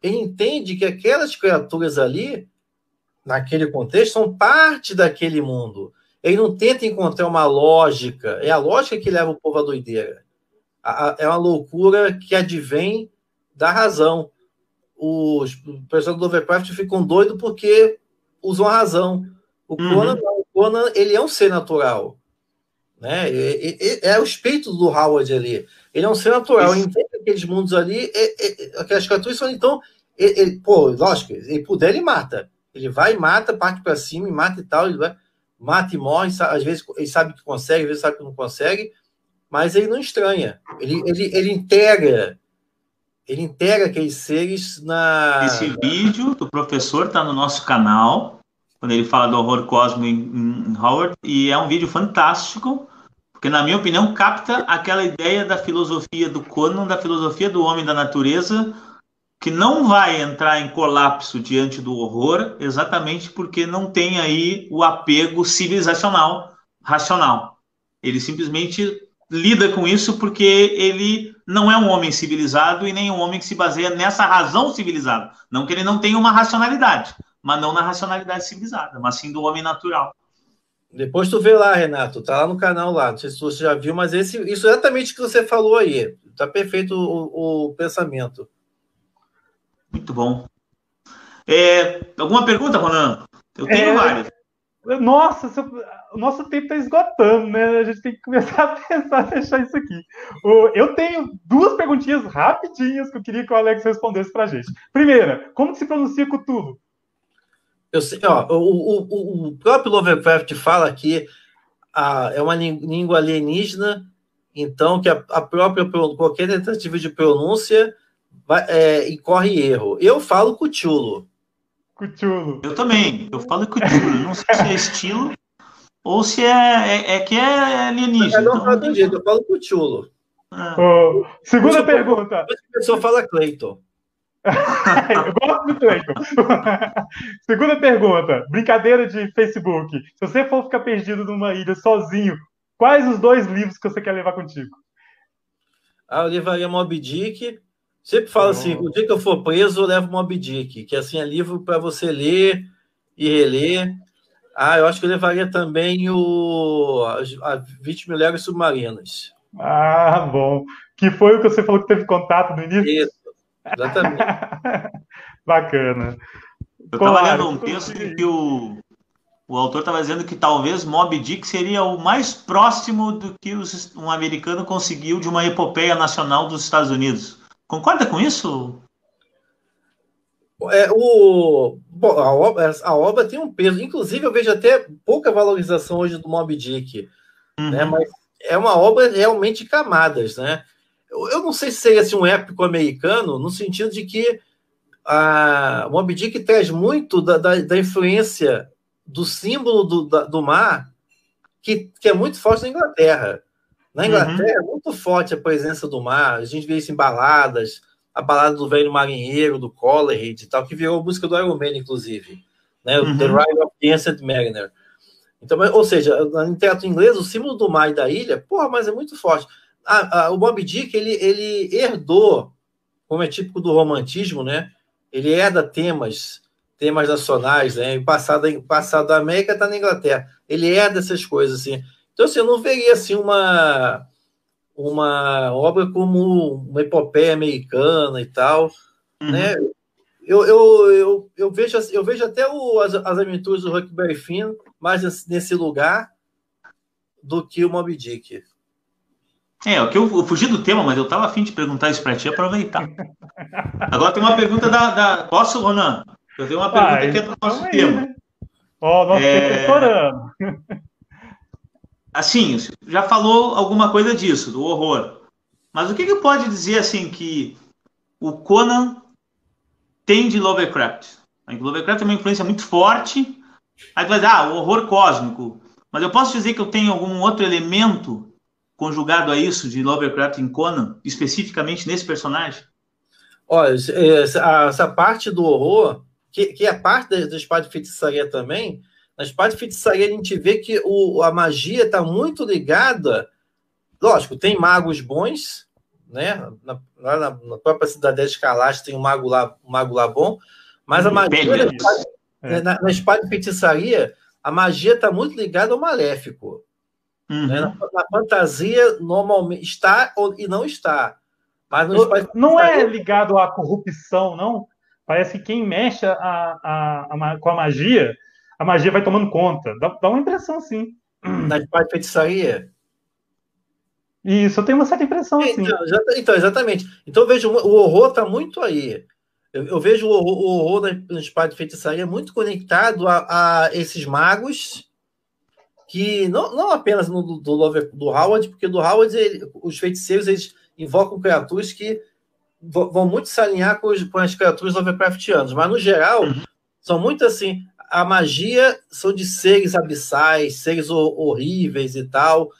Ele entende que aquelas criaturas ali, naquele contexto, são parte daquele mundo. Ele não tenta encontrar uma lógica, é a lógica que leva o povo à doideira. é uma loucura que advém da razão os pessoal do Lovecraft ficam doidos porque usam a razão. O uhum. Conan, o Conan, ele é um ser natural. Né? É, é, o espírito do Howard ali. Ele é um ser natural. Ele entende aqueles mundos ali, aquelas criaturas são, então, ele, ele, pô, lógico, ele puder, ele mata. Ele vai e mata, parte para cima e mata e tal, ele vai, mata e morre, às vezes ele sabe que consegue, às vezes sabe que não consegue, mas ele não estranha. Ele, ele, ele integra ele integra aqueles seres na. Esse vídeo do professor está no nosso canal, quando ele fala do horror cósmico em, Howard, e é um vídeo fantástico, porque, na minha opinião, capta aquela ideia da filosofia do Conan, da filosofia do homem da natureza, que não vai entrar em colapso diante do horror, exatamente porque não tem aí o apego civilizacional, racional. Ele simplesmente lida com isso porque ele não é um homem civilizado e nem um homem que se baseia nessa razão civilizada. Não que ele não tenha uma racionalidade, mas não na racionalidade civilizada, mas sim do homem natural. Depois tu vê lá, Renato, tá lá no canal lá, não sei se você já viu, mas esse, isso é exatamente o que você falou aí. Tá perfeito o, o pensamento. Muito bom. É, alguma pergunta, Ronan? Eu tenho é, várias. Nossa, o nosso tempo está esgotando, né? A gente tem que começar a pensar fechar isso aqui. Eu tenho duas perguntinhas rapidinhas que eu queria que o Alex respondesse para a gente. Primeira, como se pronuncia Cthulhu? Eu sei, ó, o, o, o próprio Lovecraft fala que a, é uma língua alienígena, então que a, a própria qualquer tentativa de pronúncia vai, é, incorre erro. Eu falo Cthulhu. Cthulhu. Eu também. Eu falo Cthulhu. Não sei se é estilo ou se é, é, é que é alienígena. Eu não então, falo do jeito, eu falo Cthulhu. Oh, segunda pergunta. A pessoa fala Cleiton. eu gosto do Cleiton. segunda pergunta. Brincadeira de Facebook. Se você for ficar perdido numa ilha sozinho, quais os dois livros que você quer levar contigo? Ah, eu levaria Moby Dick Sempre falo assim: o dia que eu for preso, eu levo Mob Dick, que assim é livro para você ler e reler. Ah, eu acho que eu levaria também o a, a 20 mil léguas submarinas. Ah, bom. Que foi o que você falou que teve contato no início? Isso, exatamente. Bacana. Eu estava lendo um texto em que o, o autor estava dizendo que talvez Moby Dick seria o mais próximo do que os, um americano conseguiu de uma epopeia nacional dos Estados Unidos. Concorda com isso? É, o, bom, a, obra, a obra tem um peso. Inclusive, eu vejo até pouca valorização hoje do Moby Dick. Uhum. Né? Mas é uma obra realmente de camadas. Né? Eu, eu não sei se seria assim, um épico americano, no sentido de que a, o Moby Dick traz muito da, da, da influência do símbolo do, da, do mar, que, que é muito forte na Inglaterra. Na Inglaterra uhum. é muito forte a presença do mar, a gente vê isso em baladas, a balada do velho marinheiro, do Coleridge e tal, que virou música do Iron Man, inclusive. Né? Uhum. The Ride of the Ancient Mariner. Então, ou seja, no teatro inglês, o símbolo do mar e da ilha, porra, mas é muito forte. Ah, ah, o Moby Dick, ele, ele herdou, como é típico do romantismo, né? Ele herda temas, temas nacionais, né? O passado, passado da América está na Inglaterra. Ele herda essas coisas, assim. Então, assim, eu não veria, assim, uma, uma obra como uma epopeia americana e tal, uhum. né? Eu, eu, eu, eu, vejo, eu vejo até o, as, as aventuras do Huckleberry Finn mais nesse lugar do que o Moby Dick. É, o que eu, eu fugi do tema, mas eu estava afim de perguntar isso para ti, aproveitar. Agora tem uma pergunta da. da... Posso, Ronan? Eu tenho uma pergunta ah, que é do nosso aí, tema. Né? Ó, oh, nosso é... estourando. Assim, já falou alguma coisa disso, do horror. Mas o que, que pode dizer assim que o Conan tem de Lovecraft? Lovecraft tem uma influência muito forte. Aí tu vai dizer, ah, o horror cósmico. Mas eu posso dizer que eu tenho algum outro elemento conjugado a isso de Lovecraft em Conan, especificamente nesse personagem? Olha, essa parte do horror, que, que é parte da, espada de feitiçaria também, na espada de feitiçaria a gente vê que o, a magia está muito ligada. Lógico, tem magos bons, né? Na, na, na própria cidade de Escalate tem um mago lá, um mago lá bom, mas a magia na espada, é. na, na espada de feitiçaria, a magia está muito ligada ao maléfico. Uhum. Né? Na, na, fantasia, normalmente está ou, e não está. Mas não, não é ligado à corrupção, não? Parece que quem mexe a, a, a, com a magia, a magia vai tomando conta. Dá, dá uma impressão assim. Na de feitiçaria? Isso, eu tenho uma certa impressão assim. Então, então exatamente. Então eu vejo o horror está muito aí. Eu, eu, vejo o horror, o horror na espada de feitiçaria muito conectado a, a esses magos que não, não apenas no do, do, do Howard, porque do Howard ele, os feiticeiros eles invocam criaturas que vão muito se alinhar com, os, com as criaturas Lovecraftianas, mas no geral uhum. são muito assim. A magia são de seres abissais, seres horríveis e tal.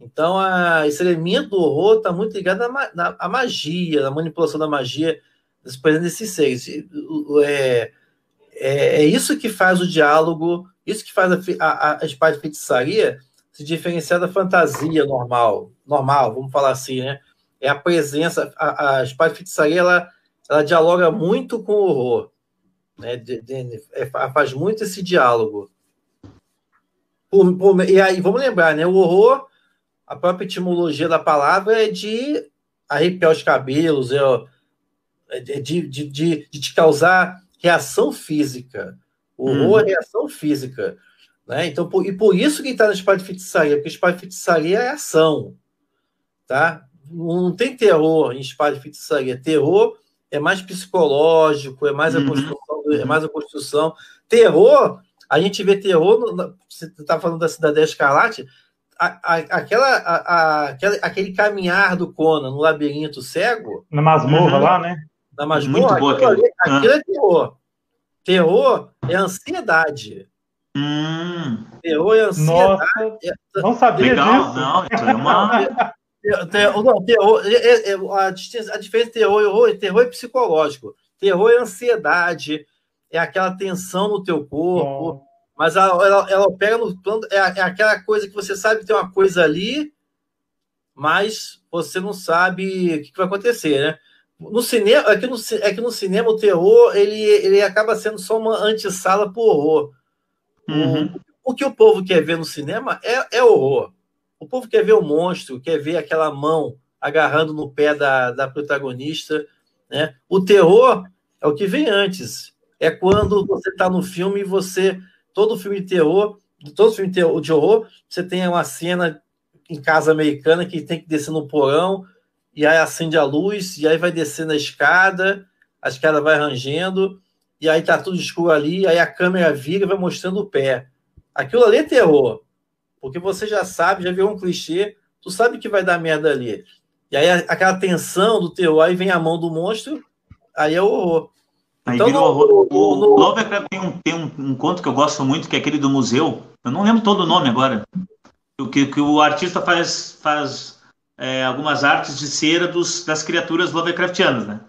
Então, a, esse elemento do horror está muito ligado na, na magia, na manipulação da magia desses seres. É, é, é isso que faz o diálogo isso que faz a, a, a espada de feitiçaria se diferenciar da fantasia normal, normal, vamos falar assim, né? É a presença, a, a espada de feitiçaria, ela, ela dialoga muito com o horror, né? De, de, é, faz muito esse diálogo. Por, por, e aí, vamos lembrar, né? O horror, a própria etimologia da palavra é de arrepiar os cabelos, é, é de, de, de, de te causar reação física. O horror é reação física. Né? Então, por, e por isso que está na espada de feitiçaria, porque espada de feitiçaria é ação. Tá? Não tem terror em espada de feitiçaria. Terror é mais psicológico, é mais uhum. construção, é mais a construção. Terror, a gente vê terror, no, você está falando da Cidade Escarlate, a, a, aquela, a, aquela, aquele caminhar do Conan no labirinto cego. Na masmorra uhum. lá, né? Na masmorra, Muito boa, aquilo, ali, aquilo é terror. Terror é ansiedade. Hum. Terror é ansiedade. Nossa, não sabia Legal, disso. Não, isso é uma... Terror, não, terror, é, é, é a, diferença entre terror e horror, terror é psicológico. Terror é ansiedade, é aquela tensão no teu corpo, mas ela, ela, ela pega no plano, é, é, aquela coisa que você sabe que tem uma coisa ali, mas você não sabe o que, vai acontecer, né? no cinema, é que no, é que no cinema o terror ele, ele acaba sendo só uma antessala para o horror. Uhum. O, o, que o povo quer ver no cinema é, é horror. O povo quer ver o monstro, quer ver aquela mão agarrando no pé da, da protagonista. Né? O terror é o que vem antes. É quando você está no filme e você. Todo filme de terror, todo filme de horror, você tem uma cena em casa americana que tem que descer no porão, e aí acende a luz, e aí vai descendo a escada, a escada vai rangendo, e aí tá tudo escuro ali, aí a câmera vira e vai mostrando o pé. Aquilo ali é terror. Porque você já sabe, já viu um clichê, tu sabe que vai dar merda ali. E aí aquela tensão do terror, aí vem a mão do monstro, aí é o horror. Aí então, horror. O, no... Lovecraft tem, um, tem um, um, conto que eu gosto muito, que é aquele do museu. Eu não lembro todo o nome agora. Que, que o artista faz, faz é, algumas artes de cera dos, das criaturas Lovecraftianas, né?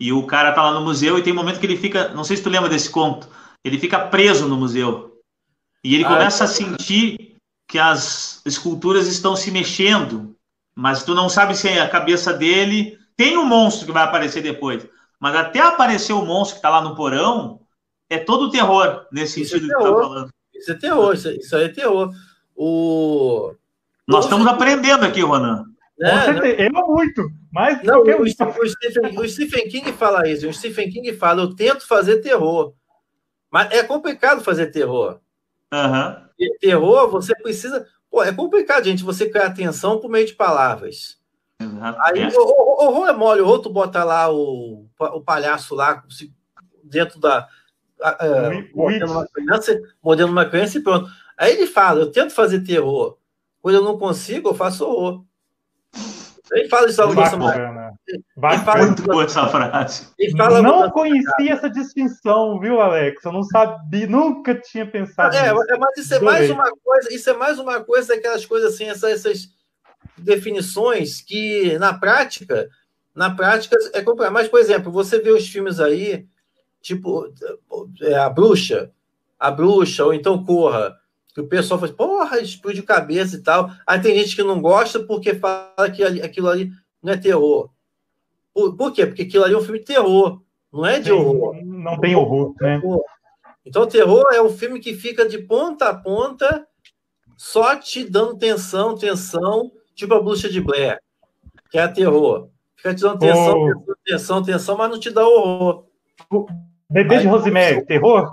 E o cara tá lá no museu e tem um momento que ele fica. Não sei se tu lembra desse conto. Ele fica preso no museu. E ele ah, começa a sentir que as esculturas estão se mexendo, mas tu não sabe se é a cabeça dele. Tem um monstro que vai aparecer depois, mas até aparecer o monstro que está lá no porão, é todo terror nesse isso é sentido é que tu tá falando. Isso é terror, isso, isso aí é terror. O... Nós estamos aprendendo aqui, Ronan. É, né? Eu muito, mas não, o, o, Stephen, o Stephen King fala isso. O Stephen King fala: eu tento fazer terror, mas é complicado fazer terror. Uhum. E terror, você precisa. Pô, é complicado, gente, você criar atenção por meio de palavras. Exato. Aí o, o, horror é mole, o outro bota lá o, o palhaço lá dentro da. Uh, mordendo, uma criança, mordendo uma criança e pronto. Aí ele fala: eu tento fazer terror. Quando eu não consigo, eu faço horror. Ele fala isso alguma semana. Bacana. Muito boa essa frase. Fala não conhecia essa distinção, viu, Alex? Eu não sabia, nunca tinha pensado é, nisso. É, mas isso é mais uma coisa, isso é mais uma coisa daquelas coisas assim, essas, essas definições que na prática, na prática é complicado. Mas, por exemplo, você vê os filmes aí, tipo é, a bruxa, a bruxa, ou então Corra que o pessoal fala, porra, explode cabeça e tal. Aí tem gente que não gosta porque fala que aquilo ali não é terror. Por, por quê? Porque aquilo ali é um filme de terror, não é de horror. Não tem horror, né? Então, terror é um filme que fica de ponta a ponta, só te dando tensão, tensão, tipo a Bruxa de Blair, que é a terror. Fica te dando tensão, oh. tensão, tensão, tensão, mas não te dá horror. Bebê de Rosemary, terror?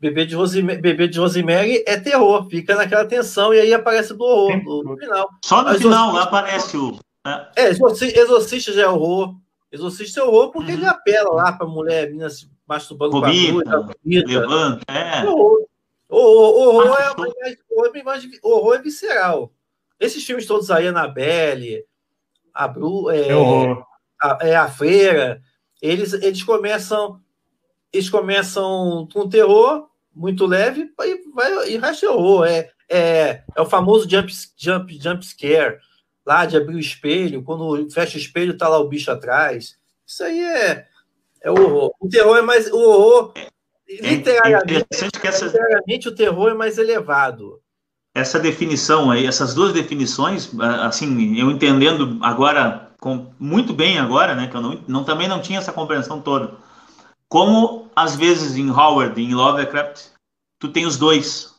Bebê de, Rosemary, Bebê de Rosemary é terror, fica naquela tensão e aí aparece do horror no final. Só no Mas final aparece o. Né? É, Exorcista já é horror. Exorcista é horror porque uhum. ele apela lá para mulher, menina se masturbando vomita, com a levanta, é. Horror, horror, horror, é, horror, é, horror é visceral. Esses filmes todos aí, Annabelle, a Bru, é, é, a, é a Freira, eles, eles começam eles começam com terror muito leve e vai e rachou. É, é, é o famoso jump, jump, jump scare, lá de abrir o espelho, quando fecha o espelho, tá lá o bicho atrás. Isso aí é, é horror. O terror é mais. O horror, é, literalmente, é essa... literalmente, o terror é mais elevado. Essa definição aí, essas duas definições, assim, eu entendendo agora, com, muito bem agora, né? Que eu não, não, também não tinha essa compreensão toda como às vezes em Howard, em Lovecraft, tu tem os dois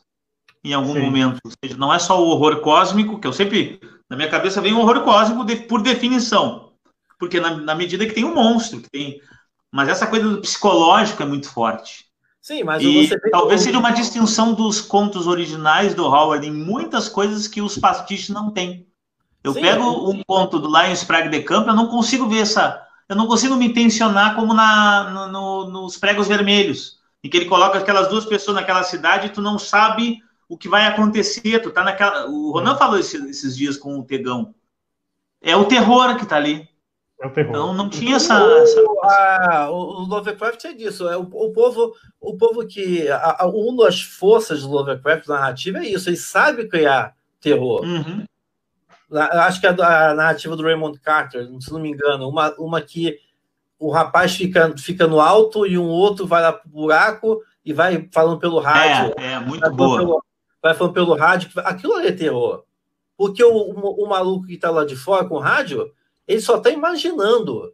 em algum Sim. momento. Ou seja, não é só o horror cósmico, que eu sempre. Na minha cabeça vem o horror cósmico de, por definição. Porque na, na, medida que tem um monstro, que tem. Mas essa coisa do psicológico é muito forte. Sim, mas e talvez seja uma distinção dos contos originais do Howard em muitas coisas que os pastiches não têm. Eu Sim, pego é. um conto do Lion Sprague de Campo, eu não consigo ver essa eu não consigo me tensionar como na, no, no, nos pregos vermelhos, em que ele coloca aquelas duas pessoas naquela cidade e tu não sabe o que vai acontecer, tu tá naquela... O Ronan falou esses, esses dias com o Tegão. É o terror que tá ali. É o terror. Então não tinha essa. essa... Ah, o Lovecraft é disso. É o, o povo, o povo que. A, a, uma das forças do Lovecraft narrativa é isso. Ele sabe criar terror. Uhum acho que é a, a narrativa do Raymond Carter, se não me engano, uma, uma que o rapaz fica, fica no alto e um outro vai lá pro buraco e vai falando pelo rádio. É, é muito boa. Pelo, vai falando pelo rádio. Aquilo é terror. Porque o, o, o, maluco que tá lá de fora com o rádio, ele só tá imaginando.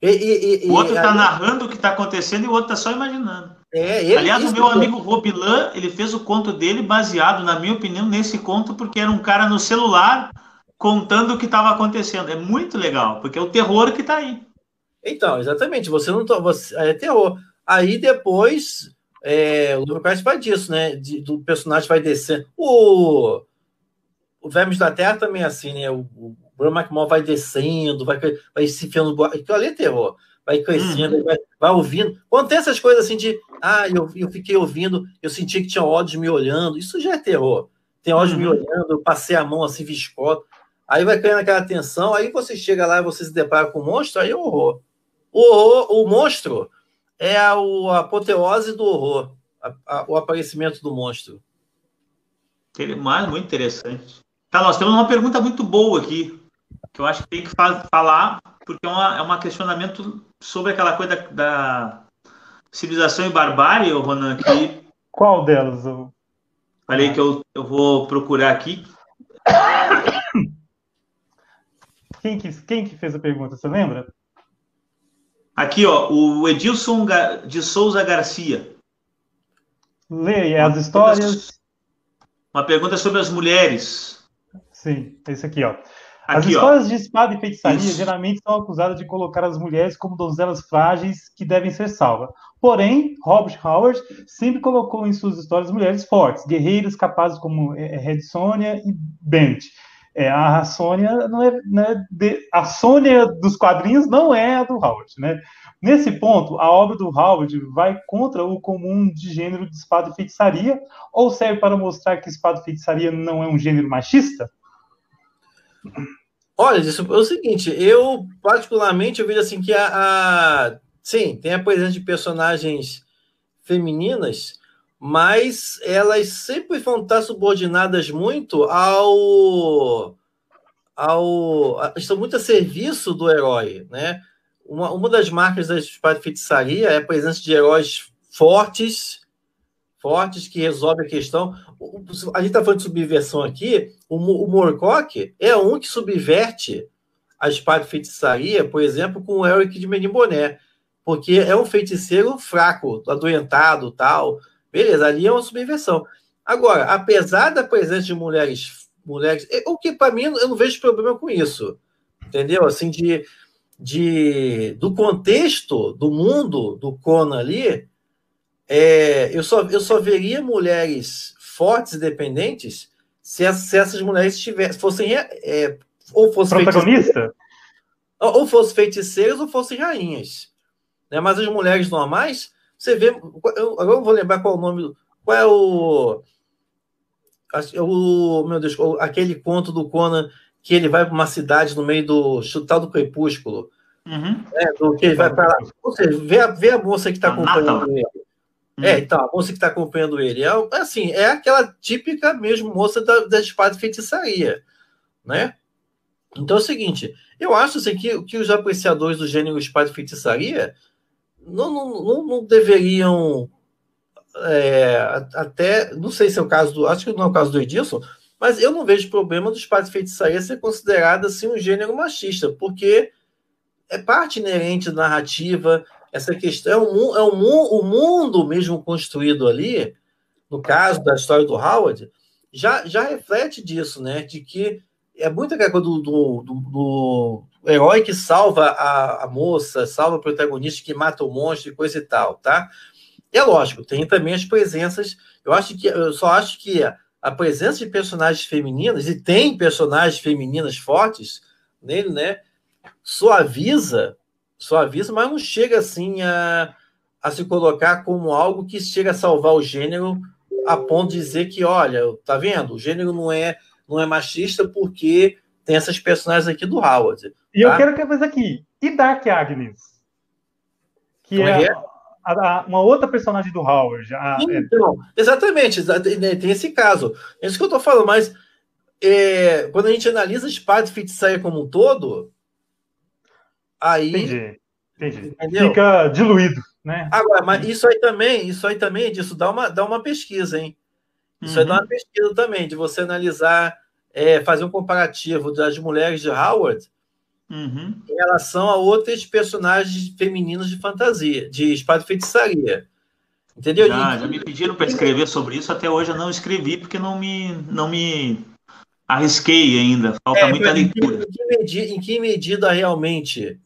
E, e, e, o outro está narrando o que está acontecendo e o outro está só imaginando. É, ele, Aliás, o meu amigo Robilan, ele fez o conto dele baseado, na minha opinião, nesse conto, porque era um cara no celular contando o que estava acontecendo. É muito legal, porque é o terror que está aí. Então, exatamente. Você não tá, você, é terror. Aí depois é, o Lovecraft vai disso, né? De, do personagem vai descendo. O, o Vermes da Terra também é assim, né? O, o Bruno McMahon vai descendo, vai, vai se enfiando. Aquilo ali é terror. Vai crescendo, uhum. vai, vai, ouvindo. Quando tem essas coisas assim de ah, eu, eu fiquei ouvindo, eu senti que tinha ódio me olhando, isso já é terror. Tem ódio uhum. me olhando, eu passei a mão assim, viscosa. Aí vai caindo aquela tensão, aí você chega lá e você se depara com o monstro, aí é horror. O horror, o monstro é a, a apoteose do horror, a, a, o aparecimento do monstro. Mais muito interessante. Tá, nós temos uma pergunta muito boa aqui, que eu acho que tem que falar, porque é, uma, é um questionamento sobre aquela coisa da, da civilização e barbárie, Ronan, que... Qual delas? Falei que eu, eu vou procurar aqui. Quem que, quem que fez a pergunta, você lembra? Aqui, ó, o Edilson de Souza Garcia. Leia as histórias. Uma pergunta sobre as mulheres. Sim, esse aqui, ó. As aqui, histórias ó. de espada e feitiçaria Isso. geralmente são acusadas de colocar as mulheres como donzelas frágeis que devem ser salvas. Porém, Robert Howard sempre colocou em suas histórias mulheres fortes, guerreiras capazes como é, é, Red Sonja e Bent. É, a Sônia não é, não é de, a Sônia dos quadrinhos não é a do Howard, né? Nesse ponto, a obra do Howard vai contra o comum de gênero de espada e feitiçaria, ou serve para mostrar que espada e feitiçaria não é um gênero machista? Olha, isso é o seguinte, eu particularmente eu vejo assim que a, a sim, tem a presença de personagens femininas, mas elas sempre vão estar subordinadas muito ao. ao estão muito a serviço do herói, né? Uma, uma das marcas da feitiçaria é a presença de heróis fortes, fortes que resolvem a questão. A gente está falando de subversão aqui. O, Morcock é um que subverte a espada feitiçaria, por exemplo, com o Eric de Menimboné, porque é um feiticeiro fraco, adoentado, tal Beleza, ali é uma subversão. Agora, apesar da presença de mulheres, mulheres, é, o que para mim eu não vejo problema com isso, entendeu? Assim de, de do contexto do mundo do Conan ali, é, eu só eu só veria mulheres fortes e dependentes se, se essas mulheres tivessem fossem é, ou fossem protagonista ou, ou fossem feiticeiras ou fossem rainhas, né? Mas as mulheres normais você vê. Eu, agora eu vou lembrar qual é o nome. Qual é o. o meu Deus, aquele conto do Conan que ele vai para uma cidade no meio do chutal do crepúsculo. Uhum. É, do que ele vai para lá. Ou seja, vê vê a moça que está acompanhando ele. É, então, a moça que está acompanhando ele. É, é, assim, é aquela típica mesmo moça da, da espada de feitiçaria. Né? Então é o seguinte, eu acho assim, que, que os apreciadores do gênero espada de feitiçaria não, não, não deveriam é, até, não sei se é o caso do, acho que não é o caso do Edilson, mas eu não vejo problema dos pais de feitiçaria ser considerado assim um gênero machista, porque é parte inerente da narrativa, essa questão, é, um, é o mundo mesmo construído ali, no caso da história do Howard, já, já reflete disso, né, de que é muito aquela coisa do, do, do, do herói que salva a, a, moça, salva o protagonista que mata o monstro e coisa e tal, tá? É lógico, tem também as presenças. Eu acho que eu só acho que a presença de personagens femininas, e tem personagens femininas fortes nele, né? Suaviza, suaviza, mas não chega assim a, a se colocar como algo que chega a salvar o gênero a ponto de dizer que, olha, tá vendo? O gênero não é não é machista porque tem essas personagens aqui do Howard. E tá? eu quero que você aqui. E Dark Agnes? Que é, é? A, a, uma outra personagem do Howard. A, é então, é... exatamente, tem esse caso. É isso que eu tô falando, mas é, quando a gente analisa Espada e Feitiçaria como um todo, aí. Entendi, entendi. Entendeu? Fica diluído, né? Agora, mas isso aí também, isso aí também, disso dá uma, dá uma pesquisa, hein? Isso uhum. aí dá uma pesquisa também, de você analisar, é, fazer um comparativo das mulheres de Howard uhum. em relação a outros personagens femininos de fantasia, de espada e feitiçaria. Entendeu? Já, já me pediram para escrever sobre isso, até hoje eu não escrevi porque não me, não me arrisquei ainda, falta é, muita leitura. Em que, medida, em que medida realmente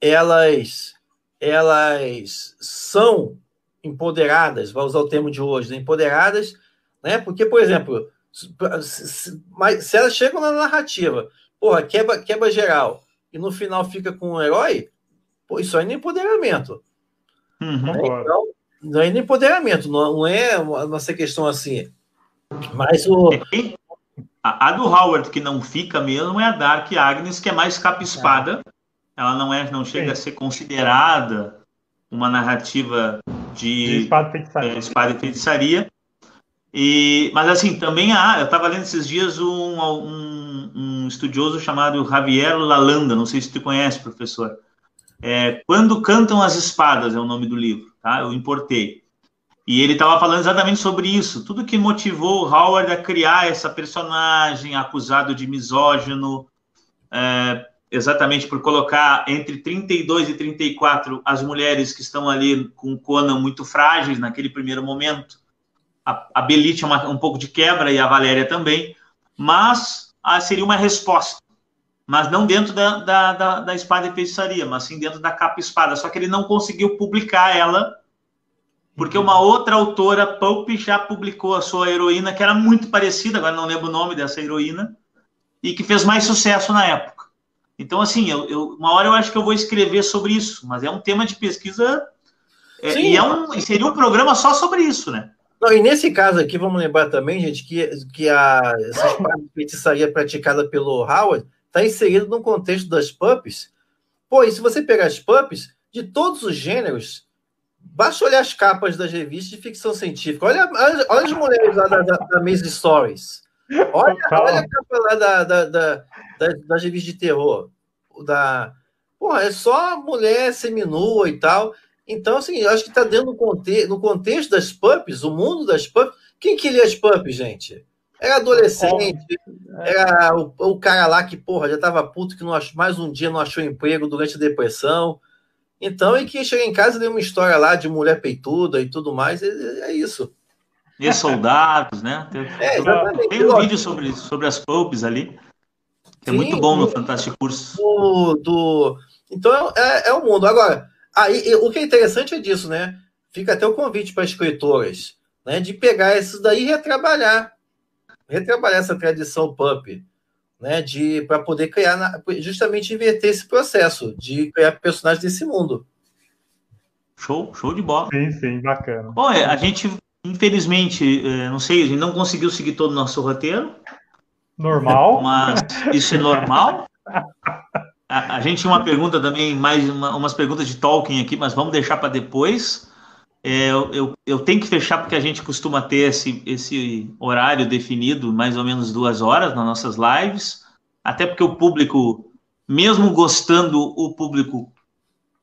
elas, elas são empoderadas, vou usar o termo de hoje, né? empoderadas, né? Porque, por exemplo, se, mas se elas chegam na narrativa, porra, quebra, quebra geral, e no final fica com um herói, pô, isso aí é empoderamento. Uhum. Né? Então, não é empoderamento, não, não é nossa questão assim. Mas o. É, a, a, do Howard que não fica mesmo é a Dark Agnes, que é mais capa-espada. É. Ela não é, não chega Sim. a ser considerada uma narrativa de, de espada, e feitiçaria. É, espada e feitiçaria. E, mas assim, também há, eu estava lendo esses dias um, um, um, estudioso chamado Javier Lalanda, não sei se tu conhece, professor. É, Quando Cantam as Espadas é o nome do livro, tá? Eu importei. E ele estava falando exatamente sobre isso, tudo que motivou Howard a criar essa personagem acusado de misógino, é, exatamente por colocar entre 32 e 34 as mulheres que estão ali com Conan muito frágeis naquele primeiro momento. A, a Belite é uma, um pouco de quebra e a Valéria também, mas ah, seria uma resposta. Mas não dentro da, da, da, da espada e feitiçaria, mas sim dentro da capa espada. Só que ele não conseguiu publicar ela porque uma outra autora, Pope, já publicou a sua heroína, que era muito parecida, agora não lembro o nome dessa heroína, e que fez mais sucesso na época. Então, assim, eu, eu, uma hora eu acho que eu vou escrever sobre isso, mas é um tema de pesquisa é, e, é um, e seria um programa só sobre isso, né? Não, e nesse caso aqui, vamos lembrar também, gente, que, que a, essa feitiçaria praticada pelo Howard está inserida no contexto das pubs. Pô, e se você pegar as pubs, de todos os gêneros, Basta olhar as capas das revistas de ficção científica. Olha, olha, olha as mulheres lá da, da, da Maze Stories. Olha, olha a capa lá da, da, da, da, das revistas de terror. Da, porra, é só mulher seminua e tal. Então, assim, eu acho que está dentro do conte no contexto das pups, o mundo das pups. Quem que lia as pups, gente? Era adolescente, era o, o cara lá que, porra, já tava puto que não achou, mais um dia não achou emprego durante a depressão. Então, e que chega em casa e lê uma história lá de mulher peituda e tudo mais, é, é isso. E soldados, né? Tem, é, tem um vídeo sobre, sobre as popes ali, é Sim, muito bom no Fantástico Curso. Do, do... Então, é, é o mundo. Agora, aí, o que é interessante é disso, né? Fica até o convite para escritoras, né? De pegar esses daí e retrabalhar. Retrabalhar essa tradição pump né, de para poder criar justamente inverter esse processo de criar personagens desse mundo. Show, show de bola. Sim, sim, bacana. Bom, é, a gente infelizmente, é, não sei, a gente não conseguiu seguir todo o nosso roteiro. Normal. Mas isso é normal. A, a gente tinha uma pergunta também, mais uma, umas perguntas de Tolkien aqui, mas vamos deixar para depois. É, eu, eu, tenho que fechar porque a gente costuma ter esse, esse horário definido, mais ou menos duas horas nas nossas lives, até porque o público, mesmo gostando, o público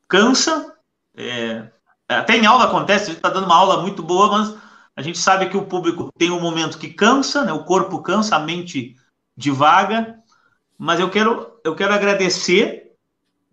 cansa. É, até em aula acontece, a gente está dando uma aula muito boa, mas a gente sabe que o público tem um momento que cansa, né, o corpo cansa, a mente divaga, mas eu quero, eu quero agradecer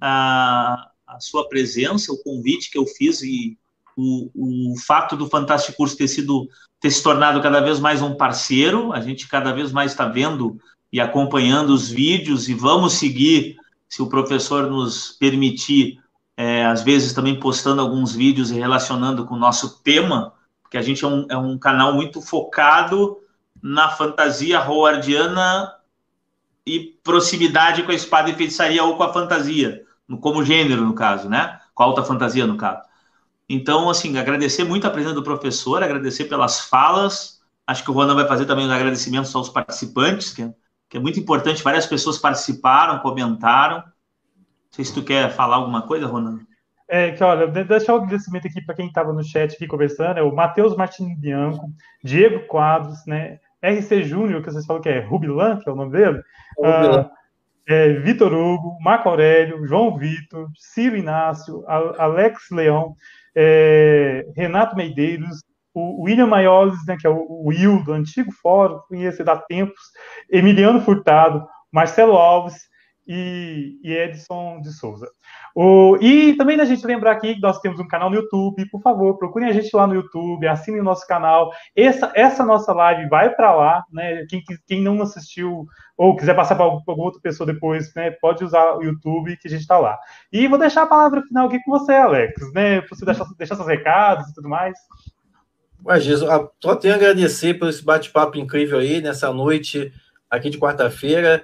a, a sua presença, o convite que eu fiz e o, o fato do Fantástico Curso ter sido ter se tornado cada vez mais um parceiro, a gente cada vez mais está vendo e acompanhando os vídeos e vamos seguir, se o professor nos permitir, é, às vezes também postando alguns vídeos e relacionando com o nosso tema, porque a gente é um, é um canal muito focado na fantasia howardiana e proximidade com a espada e feitiçaria ou com a fantasia, como gênero, no caso, né? Com a alta fantasia, no caso. Então, assim, agradecer muito a presença do professor, agradecer pelas falas. Acho que o Ronan vai fazer também os agradecimentos aos participantes, que é, que é muito importante. Várias pessoas participaram, comentaram. Não sei se tu quer falar alguma coisa, Ronan. É, que olha, deixar o agradecimento aqui para quem estava no chat aqui conversando, é o Matheus Martins Bianco, Diego Quadros, né? RC Júnior, que vocês falam que é Rubilan, que é o nome dele. Uh, é, Vitor Hugo, Marco Aurélio, João Vitor, Ciro Inácio, Alex Leão, é, Renato Meideiros, o William Maiolis, né, que é o Will do antigo fórum, conhece há tempos, Emiliano Furtado, Marcelo Alves e, e Edson de Souza. O, e também a gente lembrar aqui que nós temos um canal no YouTube. Por favor, procurem a gente lá no YouTube, assinem o nosso canal. Essa, essa nossa live vai para lá, né? Quem, quem não assistiu ou quiser passar para outra pessoa depois, né? Pode usar o YouTube que a gente está lá. E vou deixar a palavra final aqui com você, Alex, né? Você deixar, deixar seus recados e tudo mais. Ué, Jesus, só tenho a agradecer por esse bate-papo incrível aí nessa noite aqui de quarta-feira.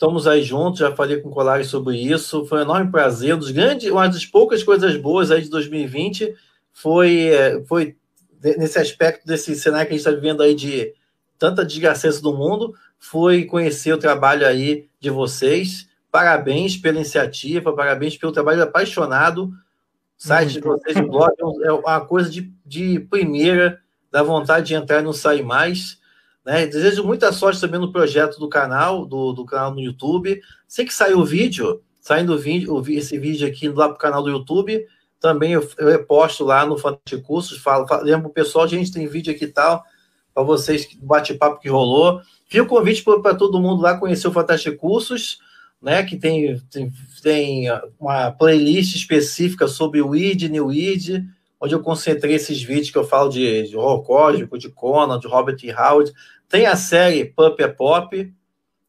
Estamos aí juntos, já falei com o Colares sobre isso. Foi um enorme prazer. Um dos grandes, uma das poucas coisas boas aí de 2020 foi, é, foi nesse aspecto desse cenário que a gente está vivendo aí de tanta desgraceça do mundo, foi conhecer o trabalho aí de vocês. Parabéns pela iniciativa, parabéns pelo trabalho apaixonado. O site de vocês, o blog, é uma coisa de, de primeira, dá vontade de entrar e não sair mais. Né? Desejo muita sorte também no projeto do canal, do, do canal no YouTube. Sei que saiu o vídeo, saindo vídeo, esse vídeo aqui lá para o canal do YouTube, também eu, eu posto lá no Fantástico Cursos, falo, falo, lembro o pessoal, gente, tem vídeo aqui e tal, para vocês, bate-papo que rolou. Fica o convite para todo mundo lá conhecer o Fantástico Cursos, né, que tem, tem, tem uma playlist específica sobre o ID, New ID, onde eu concentrei esses vídeos que eu falo de, de horror cósmico, de Conan, de Robert E. Howard. Tem a série Pup é Pop,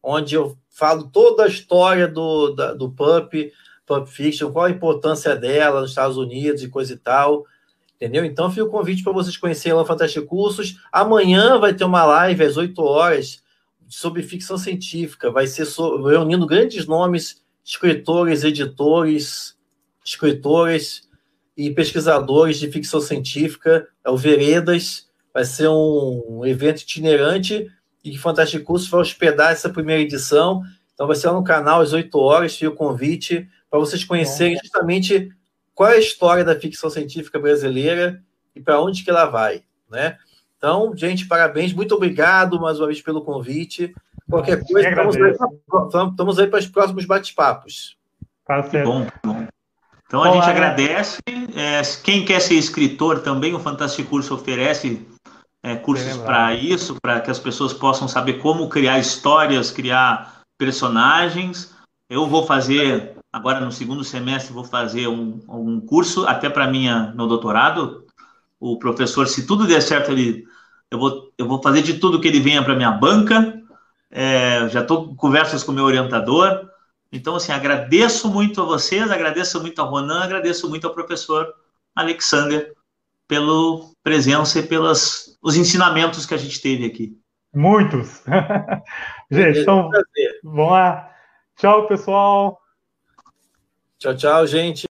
onde eu falo toda a história do, da, do Pup, Pup Fiction, qual a importância dela nos Estados Unidos e coisa e tal. Entendeu? Então, fica o convite para vocês conhecerem lá Fantástico Cursos. Amanhã vai ter uma live às 8 horas sobre ficção científica. Vai ser reunindo grandes nomes, escritores, editores, escritores e pesquisadores de ficção científica, é o Veredas, vai ser um evento itinerante e que Fantástico Curso vai hospedar essa primeira edição. Então vai ser lá no canal às 8 horas, fica o convite para vocês conhecerem justamente qual é a história da ficção científica brasileira e para onde que ela vai, né? Então, gente, parabéns, muito obrigado mais uma vez pelo convite. Qualquer coisa, estamos aí, estamos aí para os próximos bate-papos. Tá certo. Bom, bom. Então a gente agradece. É, quem quer ser escritor também, o Fantástico Curso oferece é, cursos para isso, para que as pessoas possam saber como criar histórias, criar personagens. Eu vou fazer, agora no segundo semestre, vou fazer um, um curso, até para minha no doutorado. O professor, se tudo der certo, ele, eu, vou, eu vou fazer de tudo que ele venha para minha banca. É, já estou com conversas com o meu orientador então, assim, agradeço muito a vocês, agradeço muito ao Ronan, agradeço muito ao professor Alexander pela presença e pelos os ensinamentos que a gente teve aqui. Muitos! gente, então, vamos lá. Tchau, pessoal. Tchau, tchau, gente.